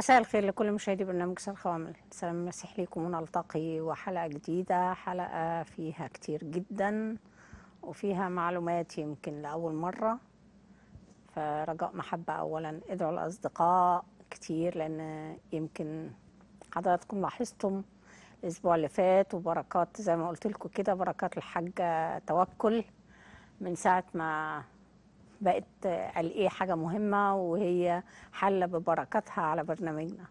مساء الخير لكل مشاهدي برنامج صرخة وعمل سلام المسيح ليكم ونلتقي وحلقة جديدة حلقة فيها كتير جدا وفيها معلومات يمكن لأول مرة. فرجاء محبة أولا. ادعوا الأصدقاء كتير لأن يمكن حضراتكم لاحظتم الأسبوع اللي فات وبركات زي ما قلت لكم كده بركات الحاجة توكل. من ساعة ما بقت قال إيه حاجة مهمة وهي حل ببركاتها على برنامجنا.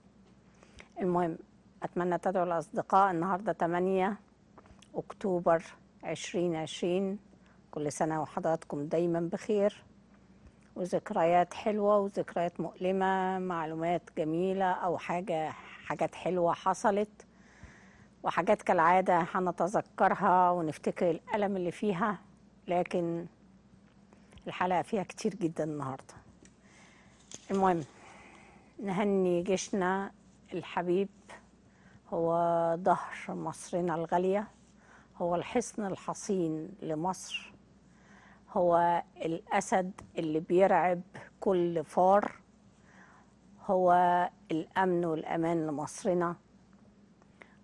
المهم أتمنى تدعوا الأصدقاء النهاردة 8 أكتوبر 2020 كل سنة وحضراتكم دايما بخير. وذكريات حلوة وذكريات مؤلمة معلومات جميلة أو حاجة حاجات حلوة حصلت. وحاجات كالعادة هنتذكرها ونفتكر الألم اللي فيها لكن الحلقة فيها كتير جدا النهاردة. المهم نهني جيشنا الحبيب هو ظهر مصرنا الغالية هو الحصن الحصين لمصر هو الأسد اللي بيرعب كل فار هو الأمن والأمان لمصرنا.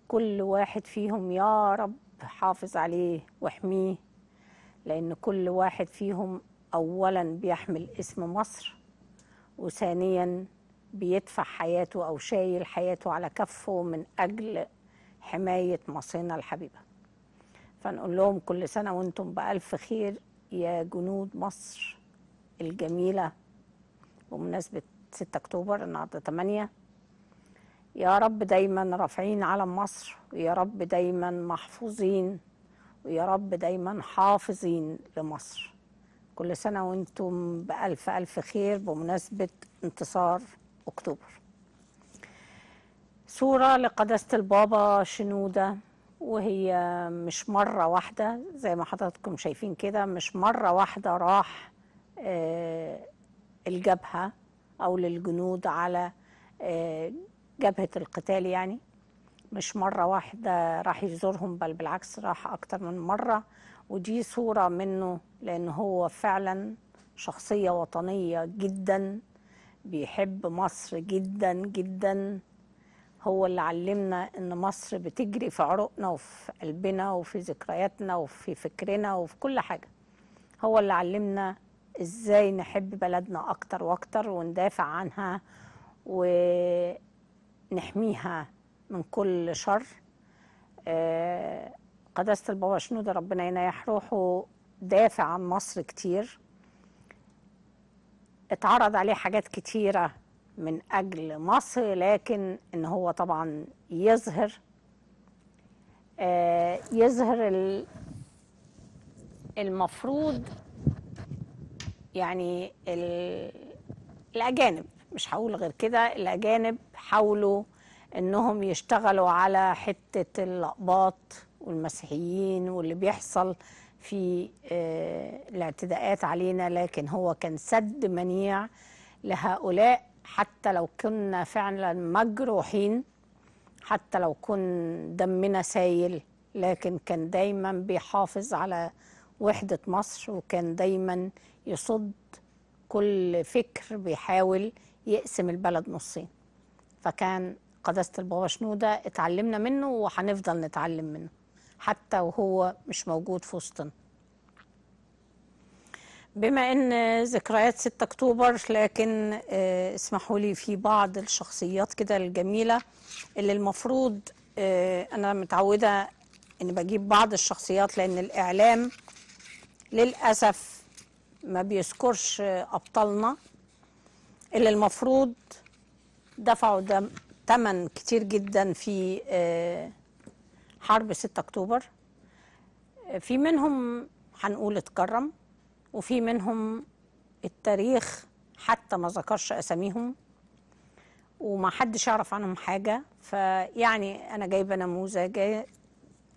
كل واحد فيهم يا رب حافظ عليه واحميه لأن كل واحد فيهم أولا بيحمل اسم مصر وثانيا بيدفع حياته أو شايل حياته على كفه من أجل حماية مصرنا الحبيبة. فنقول لهم كل سنة وأنتم بألف خير يا جنود مصر الجميلة. بمناسبة 6 أكتوبر النهاردة 8 يا رب دايما رافعين علم مصر ويا رب دايما محفوظين ويا رب دايما حافظين لمصر. كل سنة وأنتم بألف ألف خير بمناسبة انتصار أكتوبر. صورة لقداسة البابا شنودة وهي مش مرة واحدة زي ما حضراتكم شايفين كده مش مرة واحدة راح آه الجبهة أو للجنود على آه جبهة القتال يعني. مش مرة واحدة راح يزورهم بل بالعكس راح أكتر من مرة. ودي صورة منه لأن هو فعلا شخصية وطنية جدا بيحب مصر جدا جدا. هو اللي علمنا إن مصر بتجري في عروقنا وفي قلبنا وفي ذكرياتنا وفي فكرنا وفي كل حاجة. هو اللي علمنا إزاي نحب بلدنا أكتر وأكتر وندافع عنها ونحميها من كل شر. آه قداسة البابا شنودة ربنا ينيح روحه دافع عن مصر كتير. اتعرض عليه حاجات كتيرة من أجل مصر لكن إن هو طبعا يظهر آه يظهر المفروض يعني الأجانب. مش هقول غير كده الأجانب حاولوا إنهم يشتغلوا على حتة الأقباط والمسيحيين واللي بيحصل في الاعتداءات علينا لكن هو كان سد منيع لهؤلاء. حتى لو كنا فعلا مجروحين حتى لو كن دمنا سايل لكن كان دايما بيحافظ على وحدة مصر وكان دايما يصد كل فكر بيحاول يقسم البلد نصين. فكان قداسة البابا شنودة اتعلمنا منه وهنفضل نتعلم منه. حتى وهو مش موجود في وسطنا. بما إن ذكريات 6 أكتوبر لكن آه اسمحوا لي في بعض الشخصيات كده الجميلة اللي المفروض آه أنا متعودة إني بجيب بعض الشخصيات لأن الإعلام للأسف ما بيذكرش أبطالنا اللي المفروض دفعوا دم ثمن كتير جدا في آه حرب 6 أكتوبر. في منهم هنقول اتكرم وفي منهم التاريخ حتى ما ذكرش أساميهم وما حدش يعرف عنهم حاجة. فيعني أنا جايبة نموذج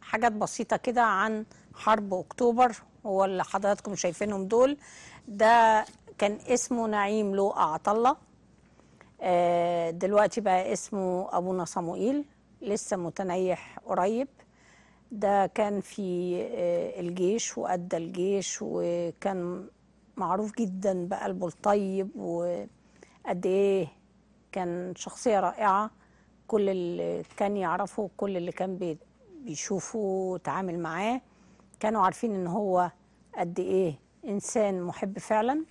حاجات بسيطة كده عن حرب أكتوبر هو اللي حضراتكم شايفينهم دول. ده كان اسمه نعيم لوقا عطله دلوقتي بقى اسمه أبونا صموئيل. لسه متنيح قريب. ده كان في الجيش وأدى الجيش وكان معروف جدا بقلبه الطيب وقد إيه كان شخصية رائعة. كل اللي كان يعرفه كل اللي كان بي- بيشوفه وتعامل معاه كانوا عارفين إن هو قد إيه إنسان محب فعلا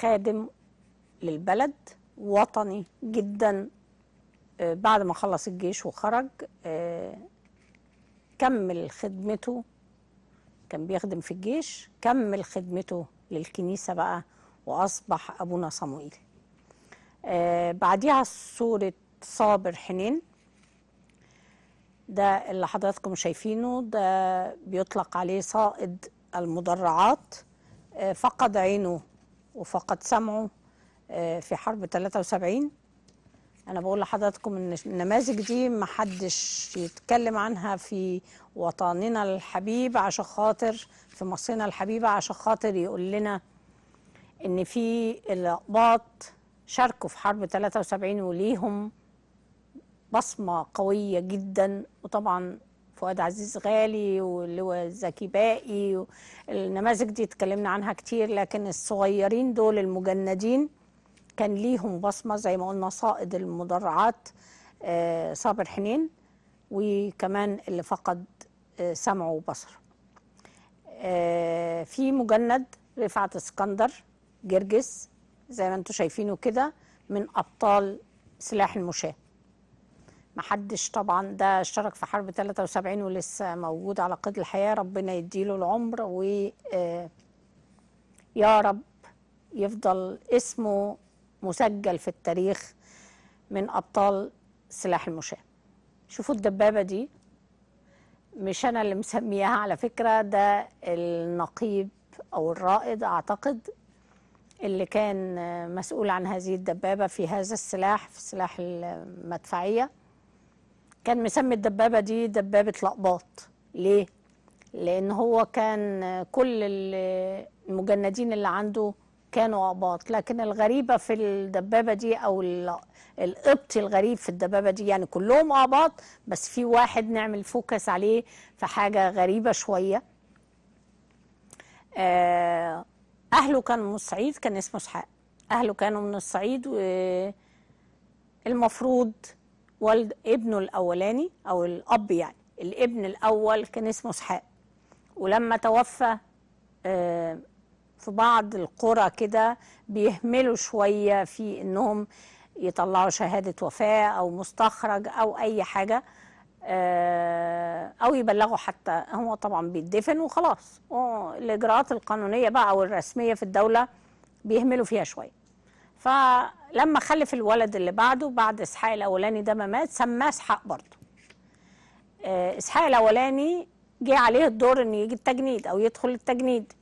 خادم للبلد وطني جدا آه، بعد ما خلص الجيش وخرج آه، كمل خدمته. كان بيخدم في الجيش كمل خدمته للكنيسة بقى وأصبح أبونا صموئيل. آه بعديها صورة صابر حنين. ده اللي حضراتكم شايفينه ده بيطلق عليه صائد المدرعات. آه فقد عينه وفقد سمعه آه في حرب 73 أنا بقول لحضراتكم إن النماذج دي ما حدش يتكلم عنها في وطننا الحبيب عشان خاطر في مصرنا الحبيبه عشان خاطر يقول لنا إن في الأقباط شاركوا في حرب 73 وليهم بصمة قوية جدا. وطبعا فؤاد عزيز غالي واللواء زكي باقي النماذج دي اتكلمنا عنها كتير لكن الصغيرين دول المجندين كان ليهم بصمة زي ما قلنا صائد المدرعات آه، صابر حنين وكمان اللي فقد آه، سمعه وبصره. آه، في مجند رفعت اسكندر جرجس زي ما أنتم شايفينه كده من أبطال سلاح المشاة. محدش طبعا ده اشترك في حرب 73 ولسه موجود على قيد الحياة. ربنا يديله العمر و يا رب يفضل اسمه مسجل في التاريخ من أبطال سلاح المشاة. شوفوا الدبابة دي مش أنا اللي مسميها على فكرة ده النقيب أو الرائد أعتقد اللي كان مسؤول عن هذه الدبابة في هذا السلاح في سلاح المدفعية. كان مسمي الدبابة دي دبابة لقباط. ليه؟ لأن هو كان كل ال- المجندين اللي عنده كانوا أقباط لكن الغريبة في الدبابة دي أو ال- القبطي الغريب في الدبابة دي يعني كلهم أقباط بس في واحد نعمل فوكس عليه في حاجة غريبة شوية. آه، أهله كانوا من الصعيد كان اسمه إسحاق. أهله كانوا من الصعيد والمفروض والد ابنه الأولاني أو الأب يعني الابن الأول كان اسمه إسحاق. ولما توفى آه، في بعض القرى كده بيهملوا شوية في إنهم يطلعوا شهادة وفاة أو مستخرج أو أي حاجة آه، أو يبلغوا حتى هو طبعا بيدفن وخلاص. الإجراءات القانونية بقى أو الرسمية في الدولة بيهملوا فيها شوية. فلما خلف الولد اللي بعده بعد إسحاق الأولاني ده ما مات سماه إسحاق برضه. آه، إسحاق الأولاني جه عليه الدور إنه يجي التجنيد أو يدخل التجنيد.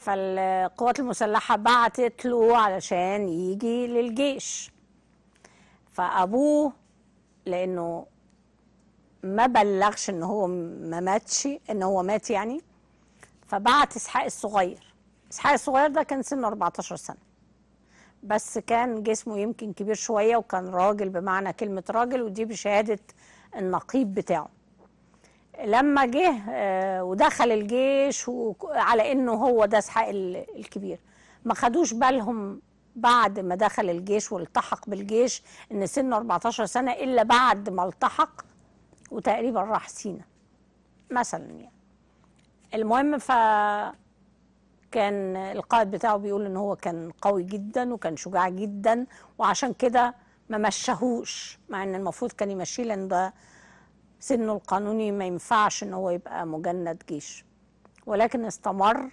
فالقوات المسلحة بعتت له علشان يجي للجيش. فأبوه لأنه ما بلغش إن هو ما ماتش إن هو مات يعني فبعت إسحاق الصغير. إسحاق الصغير ده كان سنه 14 سنة بس كان جسمه يمكن كبير شوية وكان راجل بمعنى كلمة راجل ودي بشهادة النقيب بتاعه. لما جه آه، ودخل الجيش على إنه هو ده اسحاق ال- الكبير. ما خدوش بالهم بعد ما دخل الجيش والتحق بالجيش إن سنه 14 سنة إلا بعد ما التحق وتقريبا راح سينا مثلا يعني. المهم ف كان القائد بتاعه بيقول إن هو كان قوي جدا وكان شجاع جدا وعشان كده ما مشاهوش مع إن المفروض كان يمشيه لأن ده سنه القانوني ما ينفعش إن هو يبقى مجند جيش. ولكن استمر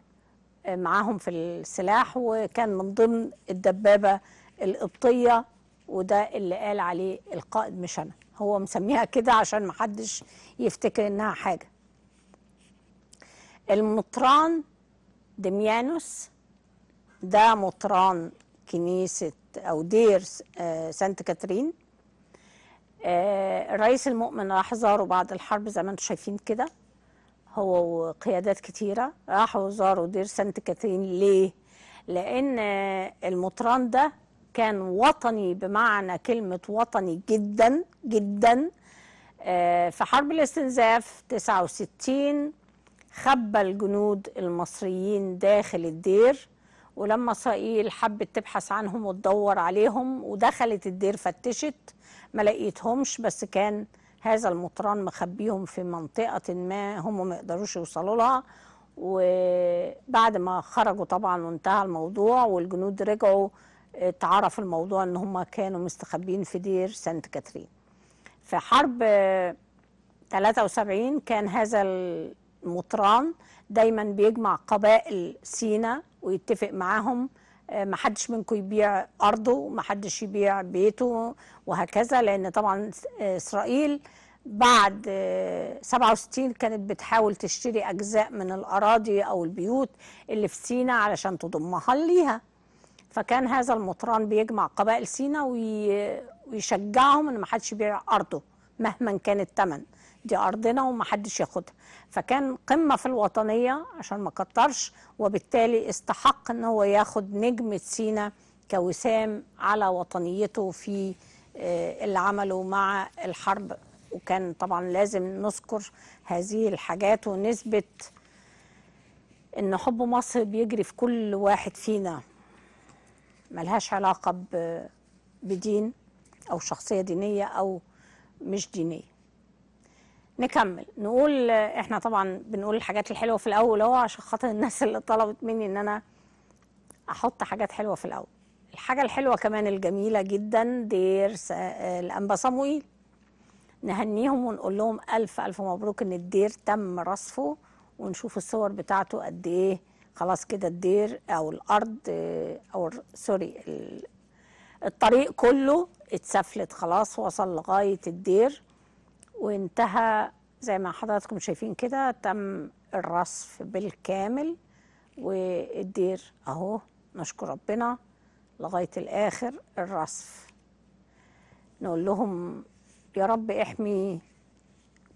معاهم في السلاح وكان من ضمن الدبابة القبطية وده اللي قال عليه القائد مش أنا هو مسميها كده عشان محدش يفتكر إنها حاجة. المطران دميانوس ده مطران كنيسة أو دير آه، سانت كاترين. آه، الرئيس المؤمن راح زاره بعد الحرب زي ما أنتم شايفين كده. هو وقيادات كتيرة راحوا زاروا دير سانت كاترين ليه؟ لأن آه، المطران ده كان وطني بمعنى كلمة وطني جدا جدا. آه، في حرب الاستنزاف 69 خبى الجنود المصريين داخل الدير ولما اسرائيل حبت تبحث عنهم وتدور عليهم ودخلت الدير فتشت. ما لقيتهمش بس كان هذا المطران مخبيهم في منطقة ما هم ما يقدروش يوصلوا لها. وبعد ما خرجوا طبعا وانتهى الموضوع والجنود رجعوا اتعرف الموضوع إن هم كانوا مستخبين في دير سانت كاترين. في حرب 73 كان هذا المطران دايما بيجمع قبائل سينا ويتفق معاهم محدش منكم يبيع أرضه محدش يبيع بيته وهكذا لأن طبعا إسرائيل بعد 67 كانت بتحاول تشتري أجزاء من الأراضي أو البيوت اللي في سينا علشان تضمها ليها. فكان هذا المطران بيجمع قبائل سينا ويشجعهم إن ما حدش يبيع أرضه مهما كان الثمن دي أرضنا وما حدش ياخدها. فكان قمة في الوطنية عشان ما كترش وبالتالي استحق إن هو ياخد نجمه سينا كوسام على وطنيته في اللي عمله مع الحرب. وكان طبعا لازم نذكر هذه الحاجات ونثبت إن حب مصر بيجري في كل واحد فينا. ملهاش علاقة بدين أو شخصية دينية أو مش دينية. نكمل. نقول إحنا طبعا بنقول الحاجات الحلوة في الأول أهو عشان خاطر الناس اللي طلبت مني إن أنا أحط حاجات حلوة في الأول. الحاجة الحلوة كمان الجميلة جدا دير الأنبا صموئيل نهنيهم ونقول لهم ألف ألف مبروك إن الدير تم رصفه ونشوف الصور بتاعته قد إيه. خلاص كده الدير أو الأرض أو sorry الطريق كله اتسفلت خلاص وصل لغاية الدير. وانتهى زي ما حضراتكم شايفين كده تم الرصف بالكامل والدير أهو. نشكر ربنا لغاية الآخر الرصف. نقول لهم يا رب احمي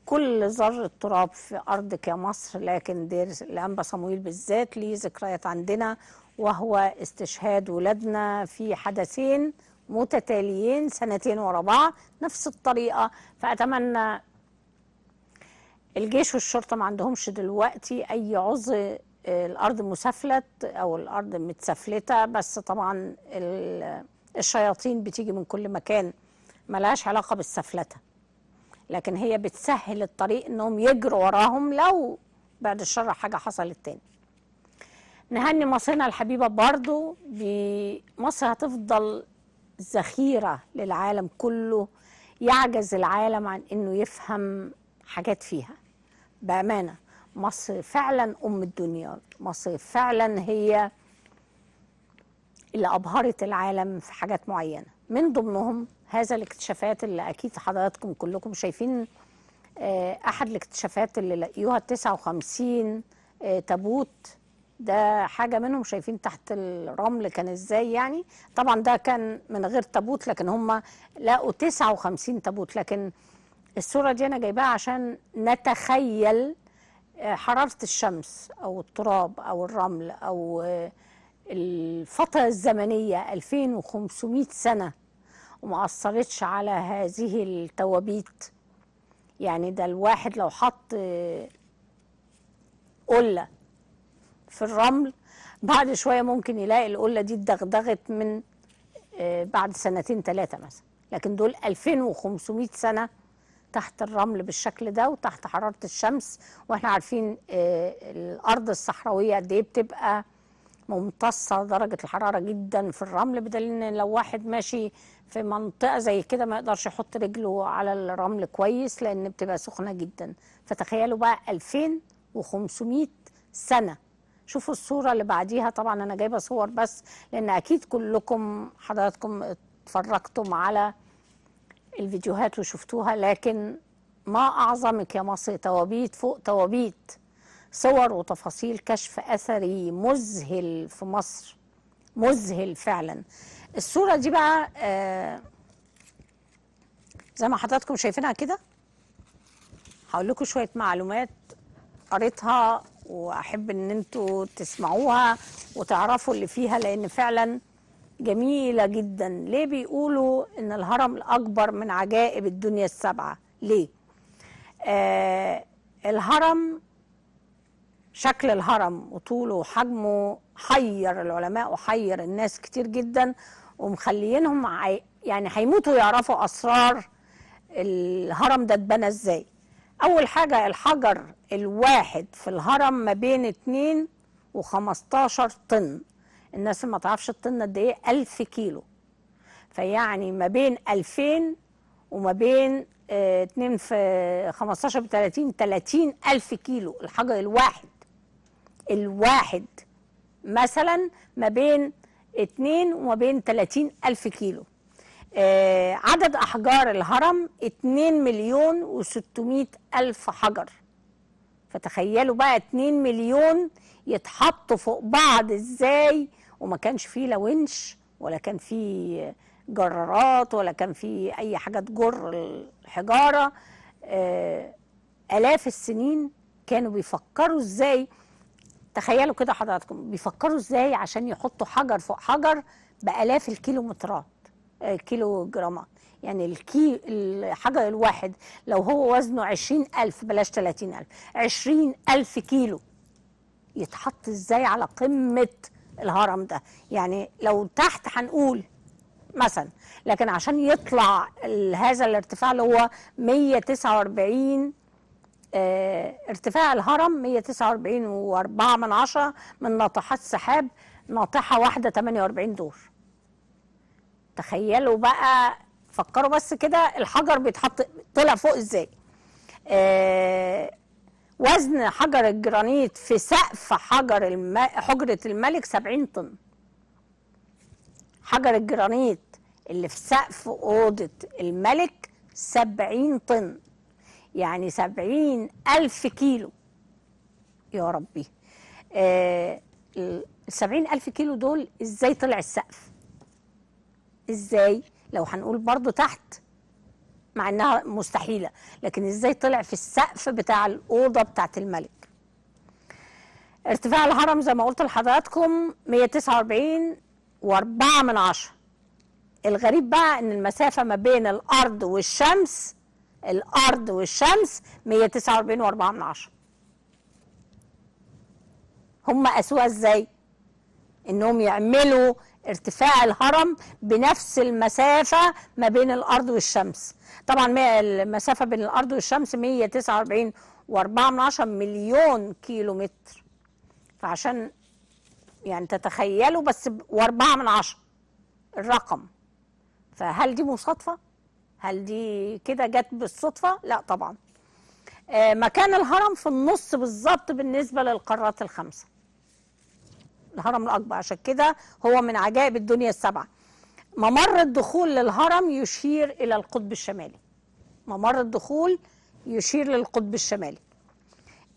كل ذرة تراب في أرضك يا مصر لكن دير الأنبا صمويل بالذات ليه ذكريات عندنا وهو استشهاد ولادنا في حدثين متتاليين سنتين ورا بعض نفس الطريقة. فأتمنى الجيش والشرطة ما عندهمش دلوقتي أي عذر الأرض مسفلت أو الأرض متسفلتة بس طبعا الشياطين بتيجي من كل مكان ملهاش علاقة بالسفلتة. لكن هي بتسهل الطريق إنهم يجروا وراهم لو بعد الشر حاجة حصلت تاني. نهني مصرنا الحبيبة برضو مصر هتفضل ذخيرة للعالم كله يعجز العالم عن إنه يفهم حاجات فيها. بأمانة مصر فعلا أم الدنيا مصر فعلا هي اللي أبهرت العالم في حاجات معينة. من ضمنهم هذا الاكتشافات اللي أكيد حضراتكم كلكم شايفين أحد الاكتشافات اللي لقيوها 59 تابوت ده حاجة منهم شايفين تحت الرمل كان إزاي يعني. طبعا ده كان من غير تابوت لكن هم لقوا 59 تابوت. لكن الصورة دي أنا جايباها عشان نتخيل حرارة الشمس أو التراب أو الرمل أو الفترة الزمنية 2500 سنة وما أثرتش على هذه التوابيت. يعني ده الواحد لو حط قلة في الرمل بعد شوية ممكن يلاقي القلة دي اتدغدغت من بعد سنتين ثلاثة مثلا. لكن دول 2500 سنة تحت الرمل بالشكل ده وتحت حرارة الشمس. وإحنا عارفين الأرض الصحراوية قد إيه بتبقى ممتصة درجة الحرارة جدا في الرمل بدليل إن لو واحد ماشي في منطقة زي كده ما يقدرش يحط رجله على الرمل كويس لأن بتبقى سخنة جدا. فتخيلوا بقى 2500 سنة شوفوا الصورة اللي بعديها. طبعا أنا جايبة صور بس لأن أكيد كلكم حضراتكم اتفرجتم على الفيديوهات وشفتوها لكن ما أعظمك يا مصر توابيت فوق توابيت صور وتفاصيل كشف أثري مذهل في مصر. مذهل فعلا. الصورة دي بقى آه زي ما حضراتكم شايفينها كده. هقول لكم شوية معلومات قريتها وأحب إن أنتوا تسمعوها وتعرفوا اللي فيها لأن فعلا جميلة جدا. ليه بيقولوا إن الهرم الأكبر من عجائب الدنيا السبعة؟ ليه؟ آه الهرم شكل الهرم وطوله وحجمه حير العلماء وحير الناس كتير جدا ومخليينهم يعني هيموتوا يعرفوا أسرار الهرم ده اتبنى إزاي. أول حاجة الحجر الواحد في الهرم ما بين 2 و15 طن. الناس ما تعرفش الطن قد إيه؟ 1000 كيلو. فيعني ما بين 2000 وما بين 2 في 15 ب 30 30 ألف كيلو. الحجر الواحد الواحد مثلا ما بين 2 وما بين 30 ألف كيلو. آه، عدد أحجار الهرم 2 مليون و600 ألف حجر. فتخيلوا بقى 2 مليون يتحطوا فوق بعض إزاي؟ وما كانش فيه لا ونش ولا كان فيه جرارات ولا كان فيه أي حاجة تجر الحجارة. آه، آلاف السنين كانوا بيفكروا إزاي؟ تخيلوا كده حضراتكم بيفكروا إزاي عشان يحطوا حجر فوق حجر بآلاف الكيلومترات؟ كيلو جرامات يعني الكي الحجر الواحد لو هو وزنه عشرين ألف بلاش تلاتين ألف عشرين ألف كيلو يتحط إزاي على قمة الهرم ده؟ يعني لو تحت هنقول مثلا لكن عشان يطلع هذا الارتفاع اللي هو 149 آه، ارتفاع الهرم 149 و4 من من ناطحات سحاب ناطحة واحدة 48 دور. تخيلوا بقى فكروا بس كده الحجر بيتحط طلع فوق إزاي؟ آه وزن حجر الجرانيت في سقف حجر الم... حجرة الملك 70 طن. حجر الجرانيت اللي في سقف أوضة الملك 70 طن. يعني 70 ألف كيلو. يا ربي. آه ال 70 ألف كيلو دول إزاي طلع السقف؟ إزاي لو هنقول برضو تحت مع انها مستحيلة لكن إزاي طلع في السقف بتاع الأوضة بتاعت الملك؟ ارتفاع الهرم زي ما قلت لحضراتكم 149 و4 من عشرة. الغريب بقى إن المسافة ما بين الأرض والشمس الأرض والشمس 149 و4 من عشرة. هم قاسوها إزاي؟ إنهم يعملوا ارتفاع الهرم بنفس المسافة ما بين الأرض والشمس. طبعا المسافة بين الأرض والشمس 149 و4 من عشرة مليون كيلو متر فعشان يعني تتخيلوا بس و4 من عشرة الرقم. فهل دي مصادفة؟ هل دي كده جت بالصدفة؟ لا طبعا. آه، مكان الهرم في النص بالظبط بالنسبة للقارات الخمسة. الهرم الأكبر. عشان كده هو من عجائب الدنيا السبعة. ممر الدخول للهرم يشير إلى القطب الشمالي. ممر الدخول يشير للقطب الشمالي.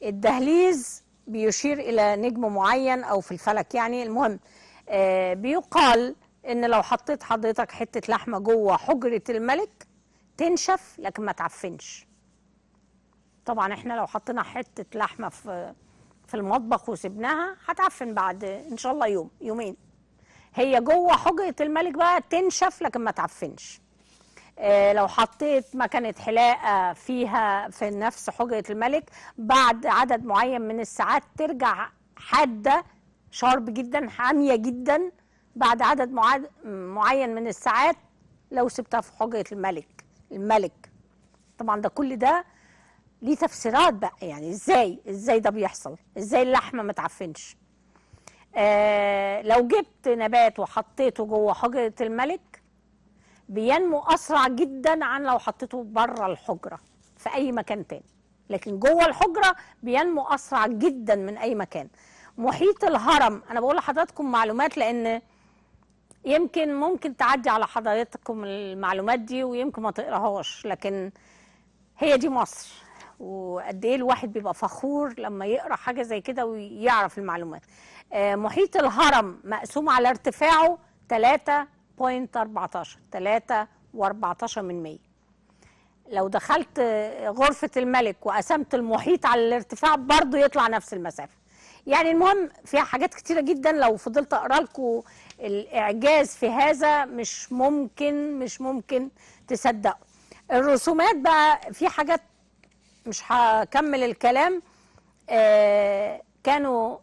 الدهليز بيشير إلى نجم معين أو في الفلك يعني. المهم آه بيقال إن لو حطيت حضرتك حتة لحمة جوه حجرة الملك تنشف لكن ما تعفنش. طبعا إحنا لو حطينا حتة لحمة في في المطبخ وسبناها هتعفن بعد إن شاء الله يوم يومين. هي جوه حجرة الملك بقى تنشف لكن ما تعفنش. آه، لو حطيت مكنة حلاقة فيها في نفس حجرة الملك بعد عدد معين من الساعات ترجع حادة شارب جدا حامية جدا. بعد عدد معين من الساعات لو سبتها في حجرة الملك الملك. طبعا ده كل ده ليه تفسيرات بقى؟ يعني إزاي؟ إزاي ده بيحصل؟ إزاي اللحمة ما تعفنش؟ آه لو جبت نبات وحطيته جوه حجرة الملك بينمو أسرع جدا عن لو حطيته بره الحجرة في أي مكان تاني. لكن جوه الحجرة بينمو أسرع جدا من أي مكان. محيط الهرم أنا بقول لحضراتكم معلومات لأن يمكن ممكن تعدي على حضراتكم المعلومات دي ويمكن ما تقراهاش لكن هي دي مصر. وقد إيه الواحد بيبقى فخور لما يقرأ حاجة زي كده ويعرف المعلومات. آه، محيط الهرم مقسوم على ارتفاعه 3.14 3 و14 من 100 لو دخلت غرفة الملك وقسمت المحيط على الارتفاع برضو يطلع نفس المسافة. يعني المهم فيها حاجات كتيرة جدا لو فضلت أقرأ لكم الإعجاز في هذا مش ممكن مش ممكن تصدقوا. الرسومات بقى في حاجات مش هكمل الكلام. آه كانوا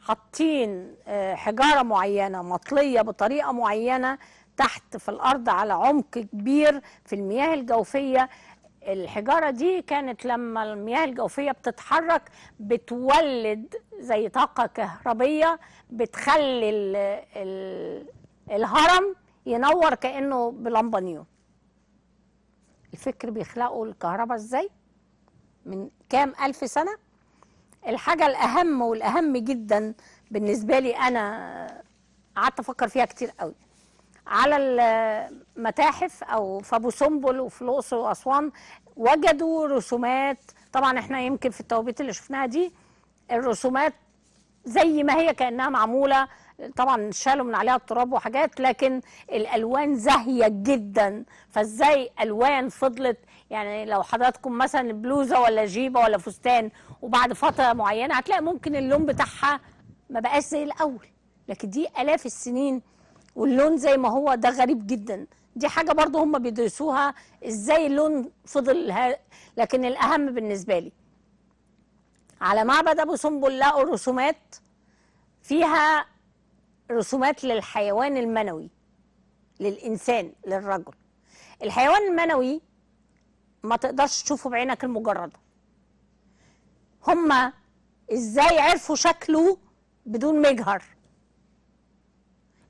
حاطين آه، حجارة معينة مطلية بطريقة معينة تحت في الأرض على عمق كبير في المياه الجوفية. الحجارة دي كانت لما المياه الجوفية بتتحرك بتولد زي طاقة كهربية بتخلي ال ال الهرم ينور كأنه بلمبة نيون. الفكر بيخلقوا الكهرباء إزاي؟ من كام ألف سنة؟ الحاجة الأهم والأهم جدا بالنسبة لي أنا قعدت أفكر فيها كتير قوي. على المتاحف أو في سمبل وفي الأقصر وأسوان وجدوا رسومات. طبعا إحنا يمكن في التوابيت اللي شفناها دي الرسومات زي ما هي كأنها معمولة طبعا شالوا من عليها التراب وحاجات لكن الألوان زاهية جدا. فازاي ألوان فضلت؟ يعني لو حضراتكم مثلا بلوزة ولا جيبة ولا فستان وبعد فترة معينة هتلاقي ممكن اللون بتاعها ما بقاش زي الأول. لكن دي آلاف السنين واللون زي ما هو ده غريب جدا. دي حاجة برضو هم بيدرسوها إزاي اللون فضل ها لكن الأهم بالنسبة لي على معبد أبو سمبل لقوا رسومات فيها رسومات للحيوان المنوي للإنسان للرجل. الحيوان المنوي ما تقدرش تشوفه بعينك المجردة. هما إزاي عرفوا شكله بدون مجهر؟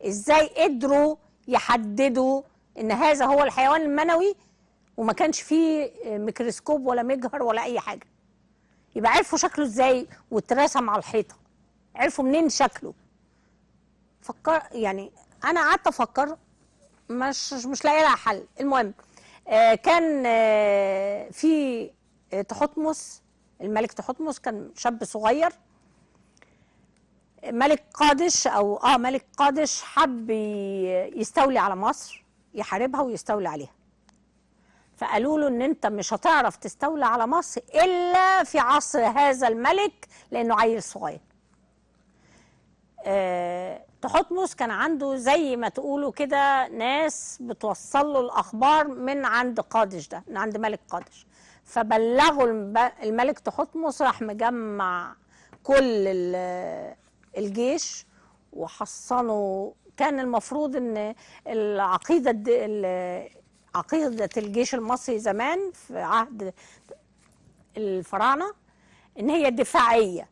إزاي قدروا يحددوا إن هذا هو الحيوان المنوي وما كانش فيه ميكروسكوب ولا مجهر ولا أي حاجة؟ يبقى عرفوا شكله إزاي واترسم على الحيطة؟ عرفوا منين شكله؟ فكر يعني أنا قعدت أفكر مش مش لاقي لها حل. المهم آه كان آه في آه تحتمس الملك تحتمس كان شاب صغير. ملك قادش أو آه ملك قادش حب يستولي على مصر يحاربها ويستولي عليها. فقالوا له إن أنت مش هتعرف تستولي على مصر إلا في عصر هذا الملك لأنه عيل صغير. آه تحتمس كان عنده زي ما تقولوا كده ناس بتوصل له الأخبار من عند قادش ده من عند ملك قادش. فبلغوا الملك تحتمس راح مجمع كل الجيش وحصنوا كان المفروض إن العقيدة عقيدة الجيش المصري زمان في عهد الفراعنة إن هي دفاعية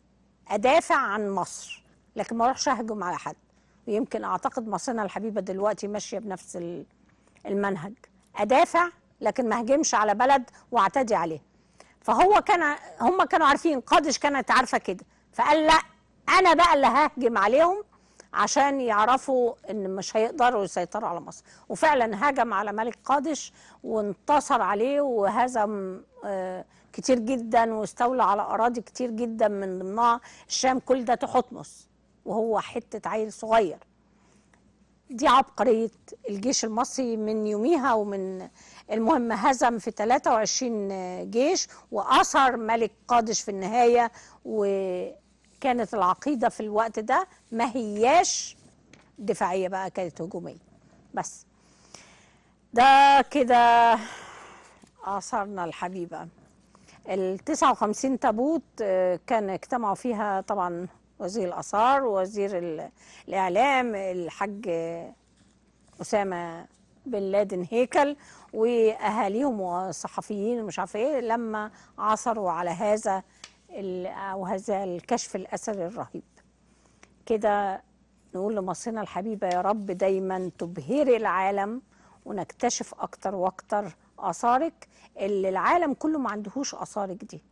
أدافع عن مصر لكن ما اروحش أهجم على حد. ويمكن أعتقد مصرنا الحبيبة دلوقتي ماشية بنفس المنهج. أدافع لكن ما هجمش على بلد وأعتدي عليه. فهو كان هم كانوا عارفين قادش كانت عارفة كده. فقال لا أنا بقى اللي ههجم عليهم عشان يعرفوا إن مش هيقدروا يسيطروا على مصر. وفعلا هاجم على ملك قادش وانتصر عليه وهزم كتير جدا واستولى على أراضي كتير جدا من ضمنها. الشام كل ده تحتمس وهو حتة عيل صغير. دي عبقرية الجيش المصري من يوميها ومن المهم هزم في 23 جيش وأثر ملك قادش في النهاية وكانت العقيدة في الوقت ده ما هياش دفاعية بقى كانت هجومية بس. ده كده آثارنا الحبيبة. ال 59 تابوت كان اجتمعوا فيها طبعا وزير الآثار ووزير الإعلام الحاج أسامة بن لادن هيكل وأهاليهم وصحفيين ومش عارفة إيه لما عثروا على هذا أو هذا الكشف الأثري الرهيب. كده نقول لمصرنا الحبيبة يا رب دايما تبهري العالم ونكتشف أكتر وأكتر آثارك اللي العالم كله ما عندهوش آثارك دي.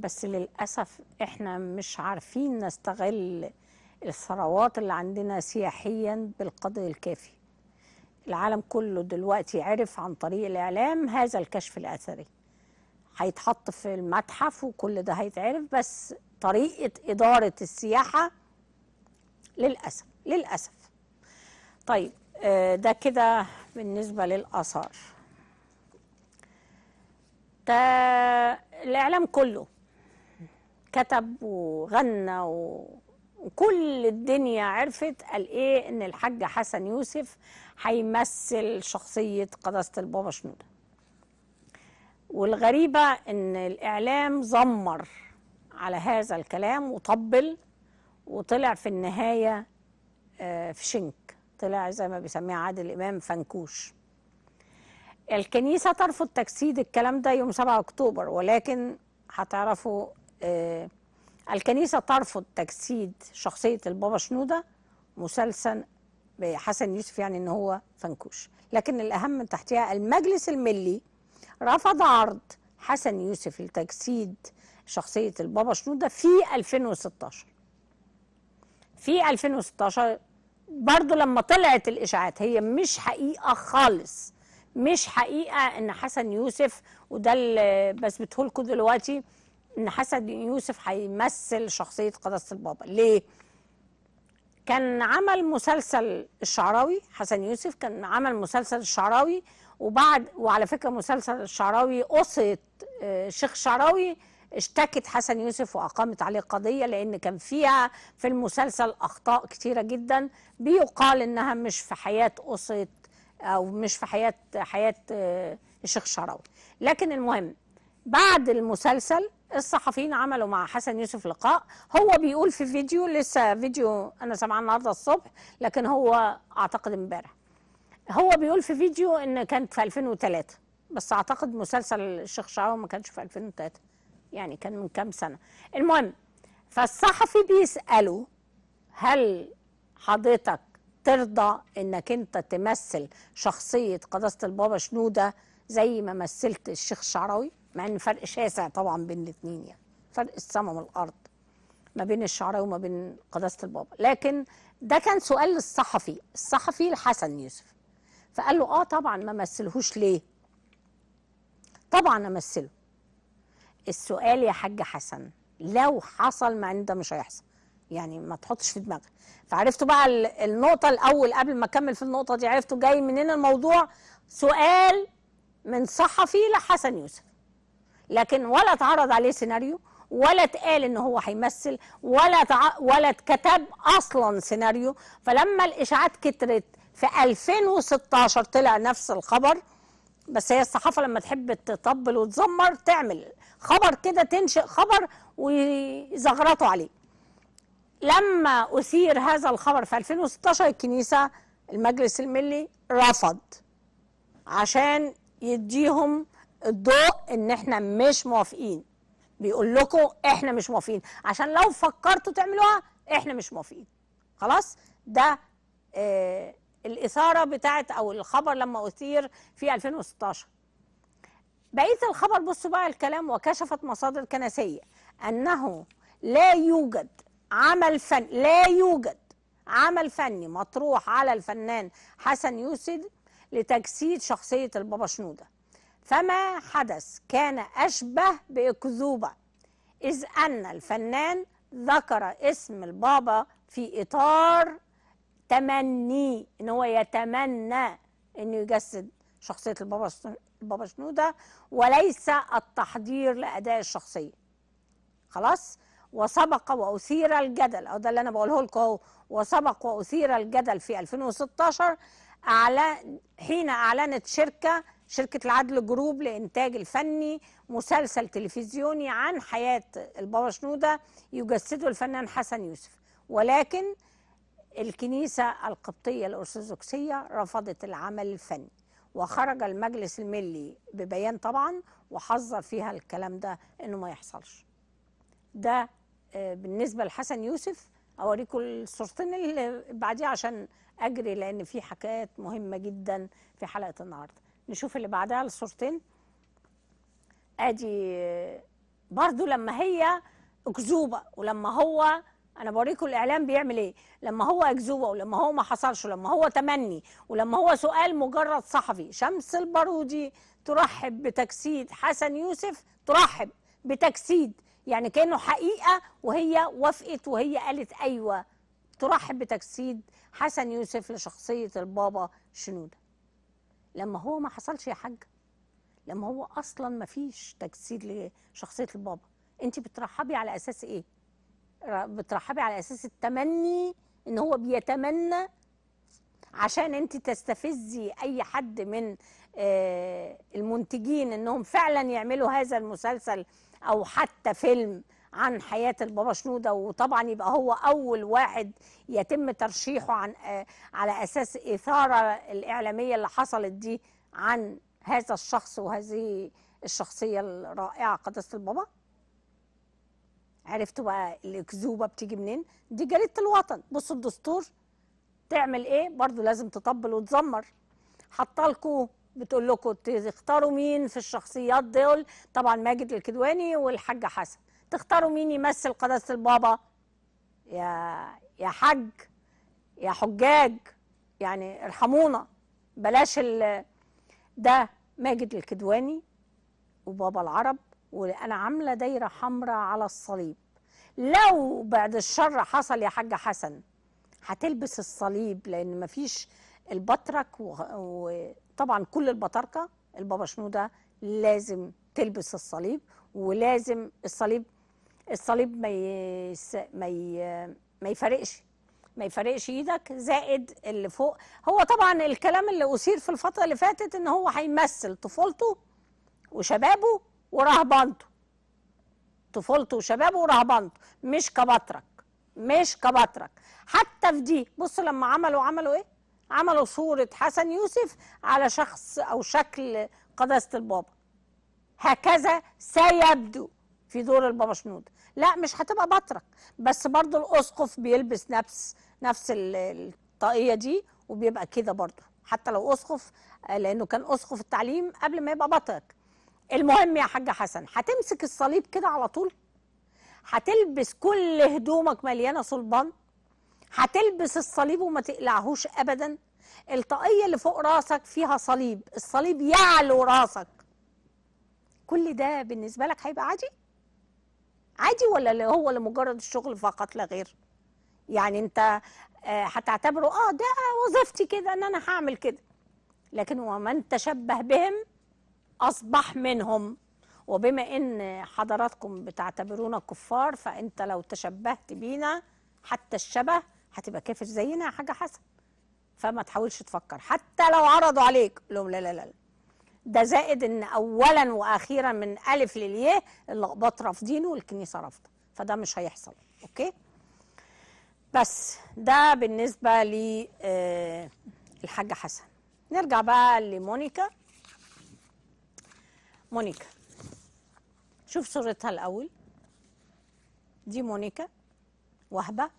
بس للأسف إحنا مش عارفين نستغل الثروات اللي عندنا سياحيا بالقدر الكافي. العالم كله دلوقتي عرف عن طريق الإعلام هذا الكشف الأثري. هيتحط في المتحف وكل ده هيتعرف بس طريقة إدارة السياحة للأسف للأسف. طيب ده كده بالنسبة للآثار. ده الإعلام كله. كتب وغنى. وكل الدنيا عرفت قال إيه إن الحاج حسن يوسف هيمثل شخصية قداسة البابا شنودة والغريبة إن الإعلام زمر على هذا الكلام وطبل وطلع في النهاية آه، في شنك طلع زي ما بيسميها عادل إمام فنكوش الكنيسة ترفض تجسيد الكلام ده يوم 7 أكتوبر ولكن هتعرفوا الكنيسة ترفض تجسيد شخصية البابا شنودة مسلسل بحسن يوسف يعني إن هو فنكوش. لكن الأهم تحتها المجلس الملي رفض عرض حسن يوسف لتجسيد شخصية البابا شنودة في 2016 في 2016 برضو لما طلعت الإشاعات هي مش حقيقة خالص. مش حقيقة إن حسن يوسف وده اللي بثبته لكم دلوقتي إن حسن يوسف هيمثل شخصية قداسة البابا. ليه؟ كان عمل مسلسل الشعراوي حسن يوسف كان عمل مسلسل الشعراوي وبعد وعلى فكرة مسلسل الشعراوي قصة آه، الشيخ الشعراوي اشتكت حسن يوسف وأقامت عليه قضية لأن كان فيها في المسلسل أخطاء كتيرة جدا. بيقال إنها مش في حياة قصة أو مش في حياة حياة آه، الشيخ الشعراوي لكن المهم بعد المسلسل الصحفيين عملوا مع حسن يوسف لقاء. هو بيقول في فيديو لسه فيديو أنا سامعاه النهارده الصبح لكن هو أعتقد امبارح. هو بيقول في فيديو إن كانت في 2003 بس أعتقد مسلسل الشيخ شعراوي ما كانش في 2003 يعني كان من كام سنة. المهم فالصحفي بيسأله هل حضرتك ترضى إنك أنت تمثل شخصية قداسة البابا شنودة زي ما مثلت الشيخ الشعراوي مع إن فرق شاسع طبعا بين الاثنين يعني. فرق السماء والارض ما بين الشعراوي وما بين قداسة البابا. لكن ده كان سؤال للصحفي الصحفي الحسن يوسف. فقال له آه طبعا ما مثلهوش ليه؟ طبعا امثله السؤال يا حاج حسن لو حصل مع إن ده مش هيحصل. يعني ما تحطش في دماغك. فعرفتوا بقى ال- النقطة الأول قبل ما أكمل في النقطة دي عرفتوا جاي منين الموضوع؟ سؤال من صحفي لحسن يوسف. لكن ولا اتعرض عليه سيناريو ولا اتقال إن هو هيمثل ولا تع... ولا اتكتب أصلا سيناريو. فلما الإشاعات كترت في 2016 طلع نفس الخبر. بس هي الصحافة لما تحب تطبل وتزمر تعمل خبر كده تنشئ خبر ويزغرطوا عليه. لما أثير هذا الخبر في 2016 الكنيسة المجلس الملي رفض عشان يديهم الضوء ان إحنا مش موافقين. بيقول لكم إحنا مش موافقين. عشان لو فكرتوا تعملوها إحنا مش موافقين. خلاص؟ ده آه الإثارة بتاعت أو الخبر لما أثير في 2016 بقية الخبر بصوا بقى الكلام وكشفت مصادر كنسية أنه لا يوجد عمل فن لا يوجد عمل فني مطروح على الفنان حسن يوسف لتجسيد شخصية البابا شنودة. فما حدث كان أشبه بأكذوبة إذ أن الفنان ذكر اسم البابا في إطار تمني إن هو يتمنى انه يجسد شخصية البابا البابا شنودة وليس التحضير لأداء الشخصية. خلاص؟ وسبق وأثير الجدل أو ده اللي أنا بقوله لكم أهو. وسبق وأثير الجدل في 2016 اعلن حين أعلنت شركة شركة العدل جروب لإنتاج الفني مسلسل تلفزيوني عن حياة البابا شنودة يجسده الفنان حسن يوسف. ولكن الكنيسة القبطية الأرثوذكسية رفضت العمل الفني وخرج المجلس الملي ببيان طبعا وحذر فيها الكلام ده إنه ما يحصلش. ده آه، بالنسبة لحسن يوسف اوريكم الصورتين اللي بعديها عشان أجري لأن في حكايات مهمة جدا في حلقة النهارده. نشوف اللي بعدها الصورتين. آدي برضو لما هي أكذوبة ولما هو أنا بوريكم الاعلام بيعمل إيه. لما هو أكذوبة ولما هو ما حصلش ولما هو تمني ولما هو سؤال مجرد صحفي. شمس البارودي ترحب بتجسيد حسن يوسف ترحب بتجسيد يعني كأنه حقيقة وهي وافقت وهي قالت أيوه ترحب بتجسيد حسن يوسف لشخصية البابا شنودة. لما هو ما حصلش يا حاج لما هو أصلا ما فيش تجسيد لشخصية البابا أنت بترحبي على أساس إيه؟ بترحبي على أساس التمني إن هو بيتمنى عشان أنت تستفزي أي حد من آه، المنتجين إنهم فعلا يعملوا هذا المسلسل أو حتى فيلم. عن حياة البابا شنودة وطبعا يبقى هو أول واحد يتم ترشيحه عن آه، على أساس إثارة الإعلامية اللي حصلت دي عن هذا الشخص وهذه الشخصية الرائعة قداسة البابا. عرفتوا بقى الأكذوبة بتيجي منين؟ دي جريدة الوطن. بصوا الدستور تعمل إيه؟ برضو لازم تطبل وتزمر. حاطة بتقول لكم تختاروا مين في الشخصيات دول؟ طبعا ماجد الكدواني والحاج حسن. تختاروا مين يمثل قداسة البابا؟ يا يا حج يا حجاج يعني ارحمونا بلاش ال ده ماجد الكدواني وبابا العرب وأنا عاملة دايرة حمراء على الصليب. لو بعد الشر حصل يا حاج حسن هتلبس الصليب لأن مفيش البطرك وطبعا كل البطاركة البابا شنودة لازم تلبس الصليب ولازم الصليب الصليب ما يس ما ي... ما يفرقش ما يفرقش إيدك زائد اللي فوق. هو طبعا الكلام اللي أثير في الفترة اللي فاتت إن هو هيمثل طفولته وشبابه ورهبانته طفولته وشبابه ورهبانته مش كبطرك. مش كبطرك. حتى في دي بص لما عملوا عملوا إيه؟ عملوا صورة حسن يوسف على شخص أو شكل قداسة البابا. هكذا سيبدو في دور البابا شنود. لا مش هتبقى بطرك. بس برضو الاسقف بيلبس نفس نفس الطاقية دي وبيبقى كده برضو حتى لو اسقف لأنه كان اسقف التعليم قبل ما يبقى بطرك. المهم يا حاجة حسن هتمسك الصليب كده على طول؟ هتلبس كل هدومك مليانة صلبان؟ هتلبس الصليب وما تقلعهوش ابدا؟ الطاقية اللي فوق راسك فيها صليب الصليب يعلو راسك. كل ده بالنسبة لك هيبقى عادي؟ عادي ولا هو لمجرد الشغل فقط لا غير. يعني انت آه، هتعتبره آه ده وظيفتي كده إن أنا هعمل كده. لكن ومن تشبه بهم أصبح منهم. وبما إن حضراتكم بتعتبرونا كفار فأنت لو تشبهت بينا حتى الشبه هتبقى كافر زينا حاجة حسن. فما تحاولش تفكر. حتى لو عرضوا عليك لهم لا لا لا. ده زائد إن اولا وأخيرا من ألف للياء اللقباط رافضينه والكنيسة رافضة. فده مش هيحصل. okay؟ بس ده بالنسبة للحاجه آه، حسن. نرجع بقى لمونيكا. مونيكا. شوف صورتها الأول. دي مونيكا. وهبة.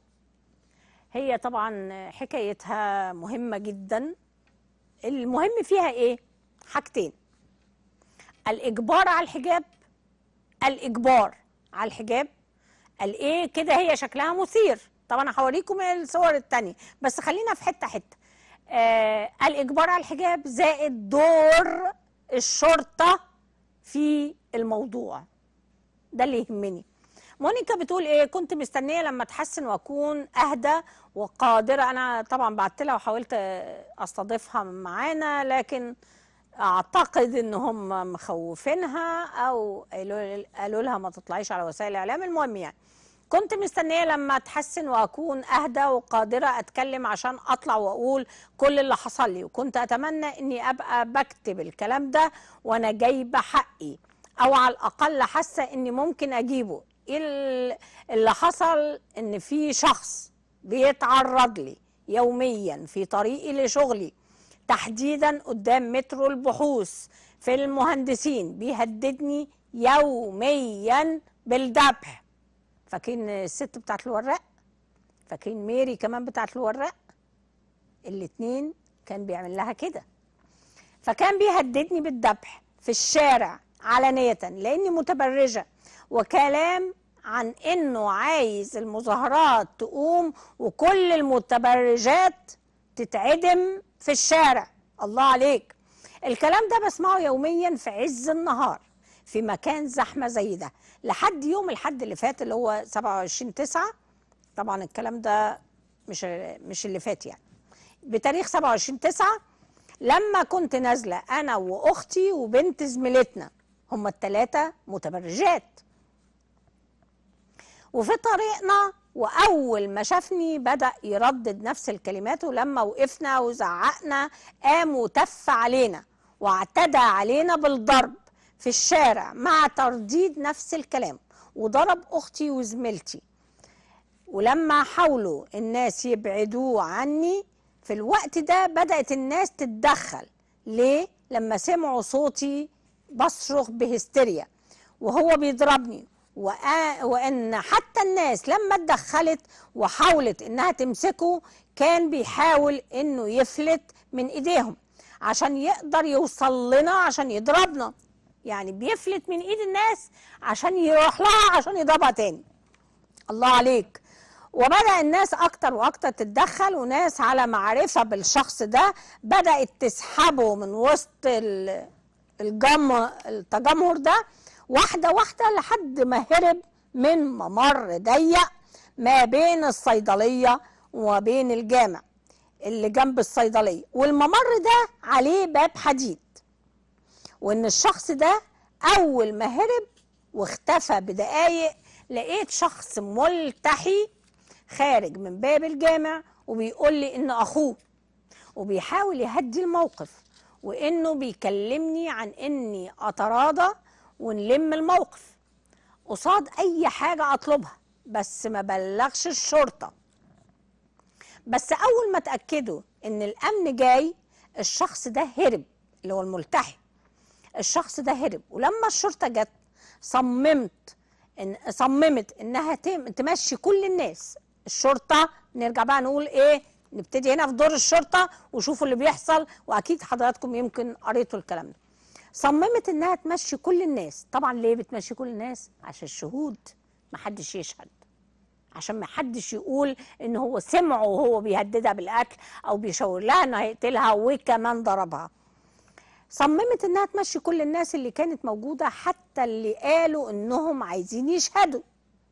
هي طبعا حكايتها مهمة جدا. المهم فيها إيه؟ حاجتين. الإجبار على الحجاب الإجبار على الحجاب. الايه كده هي شكلها مثير. طبعا هوريكم الصور التانية. بس خلينا في حتة حتة. آه الإجبار على الحجاب زائد دور الشرطة في الموضوع. ده اللي يهمني. مونيكا بتقول إيه كنت مستنية لما أتحسن وأكون أهدى وقادرة. أنا طبعا بعت لها وحاولت أستضيفها معانا لكن أعتقد ان هم مخوفينها أو قالوا لها ما تطلعيش على وسائل الاعلام المهم يعني كنت مستنية لما أتحسن وأكون أهدى وقادرة أتكلم عشان أطلع وأقول كل اللي حصل لي وكنت أتمنى إني أبقى بكتب الكلام ده وأنا جايبة حقي أو على الأقل حاسة إني ممكن أجيبه. اللي حصل إن في شخص بيتعرض لي يوميا في طريقي لشغلي تحديدا قدام مترو البحوث في المهندسين بيهددني يوميا بالذبح. فاكرين الست بتاعت الوراق؟ فاكرين ميري كمان بتاعت الوراق؟ الاتنين كان بيعمل لها كده. فكان بيهددني بالذبح في الشارع علانية لأني متبرجة وكلام عن إنه عايز المظاهرات تقوم وكل المتبرجات تتعدم في الشارع. الله عليك. الكلام ده بسمعه يوميا في عز النهار في مكان زحمة زي ده. لحد يوم الحد اللي فات اللي هو 27 9 طبعا الكلام ده مش مش اللي فات يعني. بتاريخ 27 9 لما كنت نازلة أنا وأختي وبنت زميلتنا هما الثلاثه متبرجات. وفي طريقنا وأول ما شافني بدأ يردد نفس الكلمات ولما وقفنا وزعقنا قام وتف علينا واعتدى علينا بالضرب في الشارع مع ترديد نفس الكلام وضرب أختي وزميلتي. ولما حاولوا الناس يبعدوه عني في الوقت ده بدأت الناس تتدخل. ليه؟ لما سمعوا صوتي بصرخ بهستيريا وهو بيضربني. وإن حتى الناس لما اتدخلت وحاولت إنها تمسكه كان بيحاول إنه يفلت من إيديهم عشان يقدر يوصل لنا عشان يضربنا. يعني بيفلت من إيد الناس عشان يروح لها عشان يضربها تاني. الله عليك. وبدأ الناس أكتر وأكتر تتدخل وناس على معرفة بالشخص ده بدأت تسحبه من وسط ال- الجم التجمهر ده واحدة واحدة لحد ما هرب من ممر ضيق ما بين الصيدلية وما بين الجامع اللي جنب الصيدلية. والممر ده عليه باب حديد. وإن الشخص ده أول ما هرب واختفى بدقايق لقيت شخص ملتحي خارج من باب الجامع وبيقول لي إن أخوه وبيحاول يهدي الموقف وإنه بيكلمني عن إني أتراضى ونلم الموقف. قصاد أي حاجة أطلبها بس ما بلغش الشرطة. بس أول ما اتأكدوا إن الأمن جاي الشخص ده هرب اللي هو الملتحي. الشخص ده هرب ولما الشرطة جت صممت إن صممت إنها تم- تمشي كل الناس. الشرطة نرجع بقى نقول إيه نبتدي هنا في دور الشرطة وشوفوا اللي بيحصل وأكيد حضراتكم يمكن قريتوا الكلام ده. صممت إنها تمشي كل الناس. طبعا ليه بتمشي كل الناس؟ عشان الشهود محدش يشهد. عشان ما حدش يقول إن هو سمعه وهو بيهددها بالأكل أو بيشاور لها إنه هيقتلها وكمان ضربها. صممت إنها تمشي كل الناس اللي كانت موجودة حتى اللي قالوا إنهم عايزين يشهدوا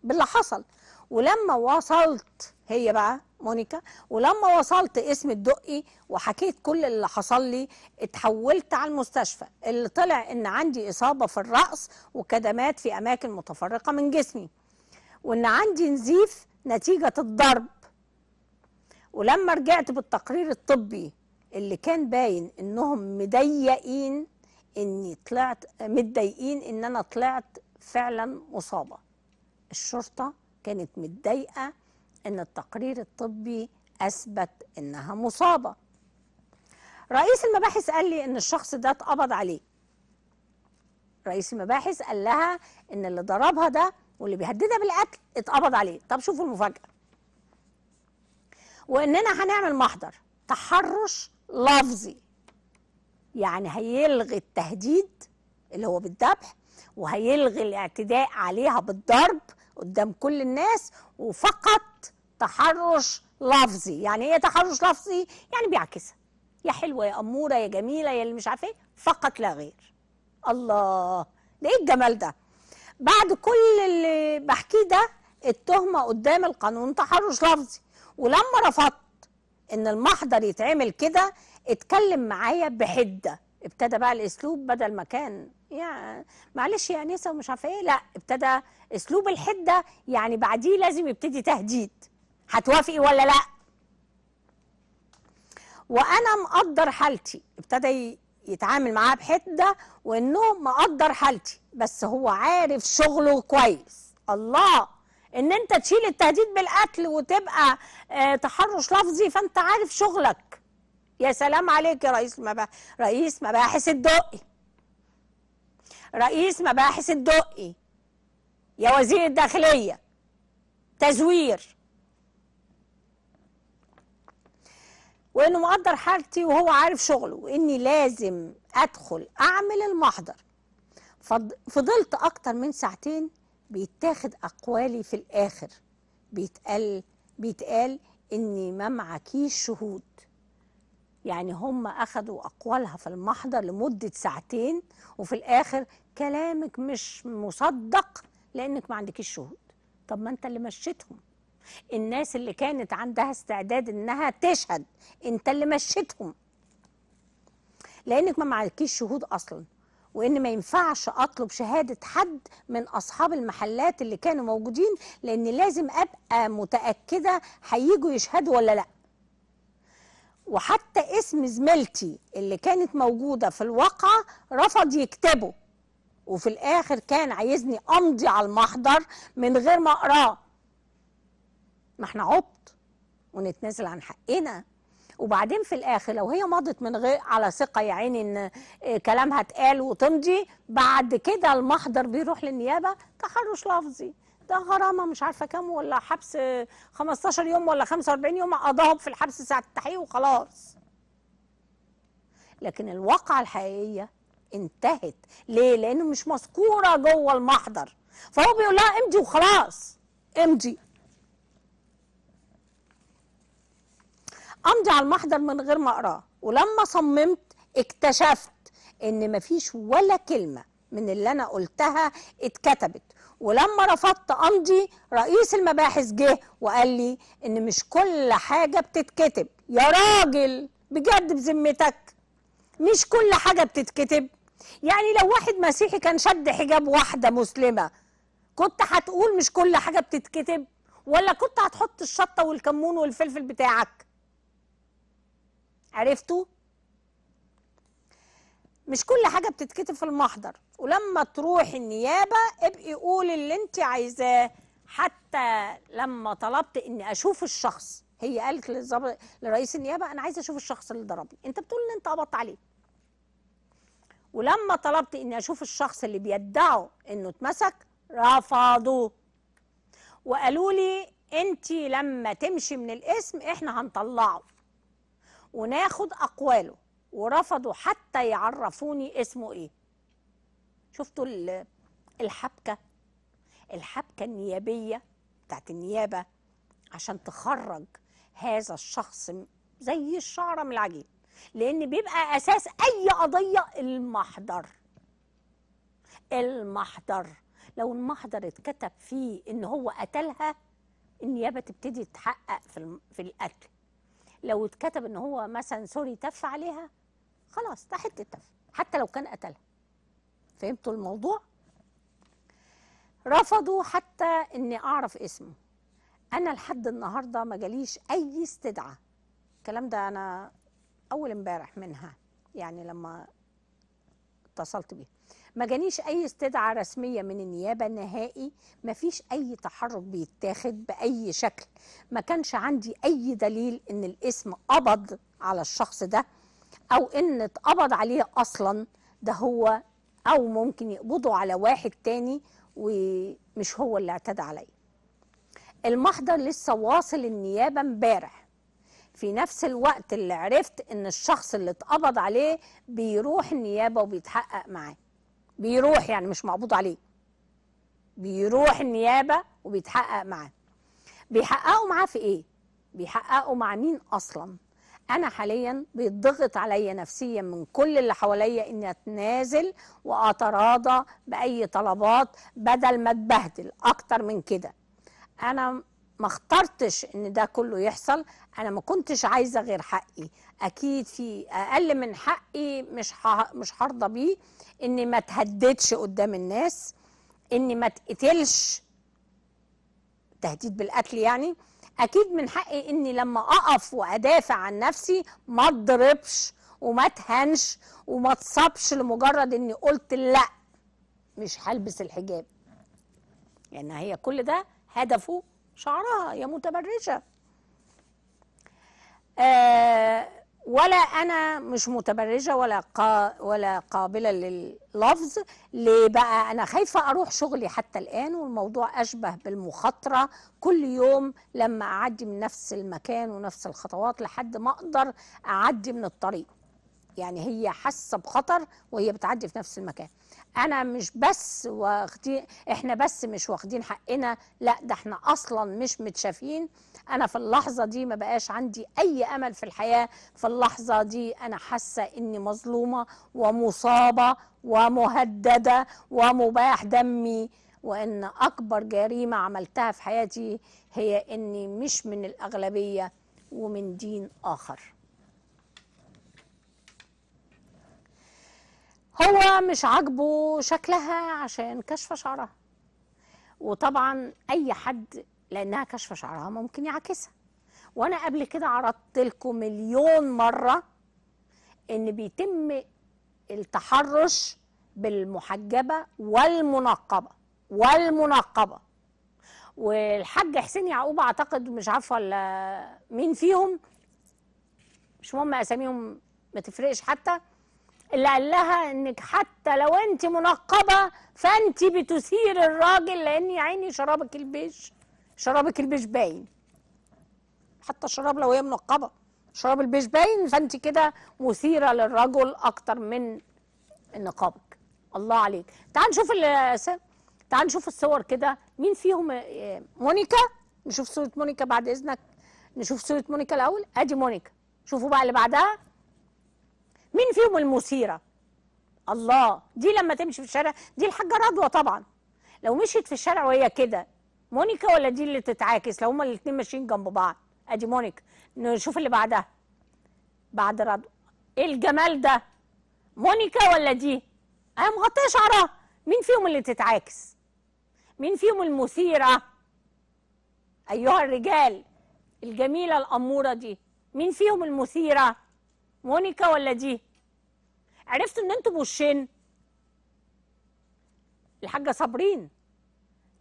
باللي حصل. ولما وصلت هي بقى مونيكا. ولما وصلت اسم الدقي وحكيت كل اللي حصل لي اتحولت على المستشفى. اللي طلع إن عندي إصابة في الرأس وكدمات في أماكن متفرقة من جسمي. وإن عندي نزيف نتيجة الضرب. ولما رجعت بالتقرير الطبي اللي كان باين إنهم مضيقين إني طلعت متضايقين إن أنا طلعت فعلا مصابة. الشرطة كانت متضايقة إن التقرير الطبي أثبت إنها مصابة. رئيس المباحث قال لي إن الشخص ده اتقبض عليه. رئيس المباحث قال لها إن اللي ضربها ده واللي بيهددها بالقتل اتقبض عليه. طب شوفوا المفاجأة. وإننا هنعمل محضر تحرش لفظي. يعني هيلغي التهديد اللي هو بالذبح وهيلغي الاعتداء عليها بالضرب قدام كل الناس وفقط تحرش لفظي. يعني إيه تحرش لفظي؟ يعني بيعكسها. يا حلوة يا أمورة يا جميلة يا اللي مش عارفة إيه. فقط لا غير. الله. ده إيه الجمال ده؟ بعد كل اللي بحكيه ده التهمة قدام القانون تحرش لفظي. ولما رفضت إن المحضر يتعمل كده اتكلم معايا بحدة. ابتدى بقى الأسلوب بدل ما كان يعني معلش يا انسه ومش عارفة إيه لا ابتدى أسلوب الحدة يعني بعديه لازم يبتدي تهديد. هتوافقي ولا لا؟ وأنا مقدر حالتي. ابتدى يتعامل معاها بحدة وإنه مقدر حالتي بس هو عارف شغله كويس. الله! إن أنت تشيل التهديد بالقتل وتبقى آه تحرش لفظي فأنت عارف شغلك. يا سلام عليك يا رئيس مباحث رئيس مباحث الدقي رئيس مباحث الدقي يا وزير الداخلية. تزوير. وإنه مقدر حالتي وهو عارف شغله وإني لازم أدخل أعمل المحضر. فض- فضلت أكتر من ساعتين بيتاخد أقوالي في الآخر. بيتقال بيتقال إني ما معكيش شهود. يعني هم أخدوا أقوالها في المحضر لمدة ساعتين وفي الآخر كلامك مش مصدق لأنك ما عندكيش شهود. طب ما أنت اللي مشيتهم. الناس اللي كانت عندها استعداد إنها تشهد أنت اللي مشيتهم. لأنك ما معكيش شهود أصلا وإن ما ينفعش أطلب شهادة حد من أصحاب المحلات اللي كانوا موجودين لأن لازم أبقى متأكدة هيجوا يشهدوا ولا لأ. وحتى اسم زميلتي اللي كانت موجودة في الواقعه رفض يكتبه. وفي الآخر كان عايزني أمضي على المحضر من غير ما أقرأه. ما إحنا عبط ونتنازل عن حقنا. وبعدين في الآخر لو هي مضت من غير على ثقة يا عيني إن آه، كلامها اتقال وتمضي بعد كده المحضر بيروح للنيابة تحرش لفظي. ده غرامة مش عارفة كام ولا حبس آه، 15 يوم ولا 45 يوم قضاهم في الحبس ساعة التحقيق وخلاص. لكن الواقعة الحقيقية انتهت. ليه؟ لأنه مش مذكورة جوه المحضر. فهو بيقول لها امضي وخلاص. امضي. امضي على المحضر من غير ما اقراه ولما صممت اكتشفت إن مفيش ولا كلمة من اللي أنا قلتها اتكتبت. ولما رفضت امضي رئيس المباحث جه وقال لي إن مش كل حاجة بتتكتب. يا راجل بجد بذمتك. مش كل حاجة بتتكتب. يعني لو واحد مسيحي كان شد حجاب واحدة مسلمة كنت هتقول مش كل حاجة بتتكتب؟ ولا كنت هتحط الشطة والكمون والفلفل بتاعك؟ عرفتوا؟ مش كل حاجة بتتكتب في المحضر. ولما تروح النيابة ابقي قولي اللي انت عايزاه. حتى لما طلبت اني أشوف الشخص هي قالت للظابط لرئيس النيابة أنا عايزة أشوف الشخص اللي ضربني. انت بتقول ان انت قبضت عليه. ولما طلبت اني أشوف الشخص اللي بيدعوا انه اتمسك رفضوا وقالوا لي انت لما تمشي من الاسم إحنا هنطلعه وناخد اقواله. ورفضوا حتى يعرفوني اسمه إيه. شفتوا ال- الحبكة؟ الحبكة النيابية بتاعت النيابة عشان تخرج هذا الشخص زي الشعرة من العجين لأن بيبقى أساس أي قضية المحضر. المحضر. لو المحضر اتكتب فيه إن هو قتلها النيابة تبتدي تحقق في في القتل. لو اتكتب إن هو مثلا سوري تف عليها خلاص ده حتة تف حتى لو كان قتلها. فهمتوا الموضوع؟ رفضوا حتى إني أعرف اسمه. أنا لحد النهارده ما جاليش أي استدعاء. الكلام ده أنا أول امبارح منها يعني لما اتصلت بيه. ما جانيش أي استدعاء رسمية من النيابة نهائي ما فيش أي تحرك بيتاخد بأي شكل. ما كانش عندي أي دليل إن الاسم قبض على الشخص ده. أو إن اتقبض عليه أصلا ده هو أو ممكن يقبضوا على واحد تاني ومش هو اللي اعتدى عليه. المحضر لسه واصل النيابة امبارح. في نفس الوقت اللي عرفت إن الشخص اللي اتقبض عليه بيروح النيابة وبيتحقق معاه. بيروح يعني مش مقبوض عليه. بيروح النيابة وبيتحقق معاه. بيحققوا معاه في إيه؟ بيحققوا مع مين أصلا؟ أنا حاليا بيتضغط عليا نفسيا من كل اللي حواليا إني أتنازل وأتراضى بأي طلبات بدل ما أتبهدل. أكتر من كده. أنا ما اخترتش إن ده كله يحصل. أنا ما كنتش عايزة غير حقي. أكيد في أقل من حقي مش. مش هرضى بيه إني ما اتهددش قدام الناس إني ما اتقتلش تهديد بالقتل يعني. أكيد من حقي إني لما أقف وأدافع عن نفسي ما اتضربش وما أتهنش وما أتصابش لمجرد إني قلت لأ مش هلبس الحجاب. يعني هي كل ده هدفه شعرها يا متبرجة. آه ولا أنا مش متبرجة ولا قا ولا قابلة لللفظ. ليه بقى؟ أنا خايفة أروح شغلي حتى الآن والموضوع أشبه بالمخاطرة. كل يوم لما أعدي من نفس المكان ونفس الخطوات لحد ما أقدر أعدي من الطريق. يعني هي حاسة بخطر وهي بتعدي في نفس المكان. أنا مش بس واخدين إحنا بس مش واخدين حقنا لا ده إحنا أصلا مش متشافين. أنا في اللحظة دي ما بقاش عندي أي أمل في الحياة. في اللحظة دي أنا حاسة إني مظلومة ومصابة ومهددة ومباح دمي. وإن أكبر جريمة عملتها في حياتي هي إني مش من الأغلبية ومن دين آخر. هو مش عاجبه شكلها عشان كشف شعرها. وطبعا أي حد لأنها كشف شعرها ممكن يعكسها وأنا قبل كده عرضت لكم مليون مرة إن بيتم التحرش بالمحجبة والمنقبة والمنقبة. والحاج حسين يعقوب أعتقد مش عارفه ولا مين فيهم مش مهم أساميهم ما تفرقش حتى. اللي قال لها إنك حتى لو أنت منقبة فأنت بتثير الراجل لأن يا عيني شرابك البيج شرابك البيج باين. حتى الشراب لو هي منقبة شراب البيج باين فأنت كده مثيرة للرجل أكتر من نقابك. الله عليك. تعال نشوف ال- تعال نشوف الصور كده. مين فيهم آه، مونيكا؟ نشوف صورة مونيكا بعد إذنك. نشوف صورة مونيكا الأول. أدي مونيكا. شوفوا بقى اللي بعدها. مين فيهم المثيرة؟ الله. دي لما تمشي في الشارع دي الحاجة رضوى طبعا. لو مشيت في الشارع وهي كده مونيكا ولا دي اللي تتعاكس؟ لو هما الاتنين ماشيين جنب بعض. أدي مونيكا. نشوف اللي بعدها. بعد رضوى إيه الجمال ده؟ مونيكا ولا دي؟ اهي مغطيه شعرها مين فيهم اللي تتعاكس؟ مين فيهم المثيرة؟ أيها الرجال الجميلة الأمورة دي. مين فيهم المثيرة؟ مونيكا ولا دي عرفتوا ان أنتوا بوشين. الحاجة صابرين.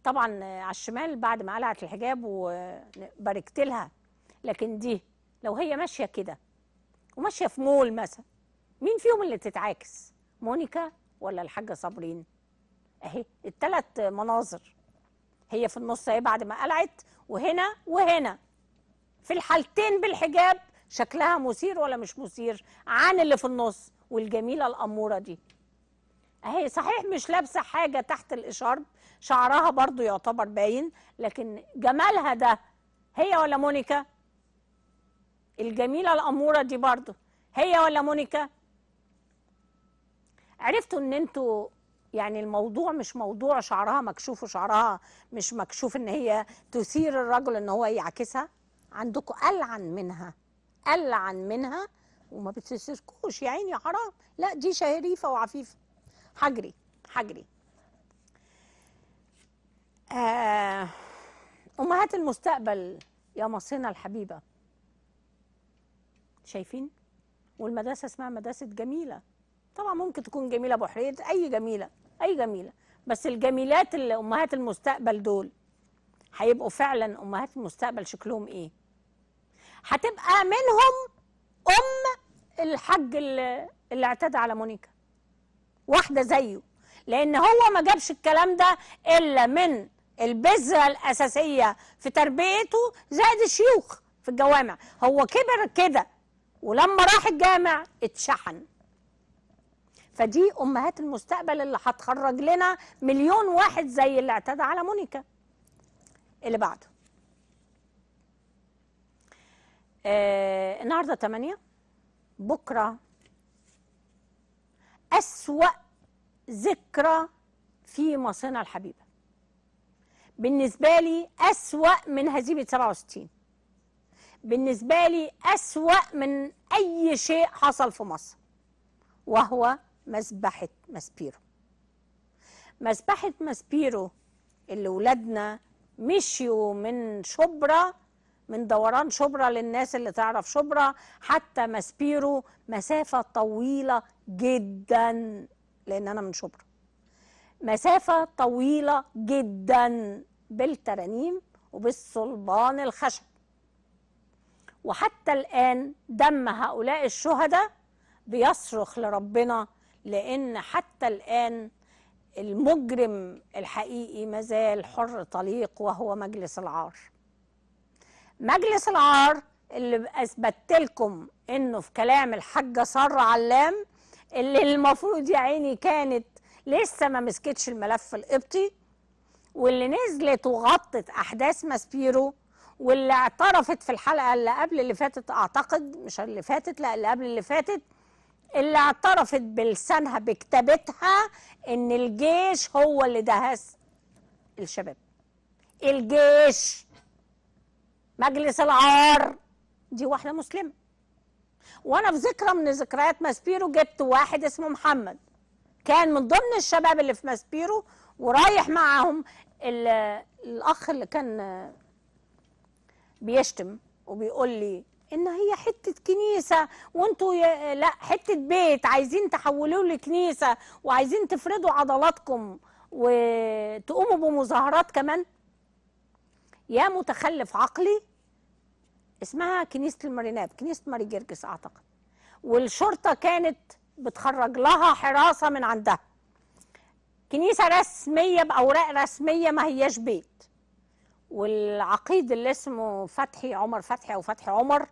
طبعا على الشمال بعد ما قلعت الحجاب وباركت لها. لكن دي لو هي ماشية كده وماشية في مول مثلا مين فيهم اللي تتعاكس؟ مونيكا ولا الحاجة صابرين؟ أهي الثلاث مناظر. هي في النص أهي بعد ما قلعت وهنا وهنا. في الحالتين بالحجاب شكلها مثير ولا مش مثير؟ عن اللي في النص والجميلة الأمورة دي. أهي صحيح مش لابسة حاجة تحت الإشارب شعرها برضو يعتبر باين لكن جمالها ده هي ولا مونيكا؟ الجميلة الأمورة دي برضو هي ولا مونيكا؟ عرفتوا إن أنتوا يعني الموضوع مش موضوع شعرها مكشوف وشعرها مش مكشوف إن هي تثير الرجل إن هو يعكسها؟ عندكم ألعن منها. ألعن منها وما بتسركوش يا عيني حرام. لا دي شريفة وعفيفة. حجري حجري. آه أمهات المستقبل. يا مصرنا الحبيبة. شايفين؟ والمدرسة اسمها مدرسة جميلة. طبعا ممكن تكون جميلة أبو حريد أي جميلة أي جميلة. بس الجميلات اللي أمهات المستقبل دول هيبقوا فعلا أمهات المستقبل شكلهم إيه؟ هتبقى منهم أم الحاج اللي, اللي اعتدى على مونيكا. واحدة زيه. لأن هو ما جابش الكلام ده إلا من البذرة الأساسية في تربيته زائد الشيوخ في الجوامع. هو كبر كده ولما راح الجامع اتشحن. فدي أمهات المستقبل اللي هتخرج لنا مليون واحد زي اللي اعتدى على مونيكا. اللي بعده. آه النهارده 8 بكرة أسوأ ذكرى في مصرنا الحبيبة. بالنسبة لي أسوأ من هزيمة 67 بالنسبة لي أسوأ من أي شيء حصل في مصر وهو مذبحة ماسبيرو. مذبحة ماسبيرو اللي ولادنا مشيوا من شبرا من دوران شبرا للناس اللي تعرف شبرا حتى ماسبيرو مسافة طويلة جدا لأن أنا من شبرا. مسافة طويلة جدا بالترانيم وبالصلبان الخشب. وحتى الآن دم هؤلاء الشهداء بيصرخ لربنا لأن حتى الآن المجرم الحقيقي مازال حر طليق وهو مجلس العار. مجلس العار اللي أثبتت لكم إنه في كلام الحاجة ساره علام اللي المفروض يا عيني كانت لسه ما مسكتش الملف القبطي واللي نزلت وغطت أحداث ماسبيرو واللي اعترفت في الحلقة اللي قبل اللي فاتت أعتقد مش اللي فاتت لا اللي قبل اللي فاتت اللي اعترفت بلسانها بكتابتها إن الجيش هو اللي دهس الشباب. الجيش مجلس العار. دي واحدة مسلمة. وأنا في ذكرى من ذكريات ماسبيرو جبت واحد اسمه محمد. كان من ضمن الشباب اللي في ماسبيرو ورايح معاهم ال- الأخ اللي كان بيشتم وبيقول لي إن هي حتة كنيسة وأنتوا ي... لا حتة بيت عايزين تحولوه لكنيسه وعايزين تفرضوا عضلاتكم وتقوموا بمظاهرات كمان. يا متخلف عقلي اسمها كنيسة الماريناب كنيسة ماري جرجس أعتقد. والشرطة كانت بتخرج لها حراسة من عندها. كنيسة رسمية بأوراق رسمية ما هياش بيت. والعقيد اللي اسمه فتحي عمر فتحي أو فتحي عمر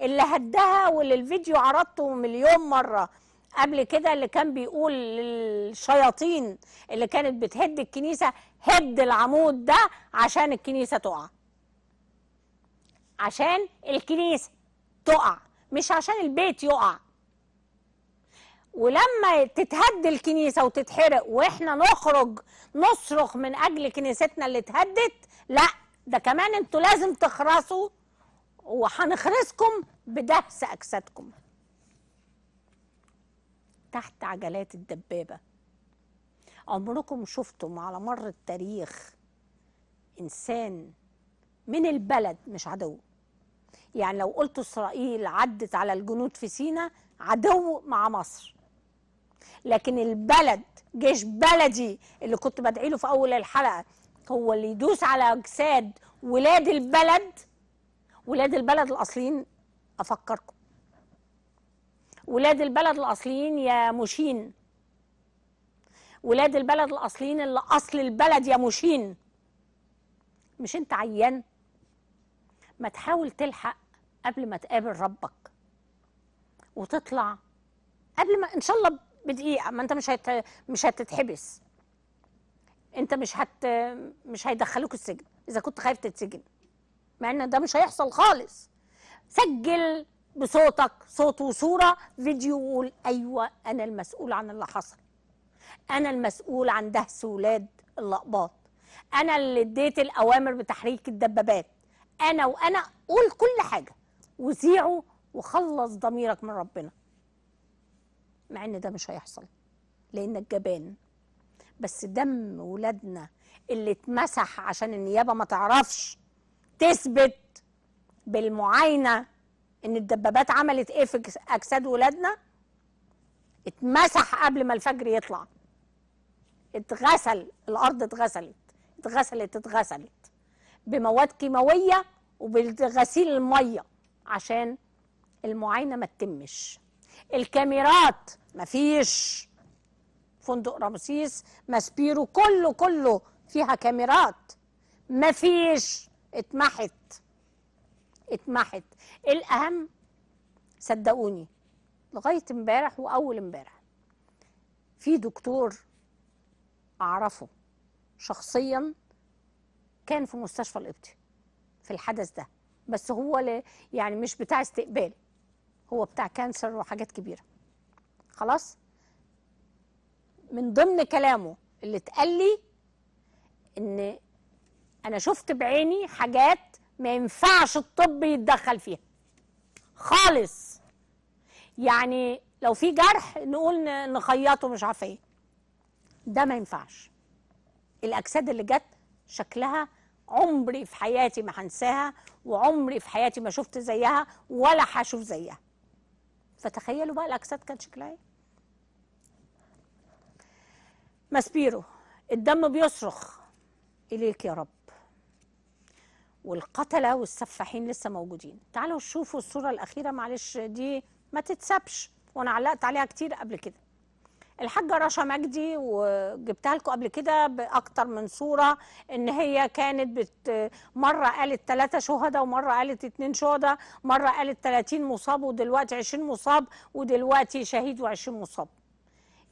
اللي هدها واللي الفيديو عرضته مليون مرة قبل كده اللي كان بيقول للشياطين اللي كانت بتهد الكنيسة هد العمود ده عشان الكنيسة تقع. عشان الكنيسة تقع مش عشان البيت يقع. ولما تتهد الكنيسة وتتحرق وإحنا نخرج نصرخ من أجل كنيستنا اللي اتهدت لا ده كمان أنتوا لازم تخرسوا وهنخرسكم بدهس أجسادكم. تحت عجلات الدبابة. عمركم شفتم على مر التاريخ إنسان من البلد مش عدو. يعني لو قلت إسرائيل عدت على الجنود في سينا عدو مع مصر. لكن البلد جيش بلدي اللي كنت بدعي له في أول الحلقة هو اللي يدوس على أجساد ولاد البلد. ولاد البلد الأصليين أفكركم. ولاد البلد الأصليين يا مشين. ولاد البلد الأصليين اللي أصل البلد يا مشين. مش أنت عيان؟ ما تحاول تلحق قبل ما تقابل ربك وتطلع قبل ما إن شاء الله بدقيقة ما أنت مش هت... مش هتتحبس. أنت مش هت مش هيدخلوك السجن إذا كنت خايف تتسجن. مع إن ده مش هيحصل خالص. سجل بصوتك صوت وصورة فيديو وقول أيوه أنا المسؤول عن اللي حصل. أنا المسؤول عن دهس ولاد الأقباط. أنا اللي اديت الأوامر بتحريك الدبابات. أنا وأنا قول كل حاجة. وذيعه وخلص ضميرك من ربنا. مع إن ده مش هيحصل. لانك جبان بس دم ولادنا اللي اتمسح عشان النيابة ما تعرفش تثبت بالمعاينة إن الدبابات عملت إيه في أجساد ولادنا؟ اتمسح قبل ما الفجر يطلع. اتغسل. الأرض اتغسلت. اتغسلت اتغسلت. بمواد كيماوية وبغسيل المية عشان المعاينة ما تتمش. الكاميرات مفيش فندق رمسيس ماسبيرو كله كله فيها كاميرات. مفيش اتمحت. اتمحت. الأهم صدقوني لغاية امبارح وأول امبارح في دكتور أعرفه شخصيا كان في مستشفى القبطي في الحدث ده. بس هو يعني مش بتاع استقبال هو بتاع كانسر وحاجات كبيرة. خلاص؟ من ضمن كلامه اللي اتقال لي إن أنا شفت بعيني حاجات ما ينفعش الطب يتدخل فيها. خالص. يعني لو في جرح نقول نخيطه مش عارفة إيه. ده ما ينفعش. الأجساد اللي جت شكلها عمري في حياتي ما هنساها وعمري في حياتي ما شفت زيها ولا هشوف زيها. فتخيلوا بقى الاجساد كانت شكلها إيه؟ ماسبيرو الدم بيصرخ. إليك يا رب. والقتلة والسفاحين لسه موجودين. تعالوا شوفوا الصورة الأخيرة معلش دي ما تتسابش. وأنا علقت عليها كتير قبل كده. الحاجة رشا مجدي وجبتها لكم قبل كده بأكتر من صورة إن هي كانت بت مرة قالت ثلاثة شهداء ومرة قالت اتنين شهداء مرة قالت 30 مصاب ودلوقتي 20 مصاب ودلوقتي شهيد و20 مصاب.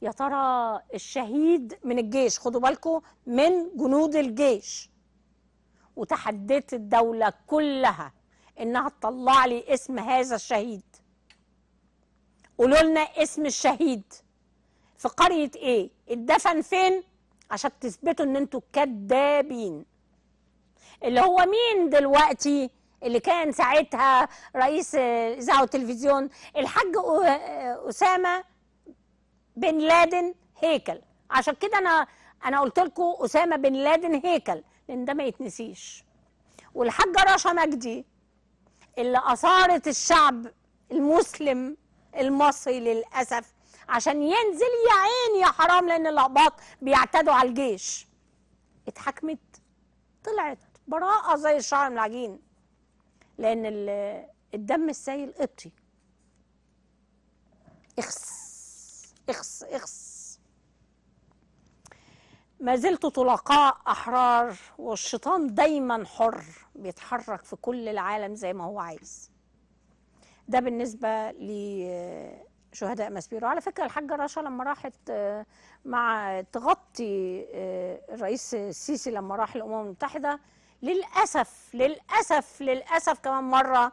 يا ترى الشهيد من الجيش خدوا بالكم من جنود الجيش. وتحديت الدولة كلها إنها تطلع لي اسم هذا الشهيد. قولوا لنا اسم الشهيد. في قرية إيه اتدفن فين؟ عشان تثبتوا إن أنتوا كدابين. اللي هو مين دلوقتي اللي كان ساعتها رئيس آه، إذاعة والتلفزيون؟ الحاج آه، أسامة بن لادن هيكل. عشان كده أنا أنا قلت لكم أسامة بن لادن هيكل لأن ده ما يتنسيش. والحاجة رشا مجدي اللي أثارت الشعب المسلم المصري للأسف عشان ينزل يا عيني يا حرام لأن الاقباط بيعتدوا على الجيش. اتحكمت طلعت براءة زي الشعر من العجين ال- الدم السائل قبطي اخس اخس اخس. ما زلت طلقاء أحرار والشيطان دايما حر بيتحرك في كل العالم زي ما هو عايز. ده بالنسبة لشهداء مسبيرو على فكرة الحاجة رشا لما راحت آه، مع تغطي آه، الرئيس السيسي لما راح الأمم المتحدة للأسف للأسف للأسف كمان مرة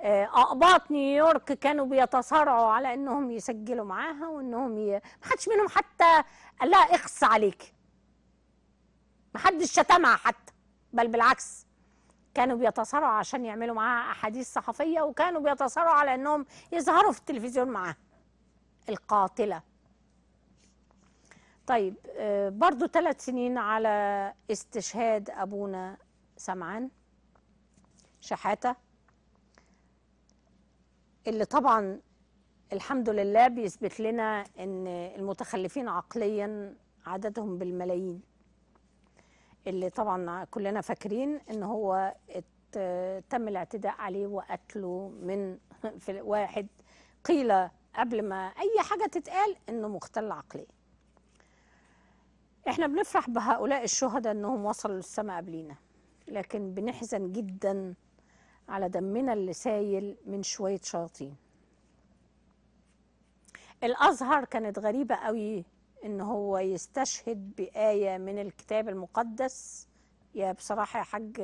آه، أقباط نيويورك كانوا بيتصارعوا على إنهم يسجلوا معاها وإنهم ي... محدش منهم حتى قال لها اخص عليك محدش شتمها حتى بل بالعكس كانوا بيتصارعوا عشان يعملوا معاها أحاديث صحفية وكانوا بيتصارعوا على إنهم يظهروا في التلفزيون معاها. القاتلة. طيب آه، برضو ثلاث سنين على استشهاد أبونا سمعان شحاتة اللي طبعا الحمد لله بيثبت لنا إن المتخلفين عقليا عددهم بالملايين. اللي طبعا كلنا فاكرين إن هو ات- تم الاعتداء عليه وقتله من في واحد قيل قبل ما أي حاجة تتقال إنه مختل عقليا إحنا بنفرح بهؤلاء الشهداء إنهم وصلوا للسماء قبلينا لكن بنحزن جدا على دمنا اللي سايل من شوية شياطين. الأزهر كانت غريبة قوي إن هو يستشهد بآية من الكتاب المقدس. يا بصراحة يا حاج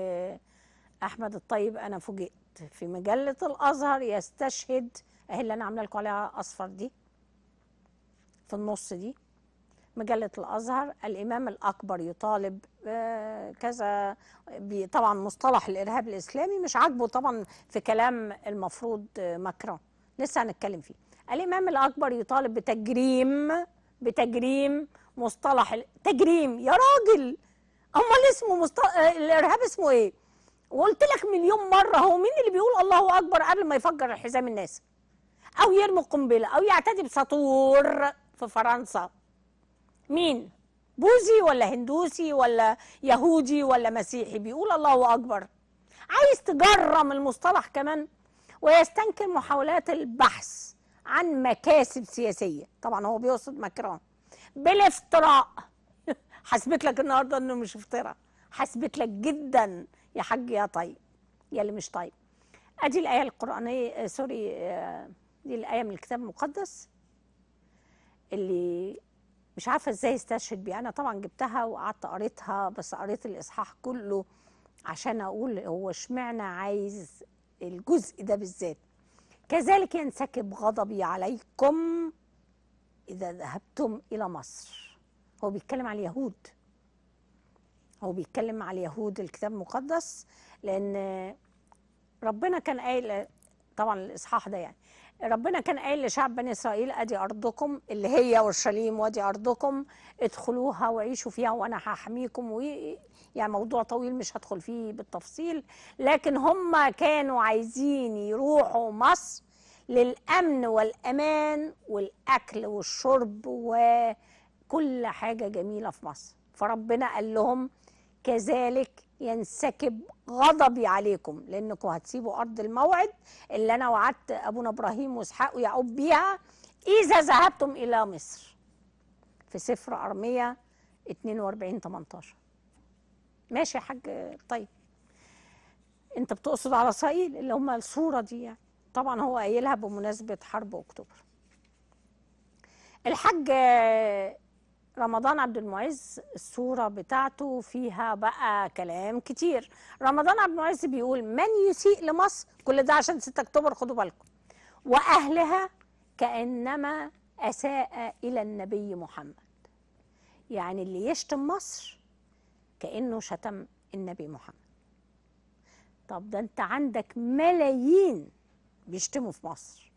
أحمد الطيب أنا فوجئت في مجلة الأزهر يستشهد اهي اللي أنا عاملة لكم عليها أصفر دي في النص دي مجلة الأزهر الإمام الأكبر يطالب آه، كذا طبعا مصطلح الإرهاب الإسلامي مش عاجبه طبعا في كلام المفروض آه، ماكرون لسه هنتكلم فيه. الإمام الأكبر يطالب بتجريم بتجريم مصطلح تجريم يا راجل! أمال اسمه مست... آه، الإرهاب اسمه إيه؟ وقلت لك مليون مرة هو مين اللي بيقول الله أكبر قبل ما يفجر حزام الناس؟ أو يرمي قنبله أو يعتدي بساطور في فرنسا. مين؟ بوذي ولا هندوسي ولا يهودي ولا مسيحي؟ بيقول الله أكبر. عايز تجرم المصطلح كمان ويستنكر محاولات البحث عن مكاسب سياسية. طبعا هو بيقصد ماكرون. بالافتراء. حسبت لك النهارده إنه مش افتراء. حسبت لك جدا. يا حاج يا طيب. يا اللي مش طيب. أدي الآية القرآنية آه، سوري آه، دي الآية من الكتاب المقدس اللي مش عارفة إزاي استشهد بيها. أنا طبعا جبتها وقعدت قريتها بس قريت الإصحاح كله عشان أقول هو اشمعنى عايز الجزء ده بالذات. كذلك ينسكب غضبي عليكم إذا ذهبتم إلى مصر. هو بيتكلم على اليهود. هو بيتكلم على اليهود الكتاب المقدس لأن ربنا كان قايل طبعا الإصحاح ده يعني ربنا كان قايل لشعب بني إسرائيل أدي أرضكم اللي هي أورشليم وأدي أرضكم ادخلوها وعيشوا فيها وأنا هحميكم. و يعني موضوع طويل مش هدخل فيه بالتفصيل لكن هم كانوا عايزين يروحوا مصر للأمن والأمان والأكل والشرب وكل حاجة جميلة في مصر. فربنا قال لهم كذلك ينسكب غضبي عليكم لأنكم هتسيبوا أرض الموعد اللي أنا وعدت أبونا إبراهيم وإسحاق ويعقوب بيها إذا ذهبتم إلى مصر في سفر ارميا 42 18 ماشي يا حاج طيب. أنت بتقصد على اسرائيل اللي هم الصورة دي يعني. طبعا هو قايلها بمناسبة حرب أكتوبر. الحاج رمضان عبد المعز الصورة بتاعته فيها بقى كلام كتير. رمضان عبد المعز بيقول من يسيء لمصر؟ كل ده عشان 6 أكتوبر خدوا بالكم. وأهلها كأنما أساء إلى النبي محمد. يعني اللي يشتم مصر كأنه شتم النبي محمد. طب ده انت عندك ملايين بيشتموا في مصر.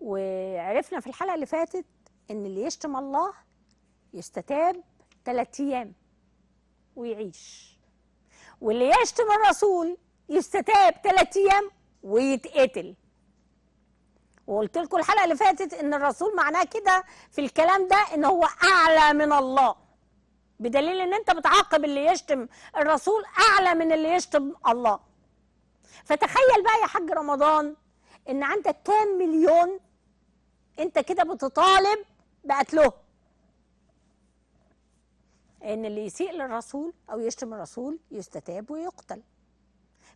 وعرفنا في الحلقة اللي فاتت إن اللي يشتم الله يستتاب ثلاث أيام ويعيش. واللي يشتم الرسول يستتاب ثلاث أيام ويتقتل. وقلت لكم الحلقة اللي فاتت إن الرسول معناه كده في الكلام ده إن هو أعلى من الله. بدليل إن أنت بتعاقب اللي يشتم الرسول أعلى من اللي يشتم الله. فتخيل بقى يا حاج رمضان إن عندك كام مليون أنت كده بتطالب بقتله إن اللي يسيء للرسول أو يشتم الرسول يستتاب ويقتل.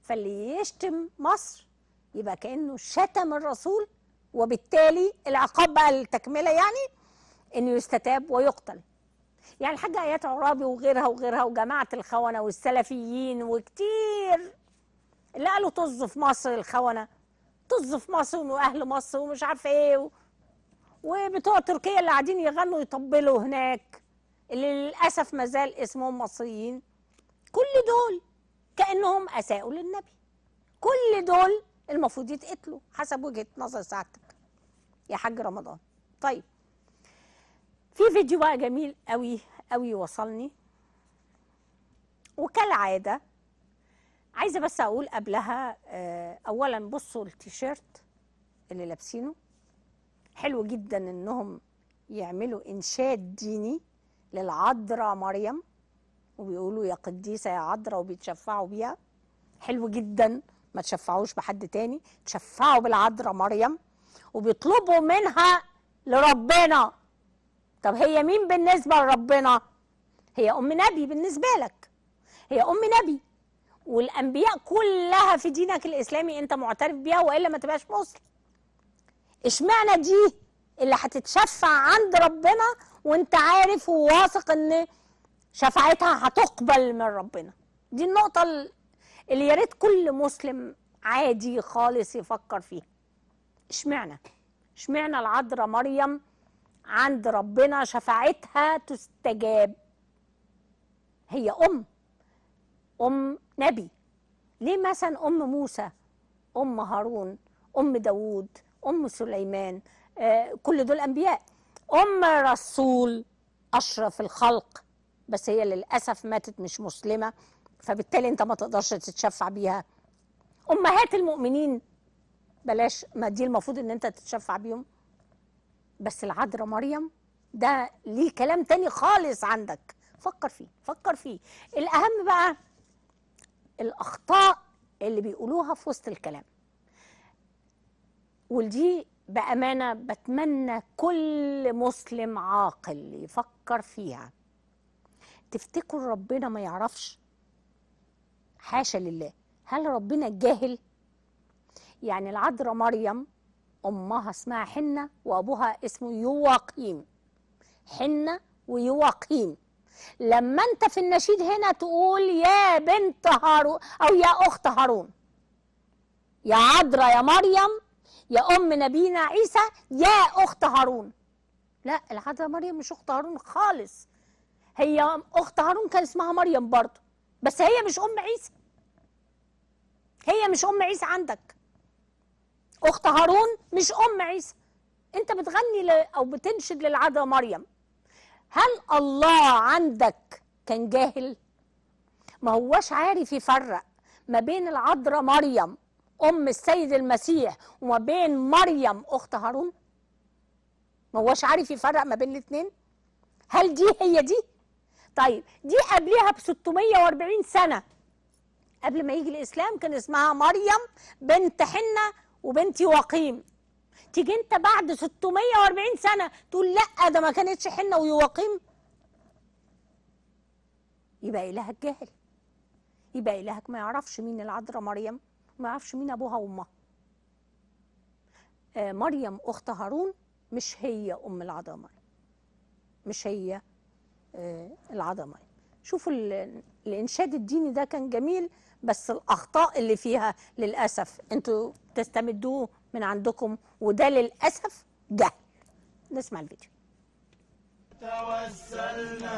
فاللي يشتم مصر يبقى كأنه شتم الرسول وبالتالي العقاب بقى التكمله يعني إنه يستتاب ويقتل. يعني الحاجة آيات عرابي وغيرها وغيرها وجماعة الخونة والسلفيين وكتير اللي قالوا طز في مصر الخونة. طز في مصر وأهل مصر ومش عارفة إيه. وبتوع تركيا اللي قاعدين يغنوا يطبلوا هناك اللي للأسف ما زال اسمهم مصريين. كل دول كأنهم أساءوا للنبي. كل دول المفروض يتقتلوا حسب وجهة نظر سعادتك يا حاج رمضان. طيب في فيديو بقى جميل قوي قوي وصلني. وكالعادة عايزة بس أقول قبلها آه، اولا بصوا التيشيرت اللي لابسينه. حلو جدا إنهم يعملوا إنشاد ديني للعذراء مريم وبيقولوا يا قديسة يا عذراء وبيتشفعوا بيها. حلو جدا ما تشفعوش بحد تاني تشفعوا بالعذراء مريم وبيطلبوا منها لربنا. طب هي مين بالنسبة لربنا؟ هي أم نبي بالنسبة لك. هي أم نبي والأنبياء كلها في دينك الإسلامي أنت معترف بيها وإلا ما تبقاش مسلم. اشمعنى دي اللي هتتشفع عند ربنا وانت عارف وواثق ان شفاعتها هتقبل من ربنا؟ دي النقطة اللي يا ريت كل مسلم عادي خالص يفكر فيها. اشمعنى؟ اشمعنى العذراء مريم عند ربنا شفاعتها تستجاب؟ هي أم أم نبي. ليه مثلا أم موسى أم هارون أم داوود أم سليمان. آه كل دول أنبياء. أم رسول أشرف الخلق بس هي للأسف ماتت مش مسلمة فبالتالي أنت ما تقدرش تتشفع بيها. أمهات المؤمنين بلاش ما دي المفروض إن أنت تتشفع بيهم. بس العذراء مريم ده ليه كلام تاني خالص عندك. فكر فيه فكر فيه. الأهم بقى الأخطاء اللي بيقولوها في وسط الكلام. ودي بأمانة بتمنى كل مسلم عاقل يفكر فيها. تفتكر ربنا ما يعرفش؟ حاشا لله. هل ربنا جاهل؟ يعني العذراء مريم أمها اسمها حنة وأبوها اسمه يواقيم حنة ويواقيم لما انت في النشيد هنا تقول يا بنت هارون أو يا أخت هارون يا عذراء يا مريم يا أم نبينا عيسى يا أخت هارون. لا العذراء مريم مش أخت هارون خالص. هي أخت هارون كان اسمها مريم برضه بس هي مش أم عيسى. هي مش أم عيسى عندك. أخت هارون مش أم عيسى. أنت بتغني ل... أو بتنشد للعذراء مريم. هل الله عندك كان جاهل؟ ما هوش عارف يفرق ما بين العذراء مريم أم السيد المسيح وما بين مريم اخت هارون؟ ما هوش عارف يفرق ما بين الاثنين هل دي هي دي؟ طيب دي قبلها ب 640 سنة. قبل ما يجي الإسلام كان اسمها مريم بنت حنة وبنت يواقيم. تيجي انت بعد 640 سنة تقول لا ده ما كانتش حنة ويواقيم. يبقى إلهك جاهل. يبقى إلهك ما يعرفش مين العذراء مريم. ما يعرفش مين ابوها وامها. آه مريم اخت هارون مش هي ام العذراء مريم مش هي آه العذراء مريم شوفوا الانشاد الديني ده كان جميل بس الاخطاء اللي فيها للاسف أنتوا تستمدوه من عندكم وده للاسف جهل. نسمع الفيديو. توسلنا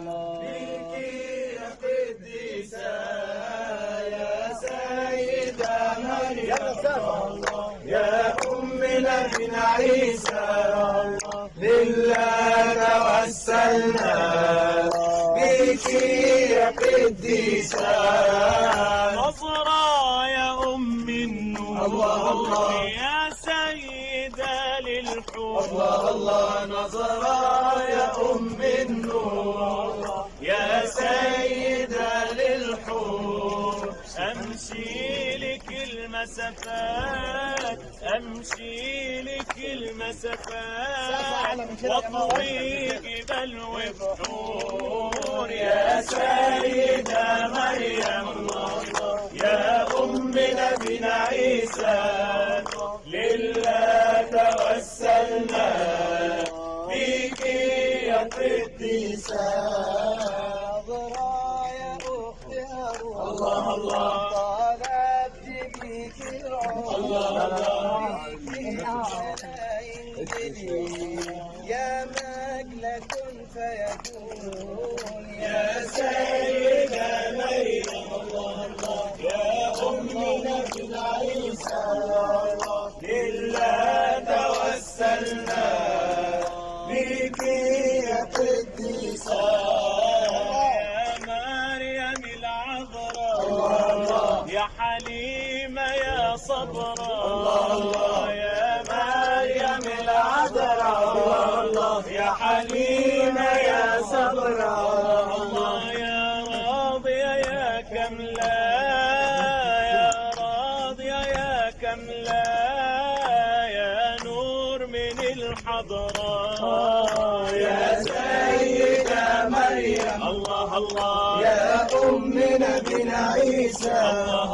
بك يا قديسة يا مريم يا أمنا بن عيسى لله توسلنا. بك يا قديسة نصرى الله الله. يا سيدة للحور الله الله. نظرة يا أم المسافات أمشي لك المسافات. واطوي جبال وبحور يا سيدة مريم. يا أم نبينا عيسى. لله توسلنا بك يا قديسة. الله الله. فيكون يا سيدة مريم الله الله يا أم نبينا عيسى لله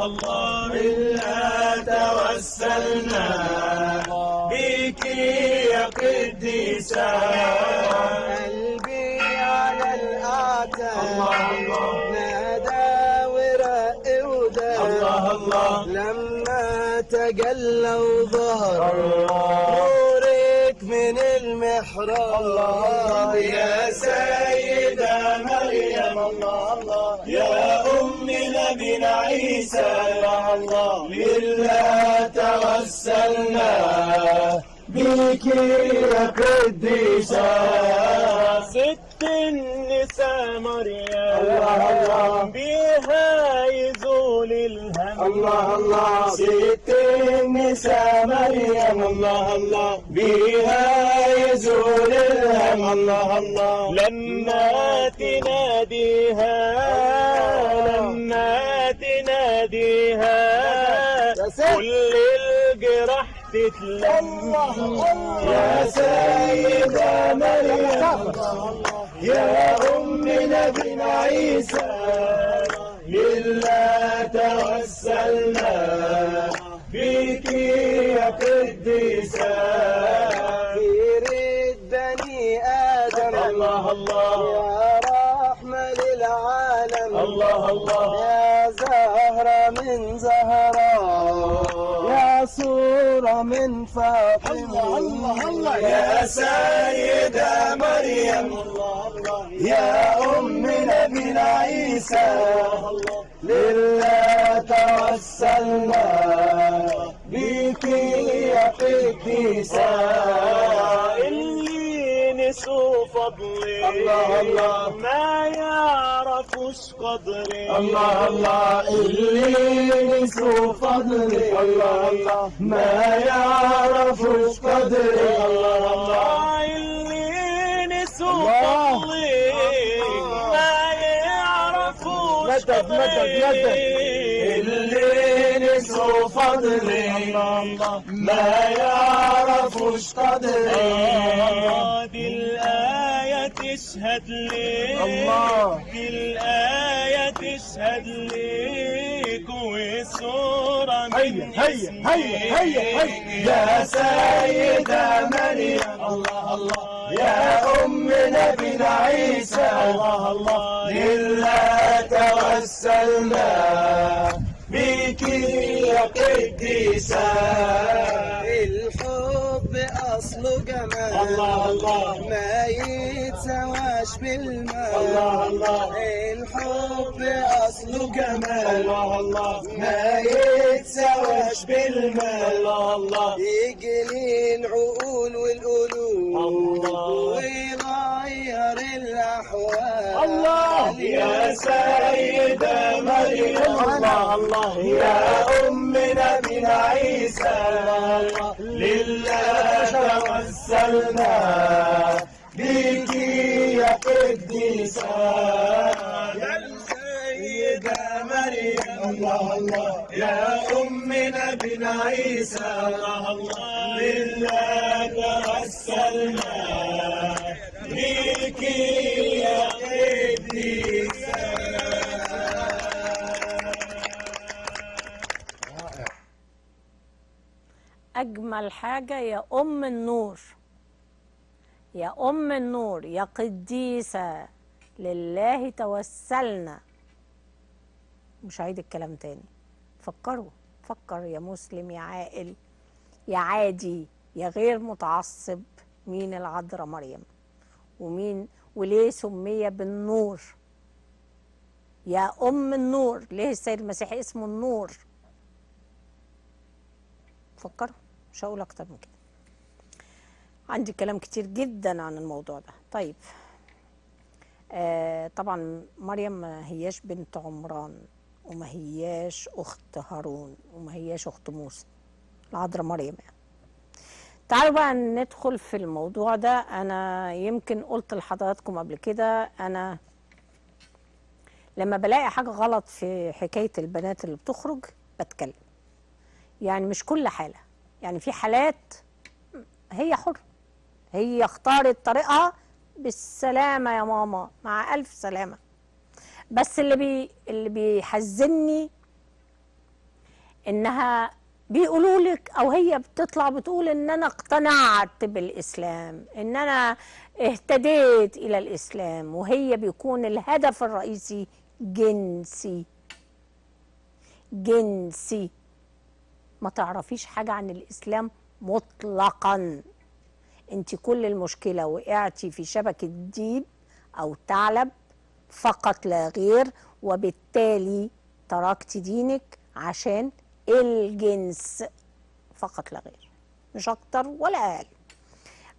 الله إلا توسلنا بك يا قديسة قلبي على الأعتاب الله. الله نادى ورق وده الله الله. لما تجلى وظهر الله. من المحراب. يا سيدة مريم. الله الله يا أم نبينا عيسى. الله الله لله توسلنا بك يا قديسة النساء مريم. الله الله. بها يزول الهم. الله الله. ست النساء مريم. الله الله. بها يزول الهم. الله الله. لما تناديها لما تناديها. كل الجراح تتلم. يا سيدة مريم. يا أم نبينا عيسى لله توسلنا. بك يا قديسة خير بني آدم. الله الله. يا رحمة للعالم. الله الله. يا زهرة من يا صورة من فاطمة. الله الله يا سيدة مريم. يا أم نبينا عيسى. لله توسلنا بك يا قديسة. اللي نسوا فضلي الله الله. ما يعرفوش قدري. الله الله. اللي نسوا فضلي الله الله. ما يعرفوش قدري. الله الله. اللي نسوا الله. فضلي ما مدد، مدد،. مدد. اللي نسوا فضلي ما يعرفوش قدري دي الآية تشهد لي الله. دي الآية تشهد ليك والسورة من هيا،. هيا، هيا، هيا. يا سيدة مريم الله الله يا أم نبينا عيسى الله الله. لله توسلنا بك يا قديسة أصله جمال الله الله. ما يتسواش بالمال الله الله. الحب أصله جمال الله الله ما يتسواش بالمال الله الله يجني العقول والقلوب الله. ويغير الأحوال. الله. يا سيدة مريم الله. الله. يا أم نبينا عيسى. لله توسلنا بك يا قديسة يا سيدة مريم الله. الله يا أم نبينا عيسى. الله الله لله توسلنا يا أجمل حاجة يا أم النور يا أم النور يا قديسة لله توسلنا. مش هعيد الكلام تاني. فكروا فكر يا مسلم يا عاقل يا عادي يا غير متعصب. مين العذراء؟ مريم. ومين وليه سمي بالنور. يا أم النور ليه السيد المسيح اسمه النور؟ فكروا مش هقول أكتر من كده. عندي كلام كتير جدا عن الموضوع ده. طيب آه طبعا مريم ما هياش بنت عمران وما هياش أخت هارون وما هياش أخت موسى. العذراء مريم يعني. تعالوا بقى ندخل في الموضوع ده. أنا يمكن قلت لحضراتكم قبل كده أنا لما بلاقي حاجة غلط في حكاية البنات اللي بتخرج بتكلم. يعني مش كل حالة. يعني في حالات هي حر. هي اختارت طريقها بالسلامة يا ماما مع ألف سلامة. بس اللي بي اللي بيحزني إنها بيقولوا لك أو هي بتطلع بتقول إن أنا اقتنعت بالإسلام إن أنا اهتديت إلى الإسلام وهي بيكون الهدف الرئيسي جنسي. جنسي. ما تعرفيش حاجة عن الإسلام مطلقا. أنت كل المشكلة وقعتي في شبكة ديب أو ثعلب فقط لا غير وبالتالي تركتي دينك عشان الجنس فقط لا غير مش أكتر ولا أقل.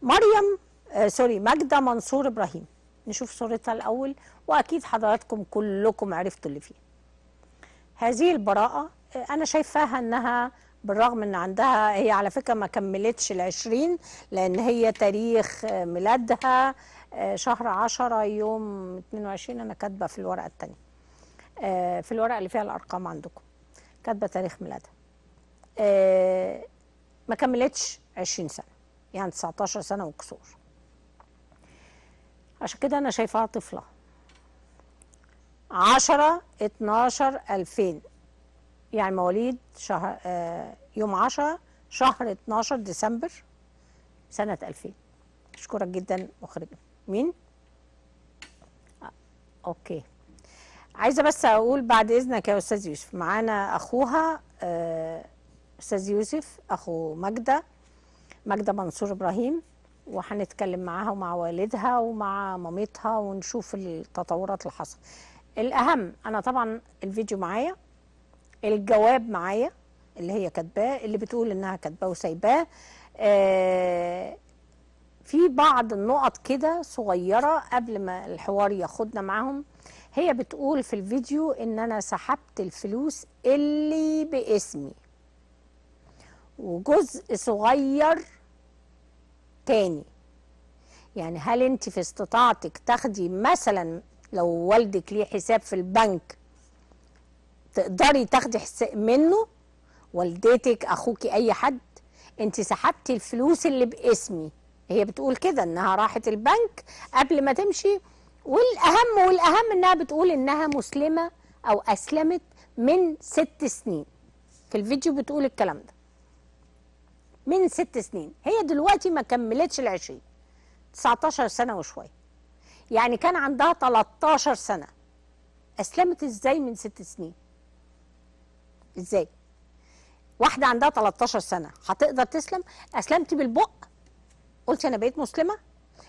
مريم آه sorry ماجدة منصور إبراهيم. نشوف صورتها الأول وأكيد حضراتكم كلكم عرفتوا اللي فيها. هذه البراءة آه، أنا شايفاها إنها بالرغم إن عندها هي على فكرة ما كملتش العشرين لأن هي تاريخ آه، ميلادها آه، شهر عشرة يوم 22 أنا كاتبة في الورقة الثانية في الورقة اللي فيها الأرقام عندكم. كاتبة تاريخ ميلادها. آه، ما كملتش 20 سنة يعني 19 سنة وكسور عشان كده أنا شايفاها طفلة. 10 12 2000 يعني مواليد شهر آه، يوم 10 شهر 12 ديسمبر سنة 2000 أشكرك جدا مخرجنا مين؟ آه، أوكي. عايزة بس أقول بعد إذنك يا أستاذ يوسف. معانا أخوها آه، أستاذ يوسف أخو ماجدة ماجدة منصور إبراهيم. وهنتكلم معاها ومع والدها ومع مامتها ونشوف التطورات اللي حصلت. الأهم أنا طبعا الفيديو معايا الجواب معايا اللي هي كاتباه اللي بتقول إنها كاتباه وسايباه. آه في بعض النقط كده صغيرة قبل ما الحوار ياخدنا معاهم. هي بتقول في الفيديو إن أنا سحبت الفلوس اللي باسمي. وجزء صغير تاني. يعني هل أنت في استطاعتك تاخدي مثلا لو والدك ليه حساب في البنك تقدري تاخدي حس- منه؟ والدتك أخوكي أي حد؟ أنت سحبتي الفلوس اللي باسمي. هي بتقول كده إنها راحت البنك قبل ما تمشي والأهم والأهم إنها بتقول إنها مسلمة أو أسلمت من ست سنين. في الفيديو بتقول الكلام ده. من ست سنين. هي دلوقتي ما كملتش العشرين. 19 سنة وشوية. يعني كان عندها 13 سنة. أسلمت إزاي من ست سنين؟ إزاي؟ واحدة عندها 13 سنة. هتقدر تسلم؟ اسلمتي بالبق. قلتي أنا بقيت مسلمة.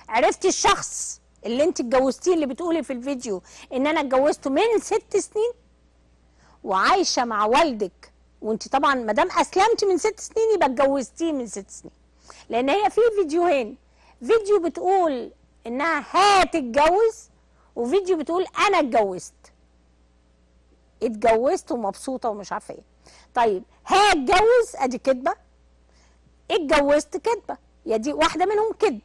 عرفتي الشخص. اللي انت اتجوزتيه اللي بتقولي في الفيديو ان أنا اتجوزته من ست سنين وعايشة مع والدك وانت طبعا ما دام أسلمتي من ست سنين يبقى اتجوزتيه من ست سنين. لأن هي في فيديوهين. فيديو بتقول إنها هتتجوز وفيديو بتقول أنا اتجوزت. اتجوزت ومبسوطة ومش عارفة إيه. طيب ها اتجوز أدي كدبة. اتجوزت كدبة. يا دي واحدة منهم كذب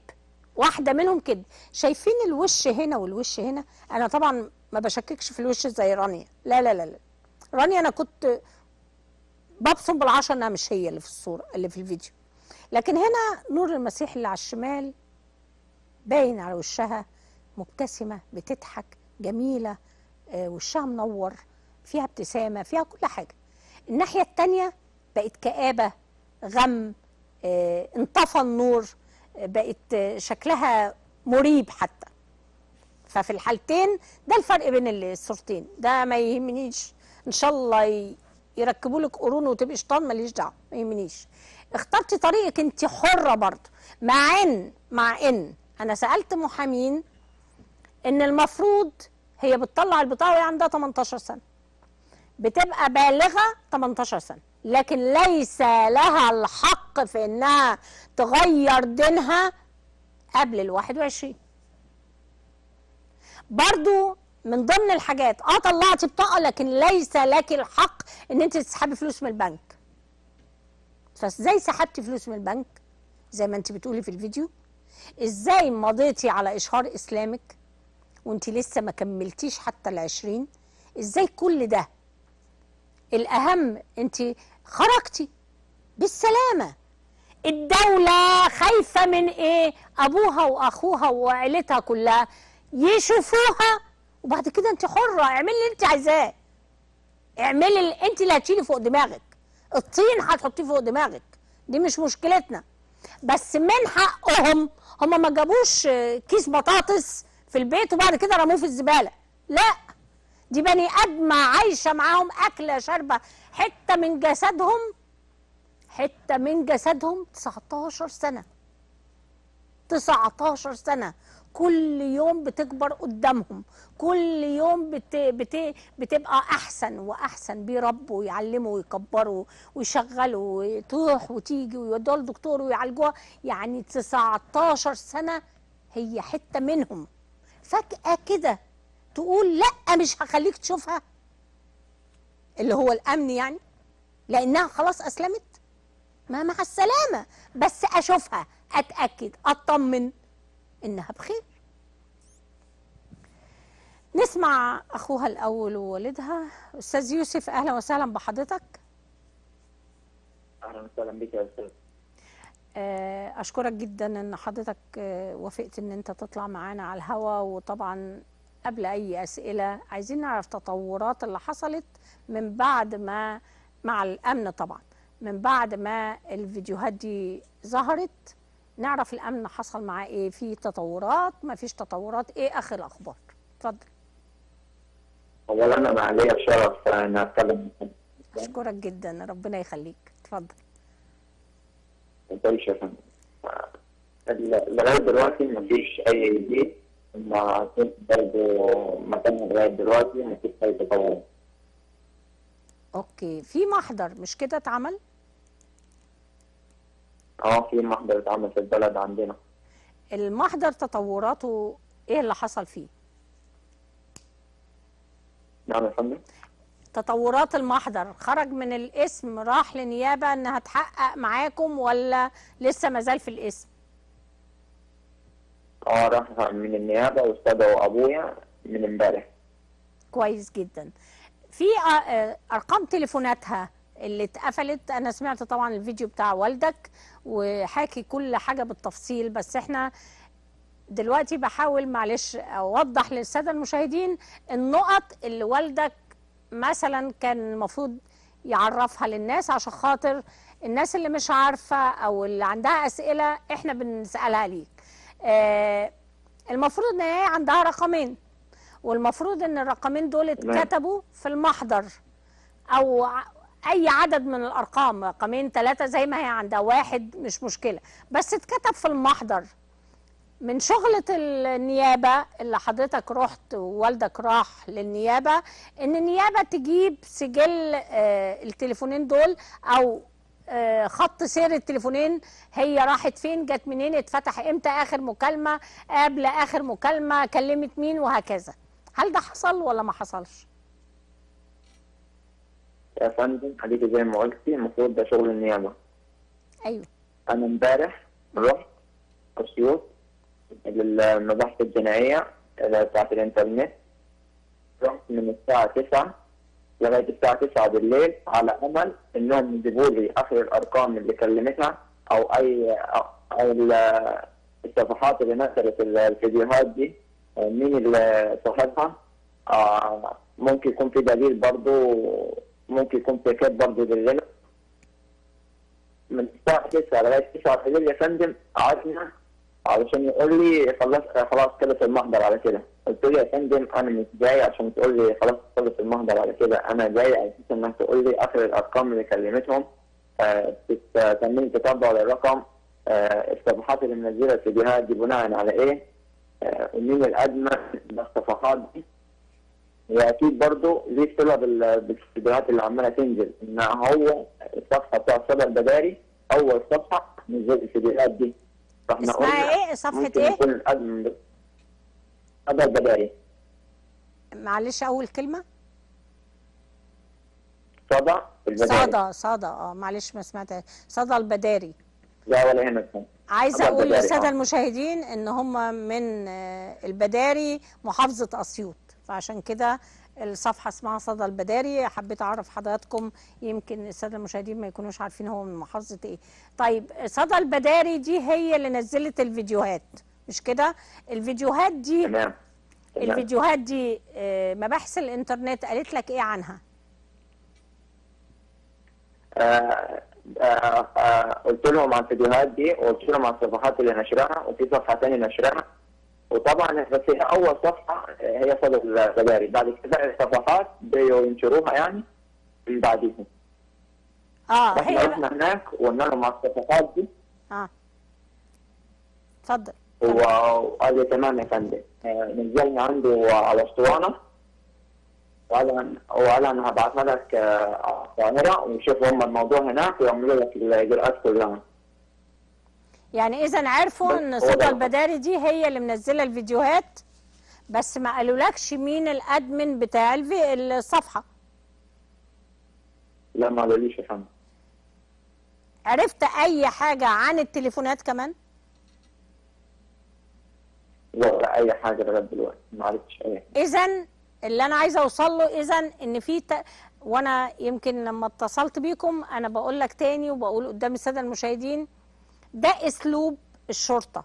واحدة منهم كذب شايفين الوش هنا والوش هنا؟ أنا طبعا ما بشككش في الوش زي رانيا. لا لا لا لا. رانيا أنا كنت ببصم بالعشرة إنها مش هي اللي في الصورة اللي في الفيديو. لكن هنا نور المسيح اللي على الشمال باين على وشها مبتسمة بتضحك جميلة آه، وشها منور فيها ابتسامة فيها كل حاجة. الناحية التانية بقت كآبة غم آه، انطفى النور. بقت شكلها مريب حتى. ففي الحالتين ده الفرق بين الصورتين. ده ما يهمنيش. إن شاء الله يركبوا لك قرون وتبقي شيطان ماليش دعوة ما يهمنيش. اخترتي طريقك انت حرة برضه. مع إن مع إن أنا سألت محامين إن المفروض هي بتطلع البطاقة وهي عندها 18 سنة. بتبقى بالغة 18 سنة. لكن ليس لها الحق في إنها تغير دينها قبل ال 21 برضو من ضمن الحاجات آه طلعتي بطاقة لكن ليس لك الحق إن أنت تسحبي فلوس من البنك. فإزاي سحبتي فلوس من البنك؟ زي ما أنت بتقولي في الفيديو. إزاي مضيتي على إشهار إسلامك وأنت لسه ما كملتيش حتى العشرين؟ إزاي كل ده؟ الأهم أنت خرجتي. بالسلامة. الدولة خايفة من إيه؟ أبوها وأخوها وعيلتها كلها يشوفوها. وبعد كده أنت حرة. اعملي اللي أنت عايزاه. اعملي اللي أنت اللي هتشيلي فوق دماغك. الطين هتحطيه فوق دماغك. دي مش مشكلتنا. بس من حقهم هم ما جابوش كيس بطاطس في البيت وبعد كده رموه في الزبالة. لا. دي بني آدمة عايشة معاهم أكلة شاربة حتة من جسدهم حتة من جسدهم 19 سنة. 19 سنة. كل يوم بتكبر قدامهم. كل يوم بت... بت... بتبقى أحسن وأحسن. بيربوا ويعلموا ويكبروا ويشغلوا وتروح وتيجي ويودوها للدكتور ويعالجوها. يعني 19 سنة هي حتة منهم. فجأة كده تقول لا مش هخليك تشوفها. اللي هو الأمن يعني لأنها خلاص أسلمت. ما مع السلامة بس أشوفها أتأكد أطمن إنها بخير. نسمع أخوها الأول ووالدها. أستاذ يوسف أهلا وسهلا بحضرتك. أهلا وسهلا بك يا أستاذ. آه، أشكرك جدا إن حضرتك آه، وافقت إن أنت تطلع معانا على الهوا. وطبعا قبل أي أسئلة. عايزين نعرف تطورات اللي حصلت من بعد ما مع الأمن طبعا من بعد ما الفيديوهات دي ظهرت. نعرف الأمن حصل معاه إيه في تطورات ما فيش تطورات إيه آخر الأخبار؟ اتفضل. اولا أنا ليا الشرف إن أتكلم. أشكرك جدا ربنا يخليك. اتفضل. معاك يا فندم لغاية دلوقتي مفيش أي جديد. ما كنت برضه مكان لغاية دلوقتي مفيش اي تطور أوكي. في محضر مش كده اتعمل؟ آه في محضر اتعمل في البلد عندنا. المحضر تطوراته إيه اللي حصل فيه؟ نعم يا فندم. تطورات المحضر. خرج من الاسم راح لنيابة إنها تحقق معاكم ولا لسه مازال في الاسم؟ آه راح من النيابة واستدعوا ابويا من امبارح. كويس جدا. في آه، آه، أرقام تليفوناتها اللي اتقفلت؟ أنا سمعت طبعا الفيديو بتاع والدك وحاكي كل حاجة بالتفصيل بس إحنا دلوقتي بحاول معلش أوضح للسادة المشاهدين النقط اللي والدك مثلا كان المفروض يعرفها للناس عشان خاطر الناس اللي مش عارفة أو اللي عندها أسئلة إحنا بنسألها ليك. المفروض إن هي عندها رقمين والمفروض إن الرقمين دول. اتكتبوا في المحضر أو أي عدد من الأرقام رقمين ثلاثة زي ما هي عندها واحد مش مشكلة بس اتكتب في المحضر من شغلة النيابة اللي حضرتك رحت ووالدك راح للنيابة إن النيابة تجيب سجل آه، التليفونين دول أو آه، خط سير التليفونين. هي راحت فين؟ جت منين؟ اتفتح إمتى آخر مكالمة؟ قبل آخر مكالمة؟ كلمت مين؟ وهكذا. هل ده حصل ولا ما حصلش؟ يا فندم حضرتك زي ما قلتي المفروض ده شغل النيابة. أيوه. أنا امبارح رحت أسيوط للمباحث الجنائية اللي بتاعت الإنترنت. رحت من الساعة 9 لغاية الساعة 9 بالليل على أمل إنهم يجيبوا لي آخر الأرقام اللي كلمتها أو أو ال- الصفحات اللي نشرت ال- الفيديوهات دي. آه، مين اللي صاحبها؟ آه، ممكن يكون في دليل برضو ممكن يكون في كيد برضو دليل من الساعة 9 لغاية 9 بالليل يا فندم قعدنا علشان يقول لي خلاص خلاص خلص المحضر على كده. قلت له يا فندم أنا مش جاي عشان تقول لي خلاص خلص المحضر على كده. أنا جاي على أساس إنك تقول لي آخر الأرقام اللي كلمتهم آه، تعملي تتبع للرقم آه، الصفحات اللي منزله الفيديوهات دي بناء على إيه؟ آه، ومين الادمى بالصفحات دي. واكيد برضه ليه صله بال- بالفيديوهات اللي عمالة تنزل إن هو الصفحة بتاع صدى البداري أول صفحة نزل الفيديوهات دي. فإحنا اسمها قلنا إيه؟ صفحة إيه؟ صدى البداري معلش أول كلمة؟ صدى البداري صدى صدى. آه معلش ما سمعتها صدى البداري. لا ولا يهمك. عايزة أقول للساده آه. المشاهدين إن هم من آه، البداري محافظة أسيوط. فعشان كده الصفحة اسمها صدى البداري. حبيت أعرف حضراتكم يمكن الساده المشاهدين ما يكونوش عارفين هو من محافظة إيه. طيب صدى البداري دي هي اللي نزلت الفيديوهات. مش كده؟ الفيديوهات دي تمام. الفيديوهات دي آه، مباحث الإنترنت قالت لك إيه عنها؟ آه، آه، آه، قلت لهم عن الفيديوهات دي وقلت لهم عن الصفحات اللي نشرها وفي صفحة ثانية نشرها. وطبعا بس هي أول صفحة هي صدى البداري بعد كده الصفحات بيوا ينشروها يعني من بعديهم. آه إحنا هي رحنا هناك وقلنا لهم على الصفحات دي. آه. اتفضل. و- وقال لي تمام يا فندم. آه، نزلنا عنده على أسطوانة. وقال وقال أنا هبعتها لك آه، القاهرة ويشوفوا هم الموضوع هناك ويعملوا لك الإجراءات كلها. يعني إذا عرفوا إن صدى. البداري دي هي اللي منزلة الفيديوهات بس ما قالولكش مين الأدمن بتاع الفي... الصفحة. لا ما قالوليش يا فندم. عرفت أي حاجة عن التليفونات كمان؟ ولا أي حاجة لغاية دلوقتي. ما عرفتش اي اذا اللي أنا عايزه أوصل له اذا إن في ت... وأنا يمكن لما اتصلت بيكم أنا بقول لك تاني وبقول قدام السادة المشاهدين ده أسلوب الشرطة.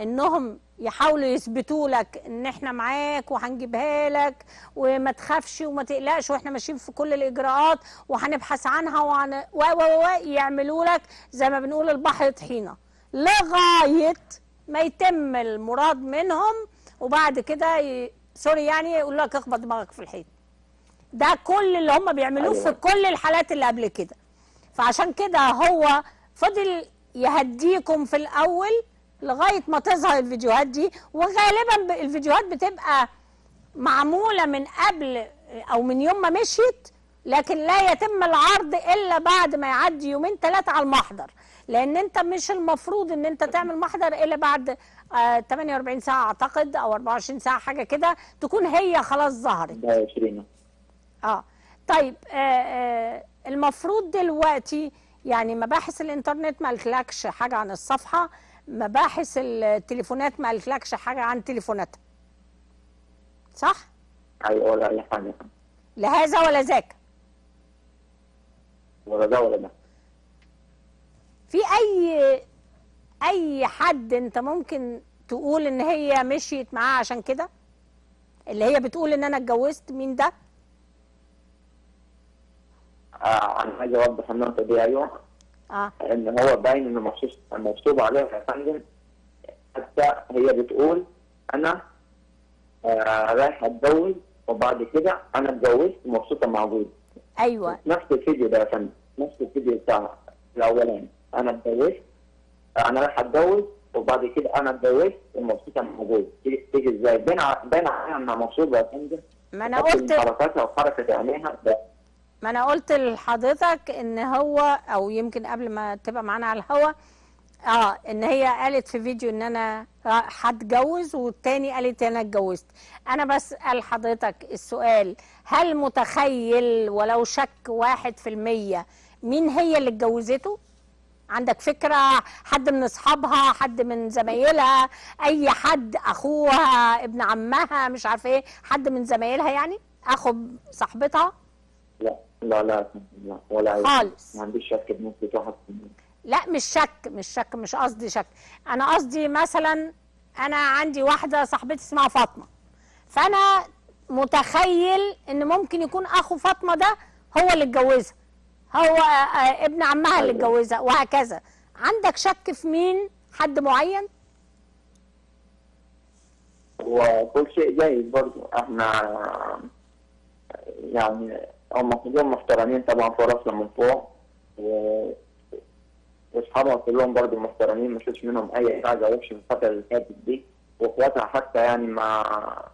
إنهم يحاولوا يثبتوا لك إن إحنا معاك وهنجيبها لك وما تخافش وما تقلقش وإحنا ماشيين في كل الإجراءات وهنبحث عنها وعن و و و يعملوا لك زي ما بنقول البحر طحينة. لغاية ما يتم المراد منهم وبعد كده ي... سوري يعني يقول لك اخبط دماغك في الحيط. ده كل اللي هم بيعملوه أيوة. في كل الحالات اللي قبل كده. فعشان كده هو فضل يهديكم في الأول لغاية ما تظهر الفيديوهات دي وغالبا الفيديوهات بتبقى معمولة من قبل أو من يوم ما مشيت لكن لا يتم العرض إلا بعد ما يعدي يومين ثلاثة على المحضر. لأن انت مش المفروض ان انت تعمل محضر الا بعد آه 48 ساعة اعتقد أو 24 ساعة حاجة كده تكون هي خلاص ظهرت. ده 20 آه. طيب آه آه المفروض دلوقتي يعني مباحث الإنترنت ما قالتلكش حاجة عن الصفحة مباحث التليفونات ما قالتلكش حاجة عن تليفوناتها. صح؟ أيوه ولا أي حاجة. لهذا ولا ذاك. ولا ده ولا ده. في أي أي حد أنت ممكن تقول إن هي مشيت معاه عشان كده؟ اللي هي بتقول إن أنا اتجوزت مين ده؟ آه أنا عايز اوضح النقطه دي أيوه. آه. إن هو باين إنه مكتوب مكتوب عليها يا فندم. حتى هي بتقول أنا آه رايح أتجوز وبعد كده أنا اتجوزت ومبسوطة مع جوزي أيوه. نفس الفيديو ده يا فندم. نفس الفيديو بتاع الأولاني. أنا اتجوزت أنا رايح أتجوز وبعد كده أنا اتجوزت ومبسوطه مع جوزي تيجي إزاي؟ باين ع- باين عليها إنها مبسوطه يا فندم. ما أنا قلت حركاتها وحركه عينيها ما أنا قلت لحضرتك إن هو أو يمكن قبل ما تبقى معانا على الهوا آه إن هي قالت في فيديو إن أنا هتجوز والتاني قالت أنا اتجوزت. أنا بسأل حضرتك السؤال هل متخيل ولو شك واحد في المية مين هي اللي اتجوزته؟ عندك فكرة؟ حد من أصحابها حد من زمايلها أي حد؟ أخوها ابن عمها مش عارفه إيه حد من زمايلها يعني؟ أخو صاحبتها؟ لا لا لا لا ولا خالص. ما عنديش شك بنسبة واحد. لا مش شك مش شك مش قصدي شك. أنا قصدي مثلا أنا عندي واحدة صاحبتي اسمها فاطمة. فأنا متخيل إن ممكن يكون أخو فاطمة ده هو اللي اتجوزها. هو آه، ابن عمها اللي أيوة. اتجوزها وهكذا. عندك شك في مين؟ حد معين؟ وكل شيء جيد برضه إحنا يعني هم كلهم محترمين طبعا في راسنا من فوق و واصحابها كلهم برضه محترمين ما شفتش منهم أي حاجة وحشة في الفترة اللي فاتت دي. واخواتها حتى يعني ما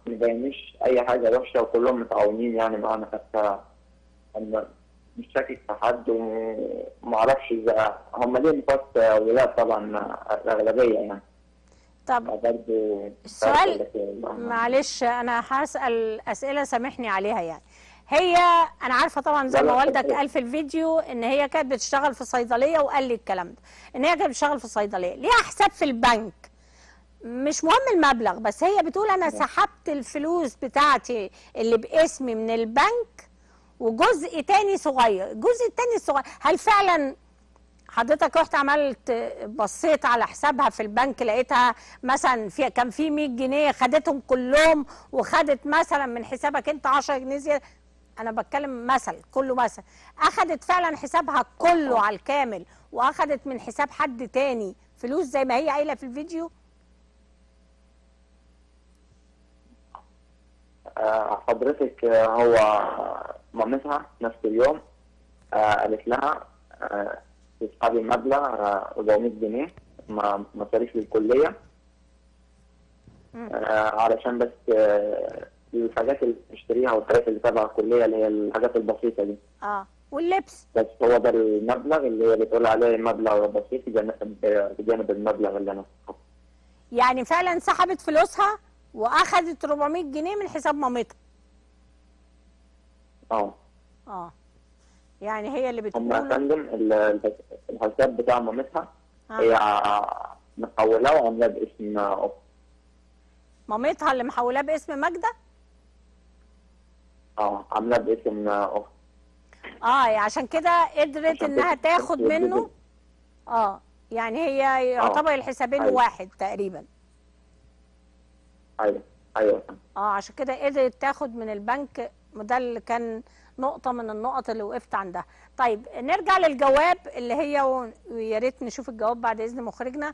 مبينيش أي حاجة وحشة وكلهم متعاونين يعني معانا حتى. في حد وما أعرفش إذا هم ليهم اخوات ولاد طبعا الاغلبيه يعني. طب السؤال معلش أنا هسأل أسئلة سامحني عليها يعني. هي أنا عارفة طبعا زي ما والدك. قال في الفيديو إن هي كانت بتشتغل في صيدلية وقال لي الكلام ده إن هي كانت بتشتغل في صيدلية. ليها حساب في البنك. مش مهم المبلغ بس هي بتقول أنا سحبت الفلوس بتاعتي اللي باسمي من البنك وجزء تاني صغير. الجزء التاني الصغير هل فعلا حضرتك رحت عملت بصيت على حسابها في البنك لقيتها مثلا في كان في 100 جنيه خدتهم كلهم وخدت مثلا من حسابك أنت 10 جنيه زيادة؟ أنا بتكلم مثل كله مثل أخدت فعلا حسابها كله على الكامل وأخدت من حساب حد تاني فلوس زي ما هي قايلة في الفيديو؟ آه، حضرتك آه، هو مامتها نفس اليوم آه، قالت لها آه، تسحبي مبلغ آه، 400 جنيه. م- مصاريف للكلية. آه، علشان بس آه، الحاجات اللي بتشتريها والحاجات اللي تبع الكلية اللي هي الحاجات البسيطة دي. آه واللبس. بس هو ده المبلغ اللي هي بتقول عليه مبلغ بسيط بجانب المبلغ اللي سحبته. يعني فعلا سحبت فلوسها واخدت 400 جنيه من حساب مامتها. آه. آه. يعني هي اللي هم يا بتقول فندم ال- ال- الحساب بتاع مامتها آه. هي محولاه وعاملاه باسم أخت مامتها اللي محولاه باسم ماجدة؟ آه عاملاه باسم أخت آه عشان كده قدرت عشان إنها تاخد منه. آه يعني هي يعتبر الحسابين أيوة. واحد تقريبا. أيوه. أيوه. آه عشان كده قدرت تاخد من البنك ده اللي كان نقطة من النقط اللي وقفت عندها. طيب نرجع للجواب اللي هي ويا ريت نشوف الجواب بعد إذن مخرجنا.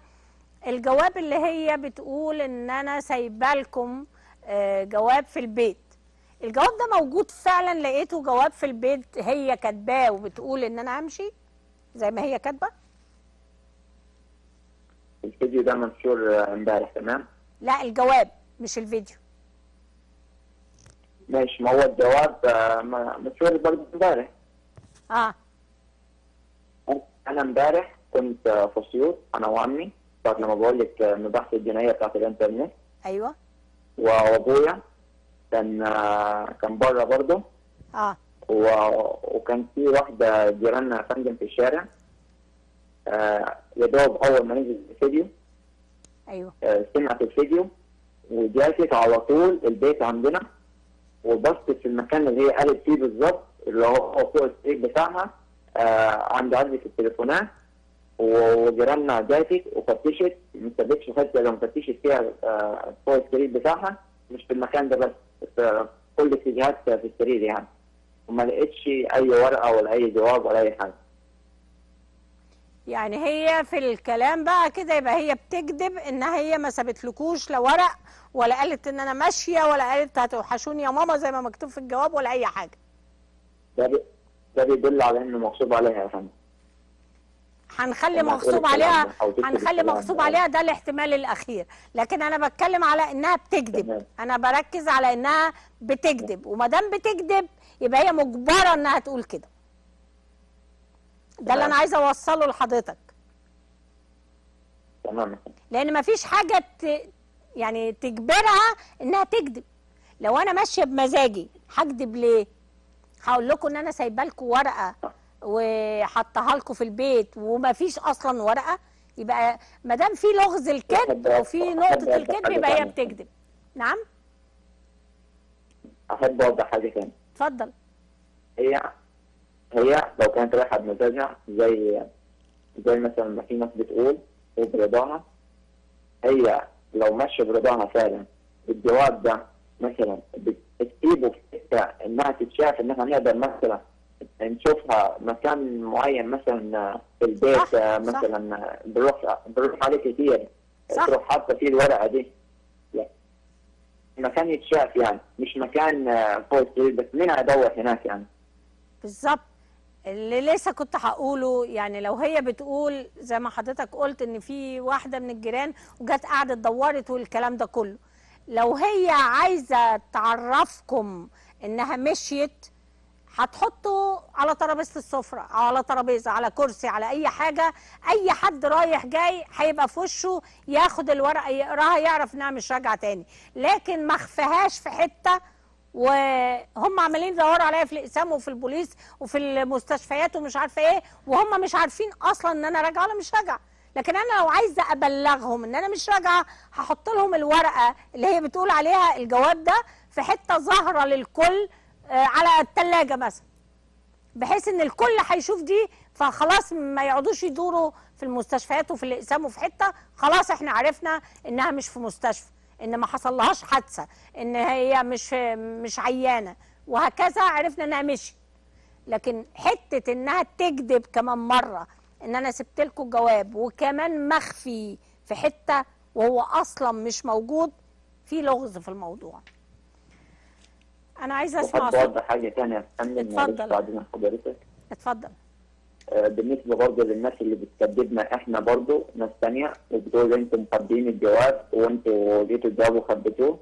الجواب اللي هي بتقول إن أنا سايبة لكم آه، جواب في البيت. الجواب ده موجود فعلا لقيته جواب في البيت هي كاتباه وبتقول إن أنا همشي زي ما هي كاتبة؟ الفيديو ده منشور امبارح تمام؟ لا الجواب مش الفيديو. ماشي ما هو الجواب آه، ما- منشور برضه امبارح. آه. أنا امبارح كنت آه، في اسيوط أنا وعمي ساعة لما بقول لك آه، المباحث الجنائية بتاعت الإنترنت. أيوه. وأبويا كان كان بره برضه. آه. و... وكان في واحدة جيراننا فندم في الشارع آه يا دوب أول ما نزل الفيديو أيوه. آه سمعت الفيديو وجاتت على طول البيت عندنا. وبصت في المكان اللي هي قالت فيه بالظبط اللي هو فوق السرير بتاعها آه عند عزة التليفونات. وجيراننا جاتت وفتشت ما سابتش حتة لو فتشت فيها آه فوق السرير بتاعها مش في المكان ده بس في كل الاتجاهات في السرير يعني. وما لقيتش أي ورقة ولا أي جواب ولا أي حاجة. يعني هي في الكلام بقى كده يبقى هي بتكذب إن هي ما سابتلكوش لا ورق ولا قالت إن أنا ماشية ولا قالت هتوحشوني يا ماما زي ما مكتوب في الجواب ولا أي حاجة. ده بي... ده بيدل على إنه مغصوب عليها يا فندم. هنخلي مغصوب عليها هنخلي مغصوب. عليها ده الاحتمال الأخير. لكن أنا بتكلم على إنها بتكذب. تمام. أنا بركز على إنها بتكذب. وما دام بتكذب يبقى هي مجبرة إنها تقول كده. ده اللي أنا. عايزة أوصله لحضرتك تمام. لأن مفيش حاجة ت... يعني تجبرها إنها تكذب لو أنا ماشية بمزاجي هكذب ليه هقول لكم إن أنا سايبة لكم ورقة وحطها لكم في البيت ومفيش أصلا ورقة يبقى ما دام في لغز الكذب وفي أحب نقطة الكذب يبقى هي. بتكذب نعم أحب أوضح حاجة ثانية اتفضل هي هي لو كانت رايحة بمزاجها زي زي مثلا ما في ناس بتقول وبرضاها هي لو ماشية برضاها فعلا الجواب ده مثلا بتسيبه في إنها تتشاف إن إحنا نقدر مثلا نشوفها مكان معين مثلا في البيت صح، صح. مثلا بنروح بنروح عليه كتير صح. تروح حاطة فيه الورقة دي. مكان يتشاف يعني مش مكان آه، فوق السرير بس مين هيدور هناك يعني بالظبط اللي لسه كنت هقوله يعني لو هي بتقول زي ما حضرتك قلت إن في واحدة من الجيران وجت قعدت دورت والكلام ده كله. لو هي عايزة تعرفكم إنها مشيت هتحطه على ترابيزة السفرة على ترابيزة على كرسي على أي حاجة. أي حد رايح جاي هيبقى في وشه ياخد الورقة يقراها يعرف إنها مش راجعة تاني. لكن ما في حتة وهم عمالين يدوروا عليا في الإقسام وفي البوليس وفي المستشفيات ومش عارفة إيه وهم مش عارفين أصلا إن أنا راجعة ولا مش راجعة. لكن أنا لو عايزة أبلغهم إن أنا مش راجعة هحط لهم الورقة اللي هي بتقول عليها الجواب ده في حتة ظاهره للكل آه، على الثلاجه مثلا. بحيث إن الكل هيشوف دي فخلاص ما يقعدوش يدوروا في المستشفيات وفي الإقسام وفي حتة خلاص إحنا عرفنا إنها مش في مستشفى. إن ما حصلهاش حادثة إن هي مش مش عيانة. وهكذا عرفنا إنها مشي لكن حتة إنها تكذب كمان مرة إن أنا سبت لكم الجواب وكمان مخفي في حتة وهو أصلا مش موجود في لغز في الموضوع. أنا عايزة أسمع صوت. حاجة ثانية اتفضل. بعد حضرتك. اتفضل. بالنسبة برضه للناس اللي بتكذبنا إحنا برضه ناس ثانية وبتقول أنتم مخبيين الجواب وأنتوا جيتوا تجاوبوا خبيتوه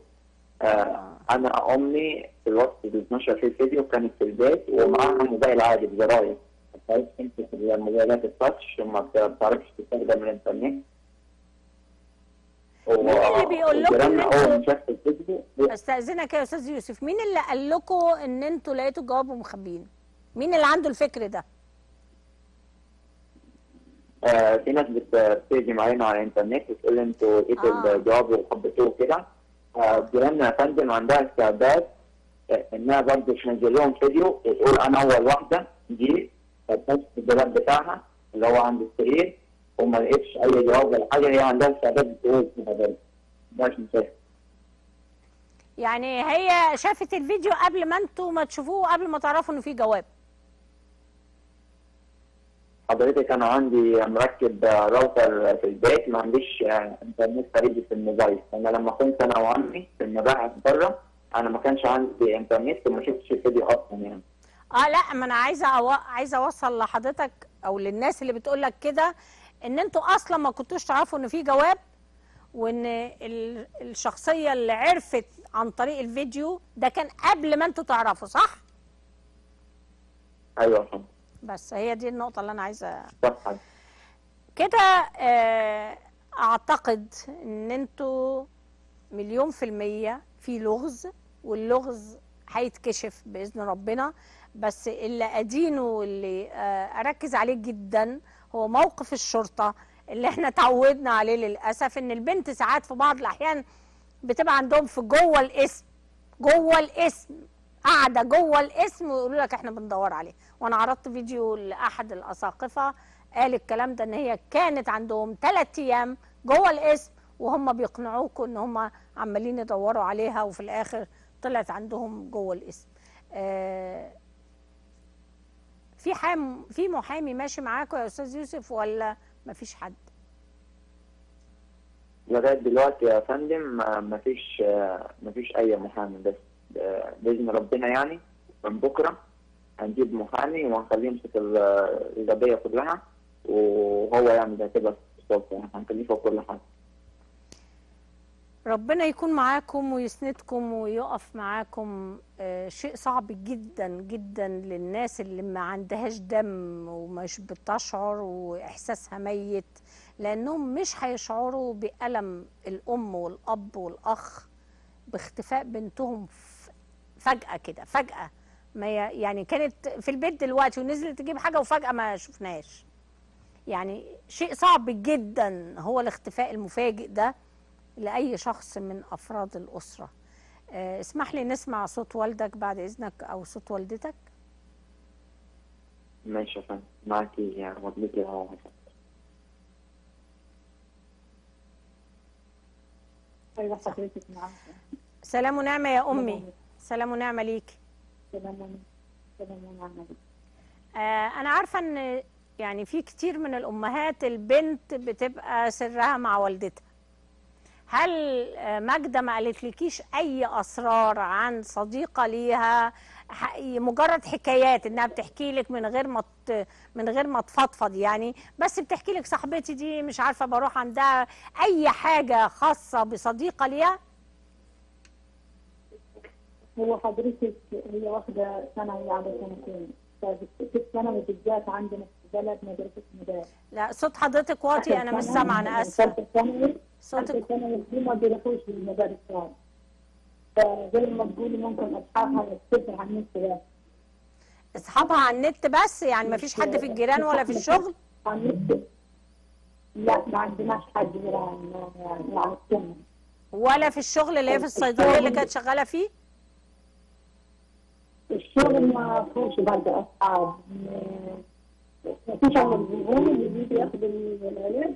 آه أنا أمي في الوقت اللي 12 فيه الفيديو كانت في البيت ومعاها موبايل عادي بزراير. بتعرفش تمسك الموبايلات التاتش وما بتعرفش تستخدم الإنترنت. مين اللي بيقول لكم أنتوا- ما استاذنك يا أستاذ يوسف مين اللي قال لكم إن أنتوا لقيتوا الجواب ومخبيين مين اللي عنده الفكر ده؟ آه، في ناس بت- بتهجم علينا على الإنترنت وتقول أنتوا لقيتوا آه. الجواب وخبيتوه كده آه، جيراننا يا فندم عندها استعداد آه، إنها برضه تنزل لهم فيديو وتقول أنا أول واحدة جيت فتحت الجواب بتاعها اللي هو عند السرير وما لقيتش أي جواب ولا حاجة هي عندها استعداد تقول كده برضه. ده مش يعني هي شافت الفيديو قبل ما أنتوا ما تشوفوه قبل ما تعرفوا إنه في جواب. حضرتك أنا عندي مركب راوتر في البيت ما عنديش إنترنت خارجي في الموبايل. أنا لما كنت أنا وعمي في المباحث بره أنا ما كانش عندي إنترنت وما شفتش الفيديو أصلا يعني. آه لا ما أنا عايزة أو... عايزة أوصل لحضرتك أو للناس اللي بتقول لك كده إن أنتوا أصلا ما كنتوش تعرفوا إن في جواب وإن ال... الشخصية اللي عرفت عن طريق الفيديو ده كان قبل ما أنتوا تعرفوا صح؟ أيوه بس هي دي النقطة اللي أنا عايزة كده آه، أعتقد إن أنتوا مليون في المية في لغز واللغز هيتكشف بإذن ربنا. بس اللي ادينه واللي آه، أركز عليه جدا هو موقف الشرطة اللي إحنا تعودنا عليه للأسف. إن البنت ساعات في بعض الأحيان بتبقى عندهم في جوه الاسم جوه الاسم قاعدة جوه الاسم ويقولوا لك إحنا بندور عليه. وأنا عرضت فيديو لأحد الأساقفة قال الكلام ده إن هي كانت عندهم ثلاث أيام جوه الاسم وهم بيقنعوكم إن هم عمالين يدوروا عليها وفي الآخر طلعت عندهم جوه الاسم آه في حام في محامي ماشي معاكم يا أستاذ يوسف ولا مفيش حد؟ لغاية دلوقتي يا فندم ما ما فيش آه، ما فيش أي محامي بس آه، بإذن ربنا يعني من بكرة. هنجيب محامي وهنخليه يمسك ال- القضية كلها وهو يعني ده كده السلطه يعني هنكلفه كل حاجة. ربنا يكون معاكم ويسندكم ويقف معاكم. آه، شيء صعب جدا جدا للناس اللي ما عندهاش دم ومش بتشعر وإحساسها ميت لأنهم مش هيشعروا بألم الأم والأب والأخ باختفاء بنتهم ف- فجأة كده فجأة. ما يعني كانت في البيت دلوقتي ونزلت تجيب حاجة وفجأة ما شفناش. يعني شيء صعب جدا هو الاختفاء المفاجئ ده لأي شخص من أفراد الأسرة. آه، اسمح لي نسمع صوت والدك بعد إذنك أو صوت والدتك. ماشي يا فندم. معاكي يا والدتي اهو أيوه حضرتك معاك سلام ونعمة يا أمي. سلام. ونعمة ليك سلام سلام آه، أنا عارفة إن يعني في كتير من الأمهات البنت بتبقى سرها مع والدتها. هل ماجدة ما قالتلكيش أي أسرار عن صديقة ليها؟ مجرد حكايات إنها بتحكي لك من غير ما من غير ما تفضفض يعني بس بتحكي لك صاحبتي دي مش عارفة بروح عندها أي حاجة خاصة بصديقة ليها؟ هو حضرتك هي واخدة ثانوي على سنتين. ففي الثانوي بالذات عندنا في البلد مدرسة مدارس. لا صوت حضرتك واطي أنا مش سامعة أنا آسفة. صوتك ثالثة ثانوي دي ما بيروحوش للمدارس خالص فزي ما تقولي ممكن أصحابها يتصلوا على النت بس. أصحابها على النت بس؟ يعني ما فيش حد في الجيران ولا في الشغل؟ على النت؟ لا ما عندناش حد يعني يعني ولا في الشغل اللي هي في الصيدلية اللي كانت شغالة فيه؟ الشغل ما فيهوش برضه أصحاب ما فيش الزبون اللي بيجي ياخد العلاج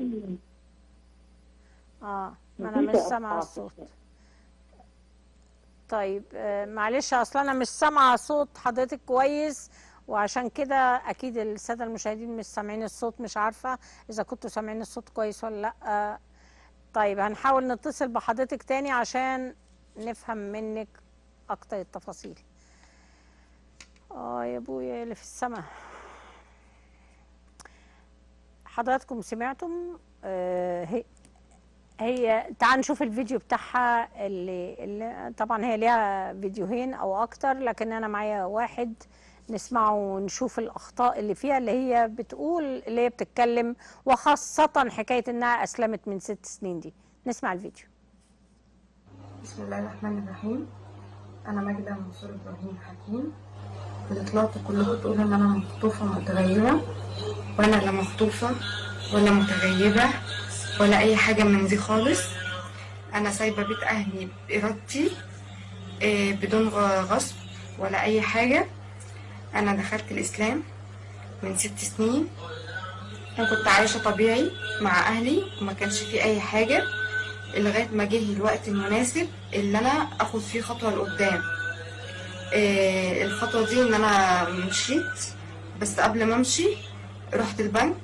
آه مفيش مش سامعة أصحاب. الصوت طيب آه معلش أصلا أنا مش سامعة صوت حضرتك كويس وعشان كده أكيد السادة المشاهدين مش سامعين الصوت مش عارفة إذا كنتوا سامعين الصوت كويس ولا لأ. طيب هنحاول نتصل بحضرتك تاني عشان نفهم منك أكتر التفاصيل. آه يا أبويا اللي في السماء حضراتكم سمعتم؟ آه هي هي تعال نشوف الفيديو بتاعها اللي, اللي طبعا هي ليها فيديوهين أو أكتر لكن أنا معايا واحد نسمعه ونشوف الأخطاء اللي فيها اللي هي بتقول اللي هي بتتكلم وخاصة حكاية إنها أسلمت من ست سنين دي. نسمع الفيديو. بسم الله الرحمن الرحيم. أنا ماجدة منصور إبراهيم حكيم. اللي طلعتوا كلكم تقولوا إن أنا مخطوفة متغيبة وأنا لا مخطوفة ولا متغيبة ولا أي حاجة من دي خالص. أنا سايبة بيت أهلي بإرادتي إيه، بدون غصب ولا أي حاجة. أنا دخلت الإسلام من ست سنين. أنا كنت عايشة طبيعي مع أهلي وما كانش في أي حاجة لغاية ما جه الوقت المناسب اللي أنا أخد فيه خطوة لقدام. إيه الخطوة دي إن أنا مشيت. بس قبل ما أمشي رحت البنك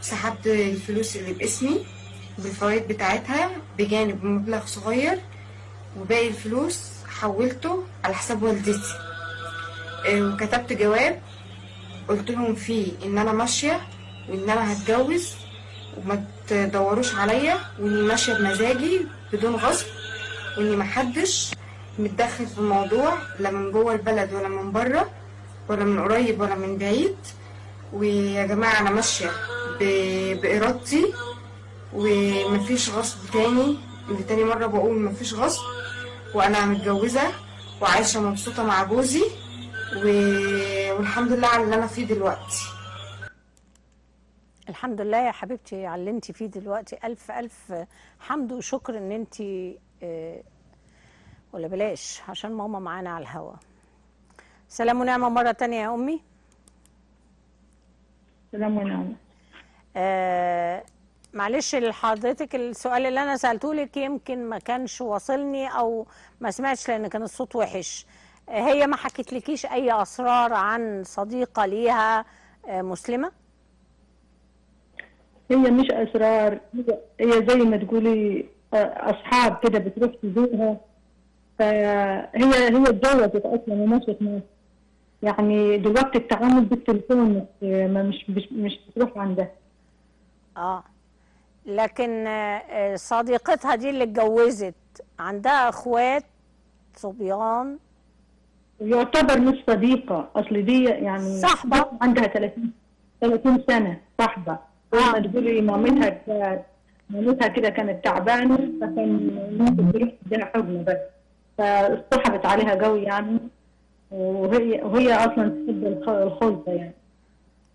سحبت الفلوس اللي باسمي بالفوائد بتاعتها بجانب مبلغ صغير وباقي الفلوس حولته على حساب والدتي. إيه وكتبت جواب قلت لهم فيه إن أنا ماشية وإن أنا هتجوز وما تدوروش عليا وإني ماشية بمزاجي بدون غصب وإني محدش متدخل في الموضوع لا من جوه البلد ولا من بره ولا من قريب ولا من بعيد. ويا جماعة أنا ماشية ب- بإرادتي ومفيش غصب تاني. لتاني مرة بقول مفيش غصب وأنا متجوزة وعايشة مبسوطة مع جوزي و... والحمد لله على اللي أنا فيه دلوقتي. الحمد لله يا حبيبتي على اللي انت فيه دلوقتي. ألف ألف حمد وشكر إن انت آه، ولا بلاش؟ عشان ماما معانا على الهوا. سلام ونعمة مرة تانية يا أمي. سلام ونعمة. آه معلش لحضرتك السؤال اللي أنا سألته لك يمكن ما كانش واصلني أو ما سمعتش لأن كان الصوت وحش. آه هي ما حكتلكيش أي أسرار عن صديقة ليها آه مسلمة؟ هي مش أسرار هي- زي ما تقولي آه، أصحاب كده بتروح تزورها. فهي هي اتجوزت أصلا ومشت ناس يعني دلوقتي التعامل بالتليفون مش ما- مش مش, مش بتروح عندها آه. لكن آه، آه، صديقتها دي اللي اتجوزت عندها أخوات صبيان؟ يعتبر مش صديقة. أصل دي يعني صاحبة. عندها 30 30 سنة صاحبة. لما تقولي مامتها مامتها كده كانت تعبانة فكان ممكن تروح تديها حضن بس. فاصطحبت عليها قوي يعني. وهي وهي أصلا تحب الخ- الخلطة يعني.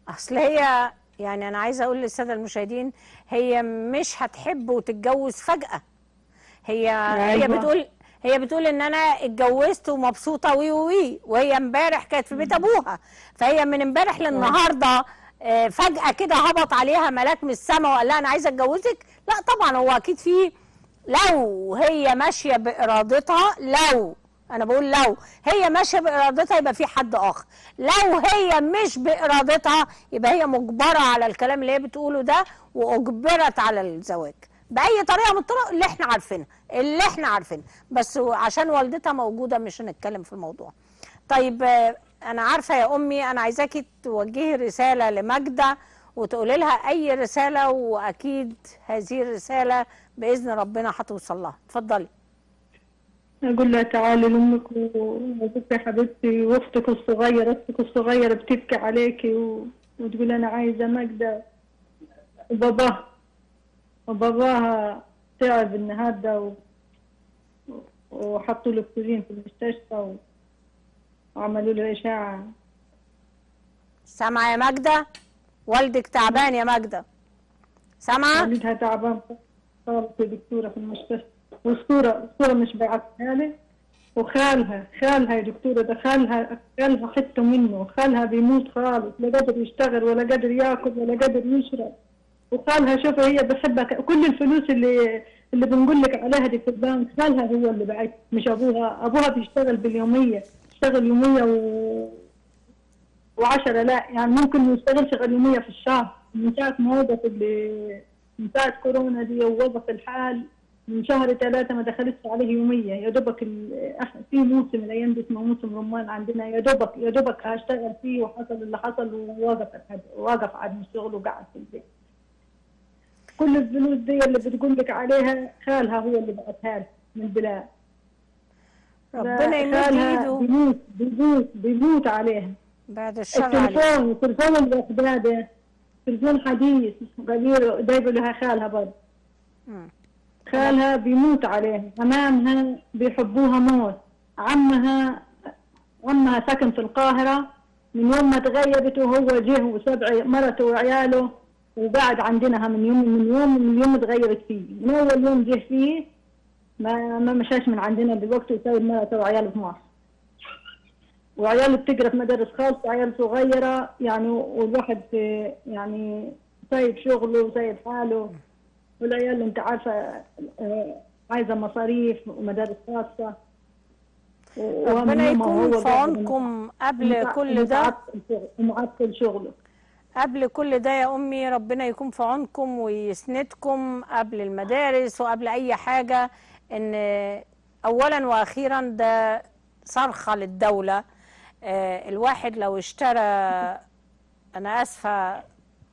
أصل هي يعني أنا عايزة أقول للساده المشاهدين هي مش هتحب وتتجوز فجأة. هي هي أيوة. بتقول هي بتقول إن أنا اتجوزت ومبسوطة وي وي وهي امبارح كانت في بيت أبوها. فهي من امبارح للنهاردة آه، فجأة كده هبط عليها ملاك من السماء وقال لها أنا عايزة أتجوزك. لا طبعا هو أكيد في لو هي ماشية بإرادتها لو أنا بقول لو هي ماشية بإرادتها يبقى في حد آخر. لو هي مش بإرادتها يبقى هي مجبرة على الكلام اللي هي بتقوله ده وأجبرت على الزواج. بأي طريقة من الطرق اللي إحنا عارفينها اللي إحنا عارفينها. بس عشان والدتها موجودة مش هنتكلم في الموضوع. طيب أنا عارفة يا أمي أنا عايزاكي توجهي رسالة لماجدة وتقولي لها أي رسالة وأكيد هذه الرسالة بإذن ربنا هتوصل لها اتفضلي. أقول لها تعالي لأمك وأختك يا حبيبتي وأختك الصغيرة أختك الصغيرة بتبكي عليكي و... وتقول أنا عايزة ماجدة. وباباها وباباها تعب النهاردة و... وحطوا له أكسجين في المستشفى و... وعملوا له إشاعة. سامعة يا ماجدة؟ والدك تعبان يا ماجدة. سامعة؟ والدها تعبان. صارت دكتورة في المستشفى والصورة الصورة مش بعتها لي. وخالها خالها يا دكتورة ده خالها خالها حتة منه خالها بيموت خالص لا قادر يشتغل ولا قادر ياكل ولا قادر يشرب. وخالها شوفي هي بحبك كل الفلوس اللي اللي بنقول لك عليها دي في البنك خالها هو اللي بعت مش أبوها. أبوها بيشتغل باليومية يشتغل يومية و وعشرة لا يعني ممكن ما يشتغلش غير يومية في الشهر من ساعة ما وقف اللي من كورونا دي ووقف الحال من شهر ثلاثة ما دخلتش عليه يومية يا دوبك في موسم الأيام دي اسمه موسم رمان عندنا. يا دوبك يا دوبك هشتغل فيه وحصل اللي حصل ووقف وقف عن الشغل وقعد في البيت. كل الفلوس دي اللي بتقول لك عليها خالها هو اللي بعتها من البلاد ربنا يمد بيموت بيموت بيموت عليها. بعد الشر التليفون التليفون اللي واخداه ده تليفون حديث قدير جايبه لها خالها برضه. خالها بيموت عليها. عمامها بيحبوها موت. عمها عمها سكن في القاهرة. من يوم ما تغيبت وهو جه وسبع مرته وعياله وقعد عندنا من يوم من يوم من يوم تغيبت فيه. من أول يوم جه فيه ما ما مشاش من عندنا دلوقتي وسايب مرته وعياله في مصر. وعياله بتقرا في مدارس خاصة عيال صغيرة يعني والواحد في- يعني سايب شغله وسايب حاله. والعيال انت عارفة آه، عايزة مصاريف ومدارس خاصة. ربنا يكون في عونكم قبل كل ده. ومعطل شغله. قبل كل ده يا أمي ربنا يكون في عونكم ويسندكم قبل المدارس وقبل أي حاجة إن اولا وأخيرا ده صرخة للدولة. آه، الواحد لو اشترى أنا آسفة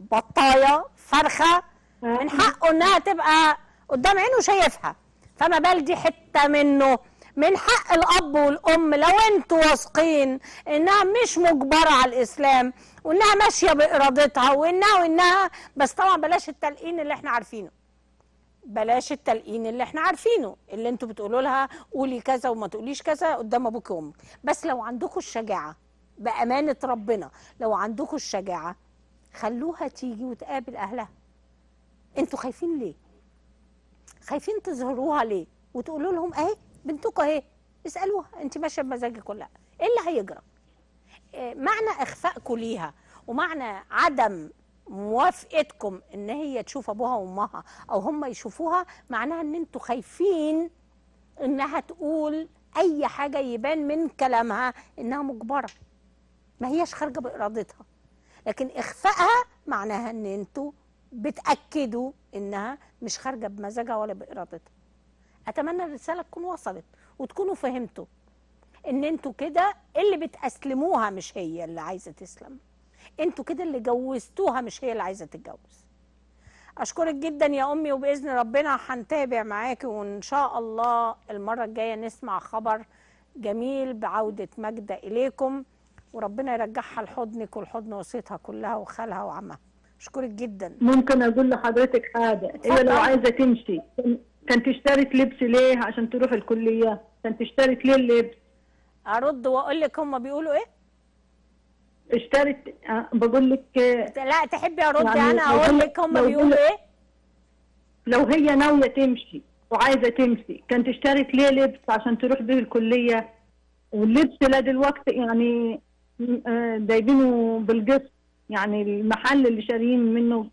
بطاية فرخة من حقه إنها تبقى قدام عينه شايفها. فما بال دي حتة منه. من حق الأب والأم لو أنتوا واثقين إنها مش مجبرة على الإسلام وإنها ماشية بإرادتها وإنها وإنها بس طبعا بلاش التلقين اللي إحنا عارفينه. بلاش التلقين اللي إحنا عارفينه اللي أنتوا بتقولوا لها قولي كذا وما تقوليش كذا قدام أبوك وأمك. بس لو عندكم الشجاعة بأمانة ربنا لو عندكم الشجاعة خلوها تيجي وتقابل أهلها. أنتوا خايفين ليه؟ خايفين تظهروها ليه؟ وتقولوا لهم أهي بنتكم أهي اسألوها أنت ماشية بمزاجك ولا لأ. إيه اللي هيجرى؟ آه، معنى اخفائكم ليها ومعنى عدم موافقتكم إن هي تشوف أبوها وأمها أو هم يشوفوها معناها إن أنتوا خايفين إنها تقول أي حاجة يبان من كلامها إنها مجبرة. ما هياش خارجة بإرادتها. لكن اخفائها معناها إن أنتوا بتأكدوا إنها مش خارجة بمزاجها ولا بإرادتها. أتمنى الرسالة تكون وصلت وتكونوا فهمتوا إن أنتوا كده اللي بتأسلموها مش هي اللي عايزة تسلم. أنتوا كده اللي جوزتوها مش هي اللي عايزة تتجوز. أشكرك جدا يا أمي وبإذن ربنا هنتابع معاكي وإن شاء الله المرة الجاية نسمع خبر جميل بعودة ماجده إليكم وربنا يرجعها لحضنك ولحضن وصيتها كلها وخالها وعمها. أشكرك جدا. ممكن أقول لحضرتك حاجة هي. لو عايزة تمشي كان- كانت اشترت لبس ليه عشان تروح الكلية كانت اشترت ليه اللبس؟ أرد وأقول لك هم بيقولوا إيه؟ اشترت آه، بقول لك آه، لا تحبي ارد يعني أنا أقول لك هم لو بيقولوا إيه؟ لو هي ناوية تمشي وعايزة تمشي كانت اشترت ليه لبس عشان تروح به الكلية؟ واللبس لا دلوقتي يعني آه، جايبينه بالقسط يعني المحل اللي شاريين منه.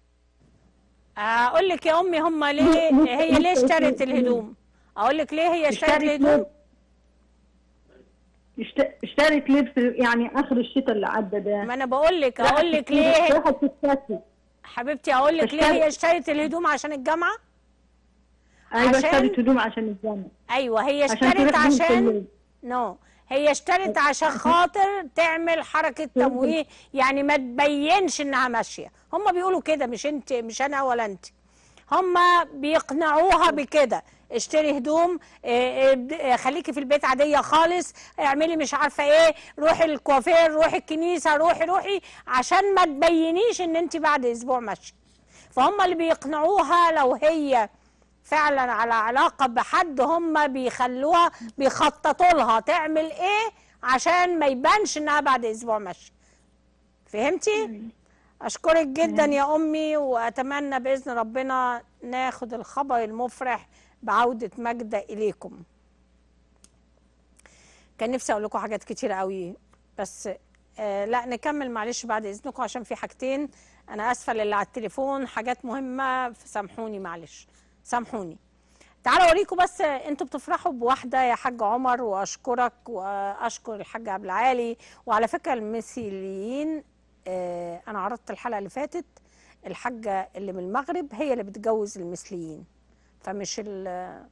أقول لك يا أمي هم ليه. هي ليه اشترت الهدوم؟ أقول لك ليه هي اشترت الهدوم؟ اشترت لبس يعني آخر الشتاء اللي عدى ده. ما أنا بقول لك أقول لك ليه حبيبتي أقول لك ليه هي اشترت الهدوم عشان الجامعة؟ أيوه عشان- اشترت هدوم عشان الجامعة. أيوه هي اشترت عشان. no هي اشترت عشان خاطر تعمل حركة تمويه يعني ما تبينش إنها ماشية. هم بيقولوا كده مش أنت مش أنا ولا أنت. هم بيقنعوها بكده. اشتري هدوم آه، آه، آه، خليكي في البيت عادية خالص. اعملي مش عارفة إيه روحي الكوافير روحي الكنيسة روحي روحي عشان ما تبينيش ان انت بعد أسبوع ماشية. فهم اللي بيقنعوها لو هي فعلا على علاقة بحد هم بيخلوها بيخططوا لها تعمل إيه عشان ما يبانش انها بعد أسبوع ماشية. فهمتي؟ أشكرك جدا يا أمي وأتمنى بإذن ربنا ناخد الخبر المفرح بعودة ماجدة إليكم. كان نفسي أقول لكم حاجات كتيرة قوي بس آه لا نكمل معلش بعد إذنكم عشان في حاجتين. أنا آسفة للي على التليفون حاجات مهمة فسامحوني معلش. سامحوني. تعالوا أوريكم بس أنتوا بتفرحوا بواحدة يا حاج عمر وأشكرك وأشكر الحاج عبد العالي وعلى فكرة المثيليين آه أنا عرضت الحلقة اللي فاتت الحاجة اللي من المغرب هي اللي بتجوز المثليين. فمش ال-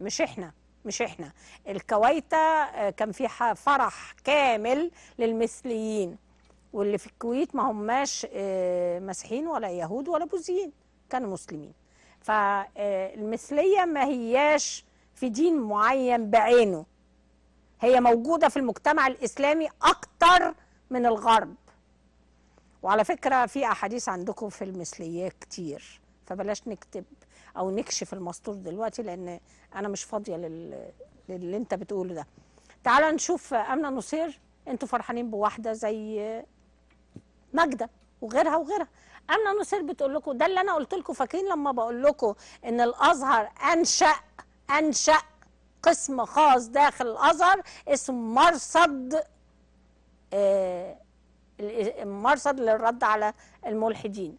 مش إحنا مش إحنا. الكويتة آه، كان في فرح كامل للمثليين واللي في الكويت ما هماش آه، مسيحيين ولا يهود ولا بوذيين كانوا مسلمين. فالمثلية ما هياش في دين معين بعينه. هي موجودة في المجتمع الإسلامي أكتر من الغرب. وعلى فكرة في أحاديث عندكم في المثليات كتير فبلاش نكتب. أو نكشف المستور دلوقتي لأن أنا مش فاضية لل... للي أنت بتقوله ده. تعال نشوف أمنة نصير. أنتوا فرحانين بواحدة زي ماجدة وغيرها وغيرها. أمنة نصير بتقول لكم ده اللي أنا قلت لكم فاكرين لما بقول لكم إن الأزهر أنشأ أنشأ قسم خاص داخل الأزهر اسمه مرصد آه مرصد للرد على الملحدين.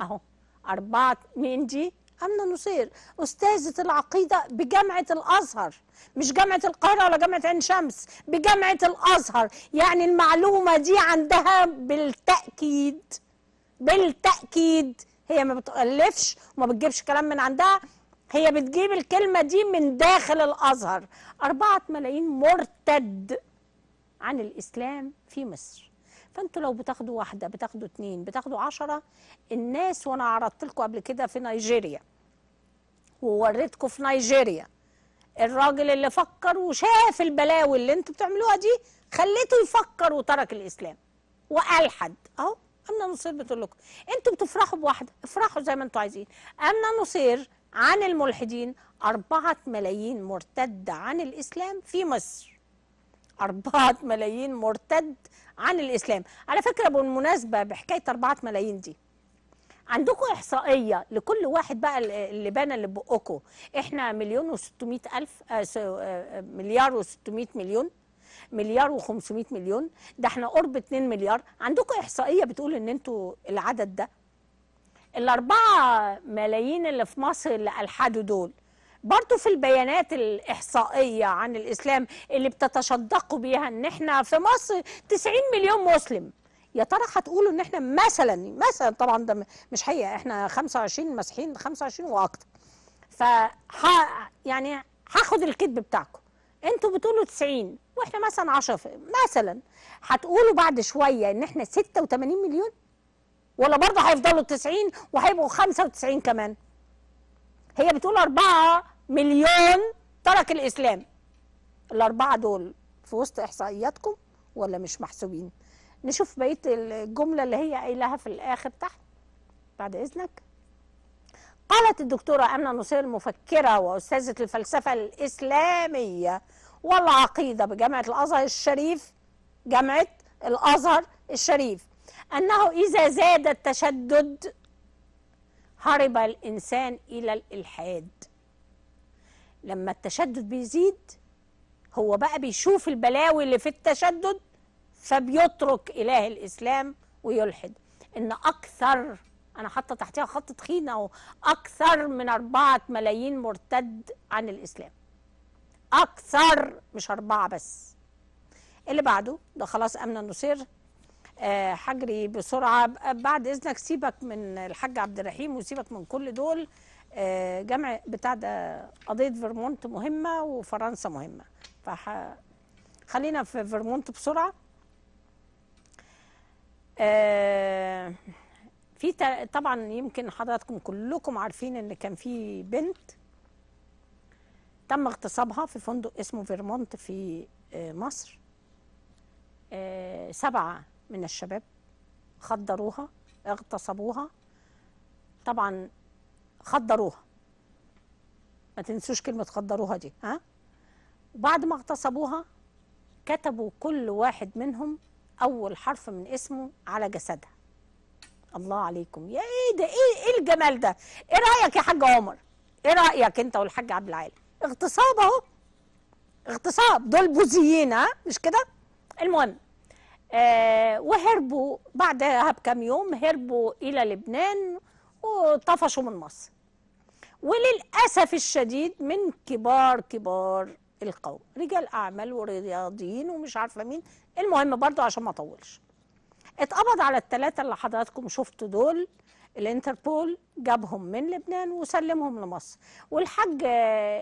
أهو أربعة مين دي؟ أمنة نصير أستاذة العقيدة بجامعة الأزهر مش جامعة القاهرة ولا جامعة عين شمس بجامعة الأزهر. يعني المعلومة دي عندها بالتأكيد بالتأكيد. هي ما بتألفش وما بتجيبش كلام من عندها. هي بتجيب الكلمة دي من داخل الأزهر. أربعة ملايين مرتد عن الإسلام في مصر. فأنتوا لو بتاخدوا واحدة بتاخدوا اتنين بتاخدوا عشرة الناس وأنا عرضت لكم قبل كده في نيجيريا ووريتكم في نيجيريا. الراجل اللي فكر وشاف البلاوي اللي أنتوا بتعملوها دي خليته يفكر وترك الإسلام. والحد أهو امنه نصير بتقول لكم. أنتوا بتفرحوا بواحده افرحوا زي ما أنتوا عايزين. امنه نصير عن الملحدين أربعة ملايين مرتد عن الإسلام في مصر. أربعة ملايين مرتد عن الإسلام. على فكرة بالمناسبة بحكاية أربعة ملايين دي عندكم إحصائية لكل واحد بقى اللي بان اللي بقكم. إحنا مليون وستمائة ألف آه آه، مليار وستمائة مليون مليار و500 مليون. ده إحنا قرب 2 مليار. عندكم إحصائية بتقول إن أنتوا العدد ده؟ الأربعة ملايين اللي في مصر اللي ألحدوا دول. برضو في البيانات الإحصائية عن الإسلام اللي بتتشدقوا بيها إن إحنا في مصر 90 مليون مسلم. يا ترى هتقولوا إن إحنا مثلا مثلا طبعا ده مش حقيقة إحنا 25 مسيحيين 25 وأكتر. ف يعني هاخد الكذب بتاعكم. أنتوا بتقولوا 90 وإحنا مثلا 10 مثلا. هتقولوا بعد شوية إن إحنا 86 مليون؟ ولا برضه هيفضلوا 90 وهيبقوا 95 كمان؟ هي بتقول 4 مليون ترك الإسلام. الأربعة دول في وسط إحصائياتكم ولا مش محسوبين؟ نشوف بقية الجملة اللي هي قايلها في الآخر تحت بعد إذنك. قالت الدكتورة أمنة نصير مفكرة وأستاذة الفلسفة الإسلامية والعقيدة بجامعة الأزهر الشريف جامعة الأزهر الشريف أنه إذا زاد التشدد هرب الإنسان إلى الإلحاد. لما التشدد بيزيد هو بقى بيشوف البلاوي اللي في التشدد فبيترك إله الإسلام ويلحد. إن أكثر أنا حاطة تحتها خط تخين أهو أكثر من أربعة ملايين مرتد عن الإسلام. أكثر مش أربعة بس. اللي بعده ده خلاص أمنة نصير آه، حجري بسرعة. بعد إذنك سيبك من الحاج عبد الرحيم وسيبك من كل دول. آه، جمع بتاع ده قضية فيرمونت مهمة وفرنسا مهمة. فح... خلينا في فيرمونت بسرعة. آه، في طبعا يمكن حضراتكم كلكم عارفين إن كان في بنت تم اغتصابها في فندق اسمه فيرمونت في آه، مصر. آه، سبعة من الشباب خدروها اغتصبوها طبعا خدروها. ما تنسوش كلمة خدروها دي ها؟ وبعد ما اغتصبوها كتبوا كل واحد منهم أول حرف من اسمه على جسدها. الله عليكم. يا إيه ده؟ إيه إيه الجمال ده؟ إيه رأيك يا حاج عمر؟ إيه رأيك أنت والحاج عبد العال؟ اغتصاب أهو. اغتصاب. دول بوذيين ها؟ مش كده؟ المهم آه وهربوا بعدها بكم يوم هربوا إلى لبنان وطفشوا من مصر. وللأسف الشديد من كبار كبار القوم رجال أعمال ورياضيين ومش عارفة مين. المهم برضو عشان ما أطولش. اتقبض على الثلاثة اللي حضراتكم شفتوا دول الانتربول جابهم من لبنان وسلمهم لمصر. والحاج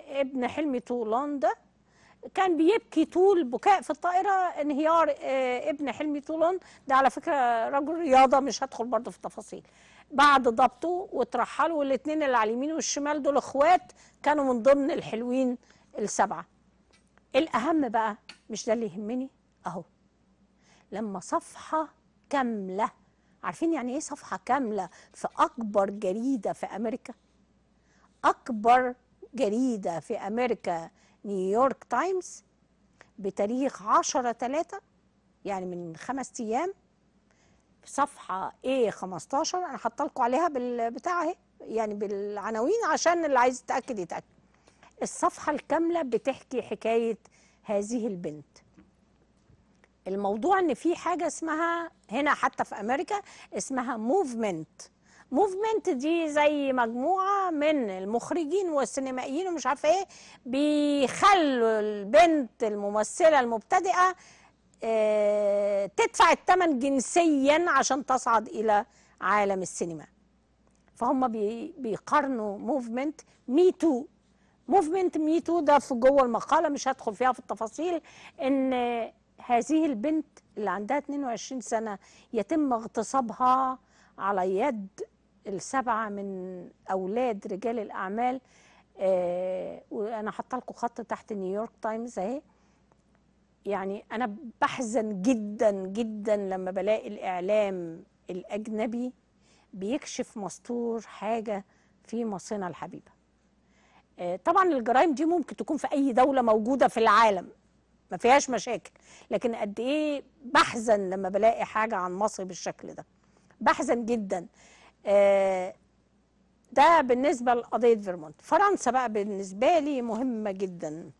ابن حلمي طولان ده كان بيبكي طول بكاء في الطائرة انهيار آه، ابن حلمي طولان. ده على فكرة رجل رياضة مش هدخل برضه في التفاصيل. بعد ضبطه وترحلوا والاثنين اللي على اليمين والشمال دول اخوات كانوا من ضمن الحلوين السبعة. الأهم بقى مش ده اللي يهمني؟ أهو. لما صفحة كاملة عارفين يعني إيه صفحة كاملة في أكبر جريدة في أمريكا؟ أكبر جريدة في أمريكا نيويورك تايمز بتاريخ 10 3 يعني من خمس أيام. صفحة A 15 أنا حاطة لكم عليها بالبتاع أهي يعني بالعناوين عشان اللي عايز يتأكد يتأكد. الصفحة الكاملة بتحكي حكاية هذه البنت. الموضوع إن في حاجة اسمها هنا حتى في أمريكا اسمها movement movement دي زي مجموعة من المخرجين والسينمائيين ومش عارفة إيه بيخلوا البنت الممثلة المبتدئة آه، تدفع الثمن جنسيا عشان تصعد إلى عالم السينما. فهم بي- بيقارنوا movement Me Too movement Me Too ده في جوه المقالة مش هدخل فيها في التفاصيل إن هذه البنت اللي عندها 22 سنة يتم اغتصابها على يد السبعة من أولاد رجال الأعمال. آه وأنا حاطة لكم خط تحت نيويورك تايمز أهي. يعني أنا بحزن جدا جدا لما بلاقي الإعلام الأجنبي بيكشف مستور حاجة في مصينا الحبيبة. طبعا الجرائم دي ممكن تكون في أي دولة موجودة في العالم ما فيهاش مشاكل. لكن قد إيه بحزن لما بلاقي حاجة عن مصر بالشكل ده. بحزن جدا. آه، ده بالنسبة لقضية فيرمونت. فرنسا بقى بالنسبة لي مهمة جدا.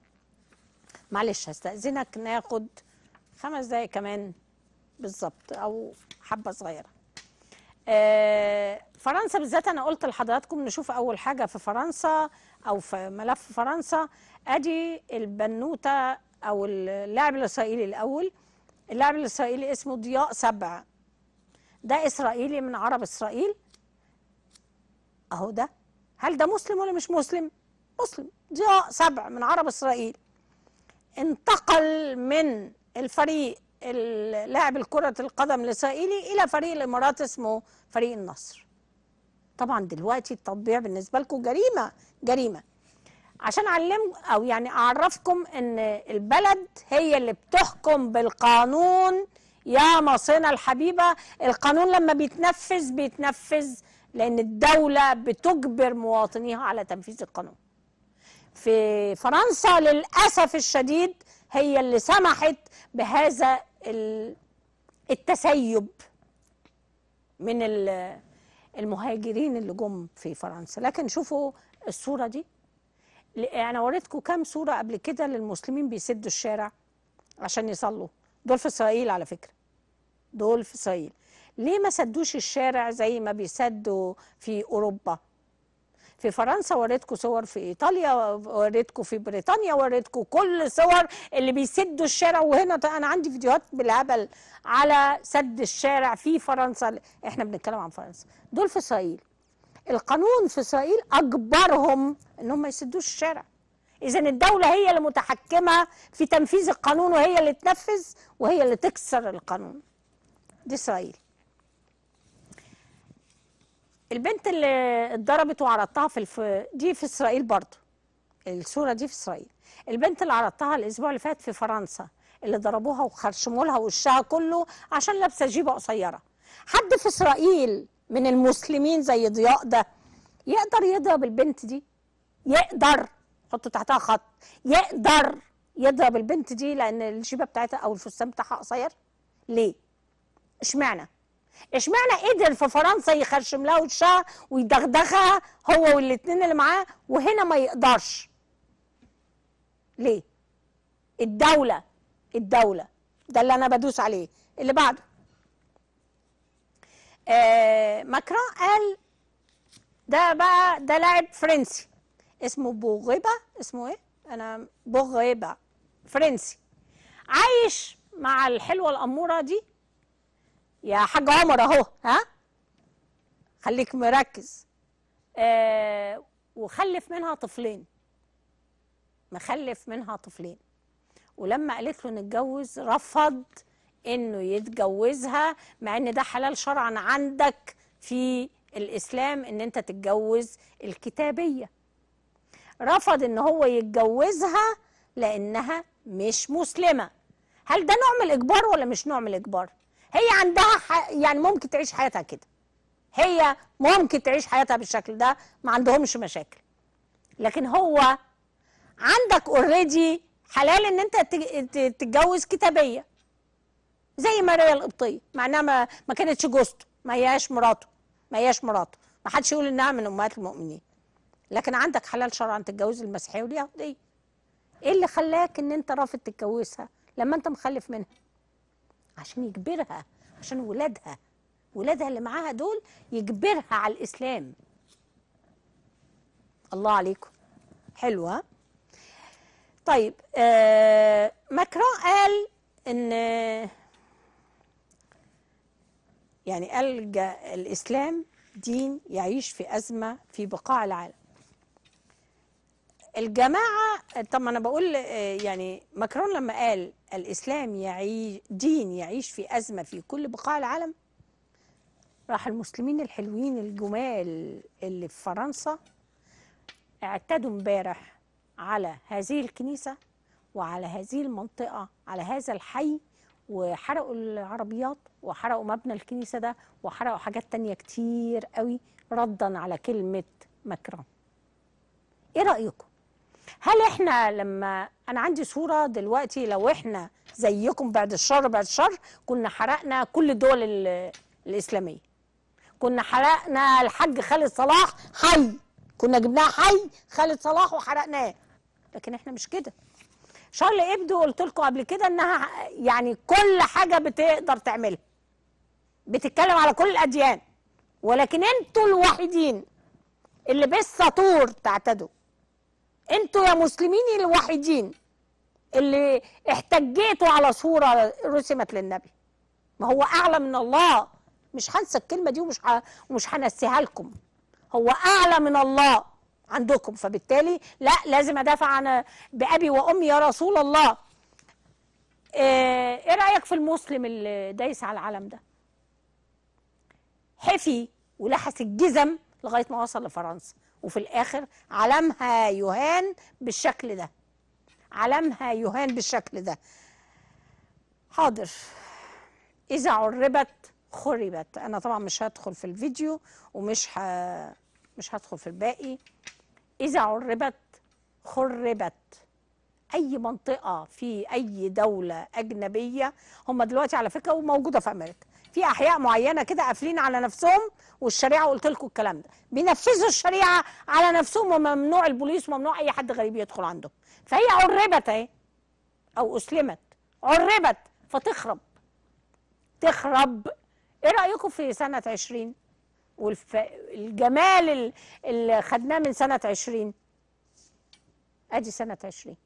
معلش هستأذنك ناخد خمس دقايق كمان بالظبط أو حبة صغيرة. آه، فرنسا بالذات أنا قلت لحضراتكم نشوف أول حاجة في فرنسا أو في ملف فرنسا أدي البنوتة أو اللاعب الإسرائيلي الأول. اللاعب الإسرائيلي اسمه ضياء سبع. ده إسرائيلي من عرب إسرائيل. أهو ده. هل ده مسلم ولا مش مسلم؟ مسلم. ضياء سبع من عرب إسرائيل. انتقل من الفريق ال- لاعب الكرة القدم الإسرائيلي إلى فريق الإمارات اسمه فريق النصر. طبعا دلوقتي التطبيع بالنسبة لكم جريمة جريمة. عشان أعلم أو يعني أعرفكم إن البلد هي اللي بتحكم بالقانون. يا مصينا الحبيبة القانون لما بيتنفذ بيتنفذ لأن الدولة بتجبر مواطنيها على تنفيذ القانون. في فرنسا للأسف الشديد هي اللي سمحت بهذا ال- التسيب من ال- المهاجرين اللي جم في فرنسا. لكن شوفوا الصورة دي. أنا وريتكم كام صورة قبل كده للمسلمين بيسدوا الشارع عشان يصلوا. دول في إسرائيل على فكرة. دول في إسرائيل. ليه ما سدوش الشارع زي ما بيسدوا في أوروبا؟ في فرنسا وريتكم صور في إيطاليا وريتكم في بريطانيا وريتكم كل صور اللي بيسدوا الشارع. وهنا ط- أنا عندي فيديوهات بالهبل على سد الشارع في فرنسا. إحنا بنتكلم عن فرنسا. دول في إسرائيل. القانون في إسرائيل أجبرهم إن هم يسدوش الشارع. اذا الدولة هي اللي متحكمة في تنفيذ القانون وهي اللي تنفذ وهي اللي تكسر القانون. دي إسرائيل. البنت اللي اتضربت وعرضتها في الف... دي في إسرائيل برضو الصورة دي في إسرائيل. البنت اللي عرضتها الأسبوع اللي فات في فرنسا اللي ضربوها وخرشموا لها وشها كله عشان لابسة جيبه قصيرة. حد في إسرائيل من المسلمين زي ضياء ده يقدر يضرب البنت دي؟ يقدر. حطوا تحتها خط. يقدر يضرب البنت دي لأن الجيبة بتاعتها أو الفستان بتاعها قصير؟ ليه؟ اشمعنى؟ اشمعنى قدر في فرنسا يخرشم لها وشها ويدغدغها هو والاثنين اللي معاه وهنا ما يقدرش؟ ليه؟ الدولة الدولة ده اللي أنا بدوس عليه. اللي بعده. آه ماكرون قال ده بقى ده لاعب فرنسي. اسمه بوغيبا. اسمه إيه؟ أنا بوغيبا. فرنسي. عايش مع الحلوة الأمورة دي يا حاج عمر اهو ها؟ خليك مركز. آه وخلف منها طفلين. مخلف منها طفلين. ولما قالت له نتجوز رفض إنه يتجوزها مع إن ده حلال شرعا عندك في الإسلام إن أنت تتجوز الكتابية. رفض إن هو يتجوزها لأنها مش مسلمة. هل ده نوع من الإجبار ولا مش نوع من الإجبار؟ هي عندها ح... يعني ممكن تعيش حياتها كده. هي ممكن تعيش حياتها بالشكل ده ما عندهمش مشاكل. لكن هو عندك اوريدي حلال إن أنت تتجوز كتابية. زي ماريا القبطية مع إنها ما, ما كانتش جوزته ما هياش مراته ما هياش مراته. ما حدش يقول إنها من أمهات المؤمنين. لكن عندك حلال شرعا تتجوز المسيحية واليهودية. إيه اللي خلاك إن أنت رافض تتجوزها لما أنت مخلف منها؟ عشان يجبرها عشان ولادها. ولادها اللي معاها دول يجبرها على الإسلام. الله عليكم. حلوة طيب آه ماكرون قال إن يعني قال جا- الإسلام دين يعيش في أزمة في بقاع العالم. الجماعة طب أنا بقول آه، يعني ماكرون لما قال الإسلام يعيش دين يعيش في أزمة في كل بقاع العالم راح المسلمين الحلوين الجمال اللي في فرنسا اعتدوا امبارح على هذه الكنيسة وعلى هذه المنطقة على هذا الحي وحرقوا العربيات وحرقوا مبنى الكنيسة ده وحرقوا حاجات تانية كتير قوي ردا على كلمة مكرم إيه رأيكم؟ هل إحنا لما أنا عندي صورة دلوقتي لو إحنا زيكم بعد الشر بعد الشر كنا حرقنا كل الدول ال- الإسلامية. كنا حرقنا الحاج خالد صلاح حي. كنا جبناه حي خالد صلاح وحرقناه. لكن إحنا مش كده. شارل إبدو قلت لكم قبل كده إنها يعني كل حاجة بتقدر تعملها. بتتكلم على كل الأديان. ولكن أنتوا الوحيدين اللي بالسطور تعتدوا. أنتوا يا مسلمين الوحيدين اللي احتجيتوا على صورة رسمت للنبي. ما هو اعلى من الله. مش هنسى الكلمة دي ومش. ومش هنسيها لكم. هو اعلى من الله عندكم. فبالتالي لا لازم أدافع عن بأبي وأمي يا رسول الله. آه، إيه رأيك في المسلم اللي دايس على العلم ده؟ حفي ولحس الجزم لغاية ما وصل لفرنسا. وفي الآخر علمها يهان بالشكل ده. علمها يهان بالشكل ده. حاضر. إذا عربت خربت. أنا طبعا مش هدخل في الفيديو ومش ه... مش هدخل في الباقي. إذا عربت خربت. أي منطقة في أي دولة أجنبية هم دلوقتي على فكرة وموجوده في أمريكا. في أحياء معينة كده قافلين على نفسهم والشريعة قلت لكم الكلام ده. بينفذوا الشريعة على نفسهم وممنوع البوليس وممنوع أي حد غريب يدخل عندهم. فهي عربت أهي أو أسلمت. عربت فتخرب. تخرب. إيه رأيكم في سنة 20 والجمال ال- اللي خدناه من سنة 20 أدي سنة 20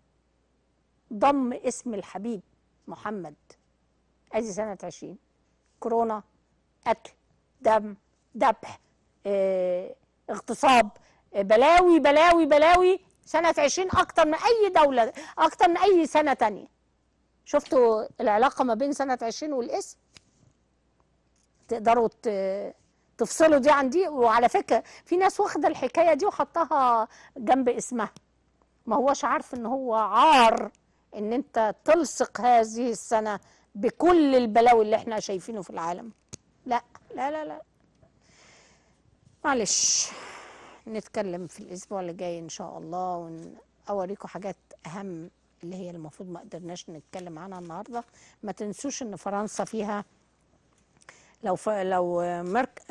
ضم اسم الحبيب محمد. أدي سنة 20 كورونا قتل دم. ذبح آه اغتصاب آه، بلاوي بلاوي بلاوي سنة 20 أكتر من أي دولة أكتر من أي سنة تانية. شفتوا العلاقة ما بين سنة 20 والاسم تقدروا تفصلوا دي عن دي. وعلى فكرة في ناس واخدة الحكاية دي وحطها جنب اسمها. ما هوش عارف إن هو عار إن أنت تلصق هذه السنة بكل البلاوي اللي إحنا شايفينه في العالم. لا لا لا لا. معلش نتكلم في الأسبوع اللي جاي إن شاء الله واوريكم حاجات أهم اللي هي المفروض ما قدرناش نتكلم عنها النهارده. ما تنسوش إن فرنسا فيها لو ف... لو مرك...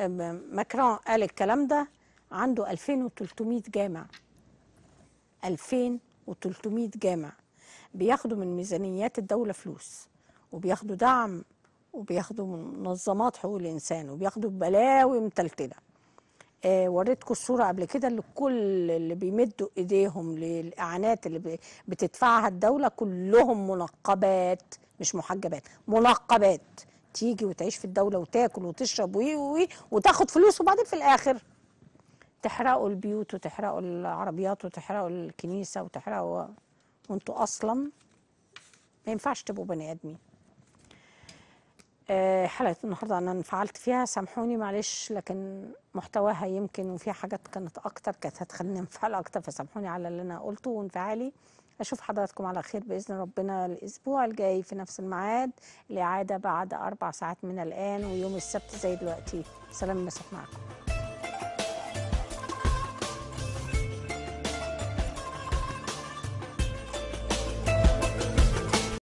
ماكرون قال الكلام ده عنده 2300 جامع. 2300 جامع. بياخدوا من ميزانيات الدولة فلوس وبياخدوا دعم وبياخدوا من منظمات حقوق الإنسان وبياخدوا بلاوي متلتلة. وريتكم الصورة قبل كده اللي كل اللي بيمدوا إيديهم للإعانات اللي بتدفعها الدولة كلهم منقبات مش محجبات منقبات. تيجي وتعيش في الدولة وتاكل وتشرب وي وي وتاخد فلوس وبعدين في الآخر تحرقوا البيوت وتحرقوا العربيات وتحرقوا الكنيسة وتحرقوا وانتوا أصلا ما ينفعش تبقوا بني آدمين. آه، حلقة النهاردة أنا انفعلت فيها. سامحوني معلش لكن محتواها يمكن وفيها حاجات كانت أكتر كانت هتخليني انفعل أكتر فسامحوني على اللي أنا قلته وانفعالي. أشوف حضراتكم على خير بإذن ربنا الأسبوع الجاي في نفس الميعاد الإعادة بعد أربع ساعات من الآن ويوم السبت زي دلوقتي. سلام المسيح معكم.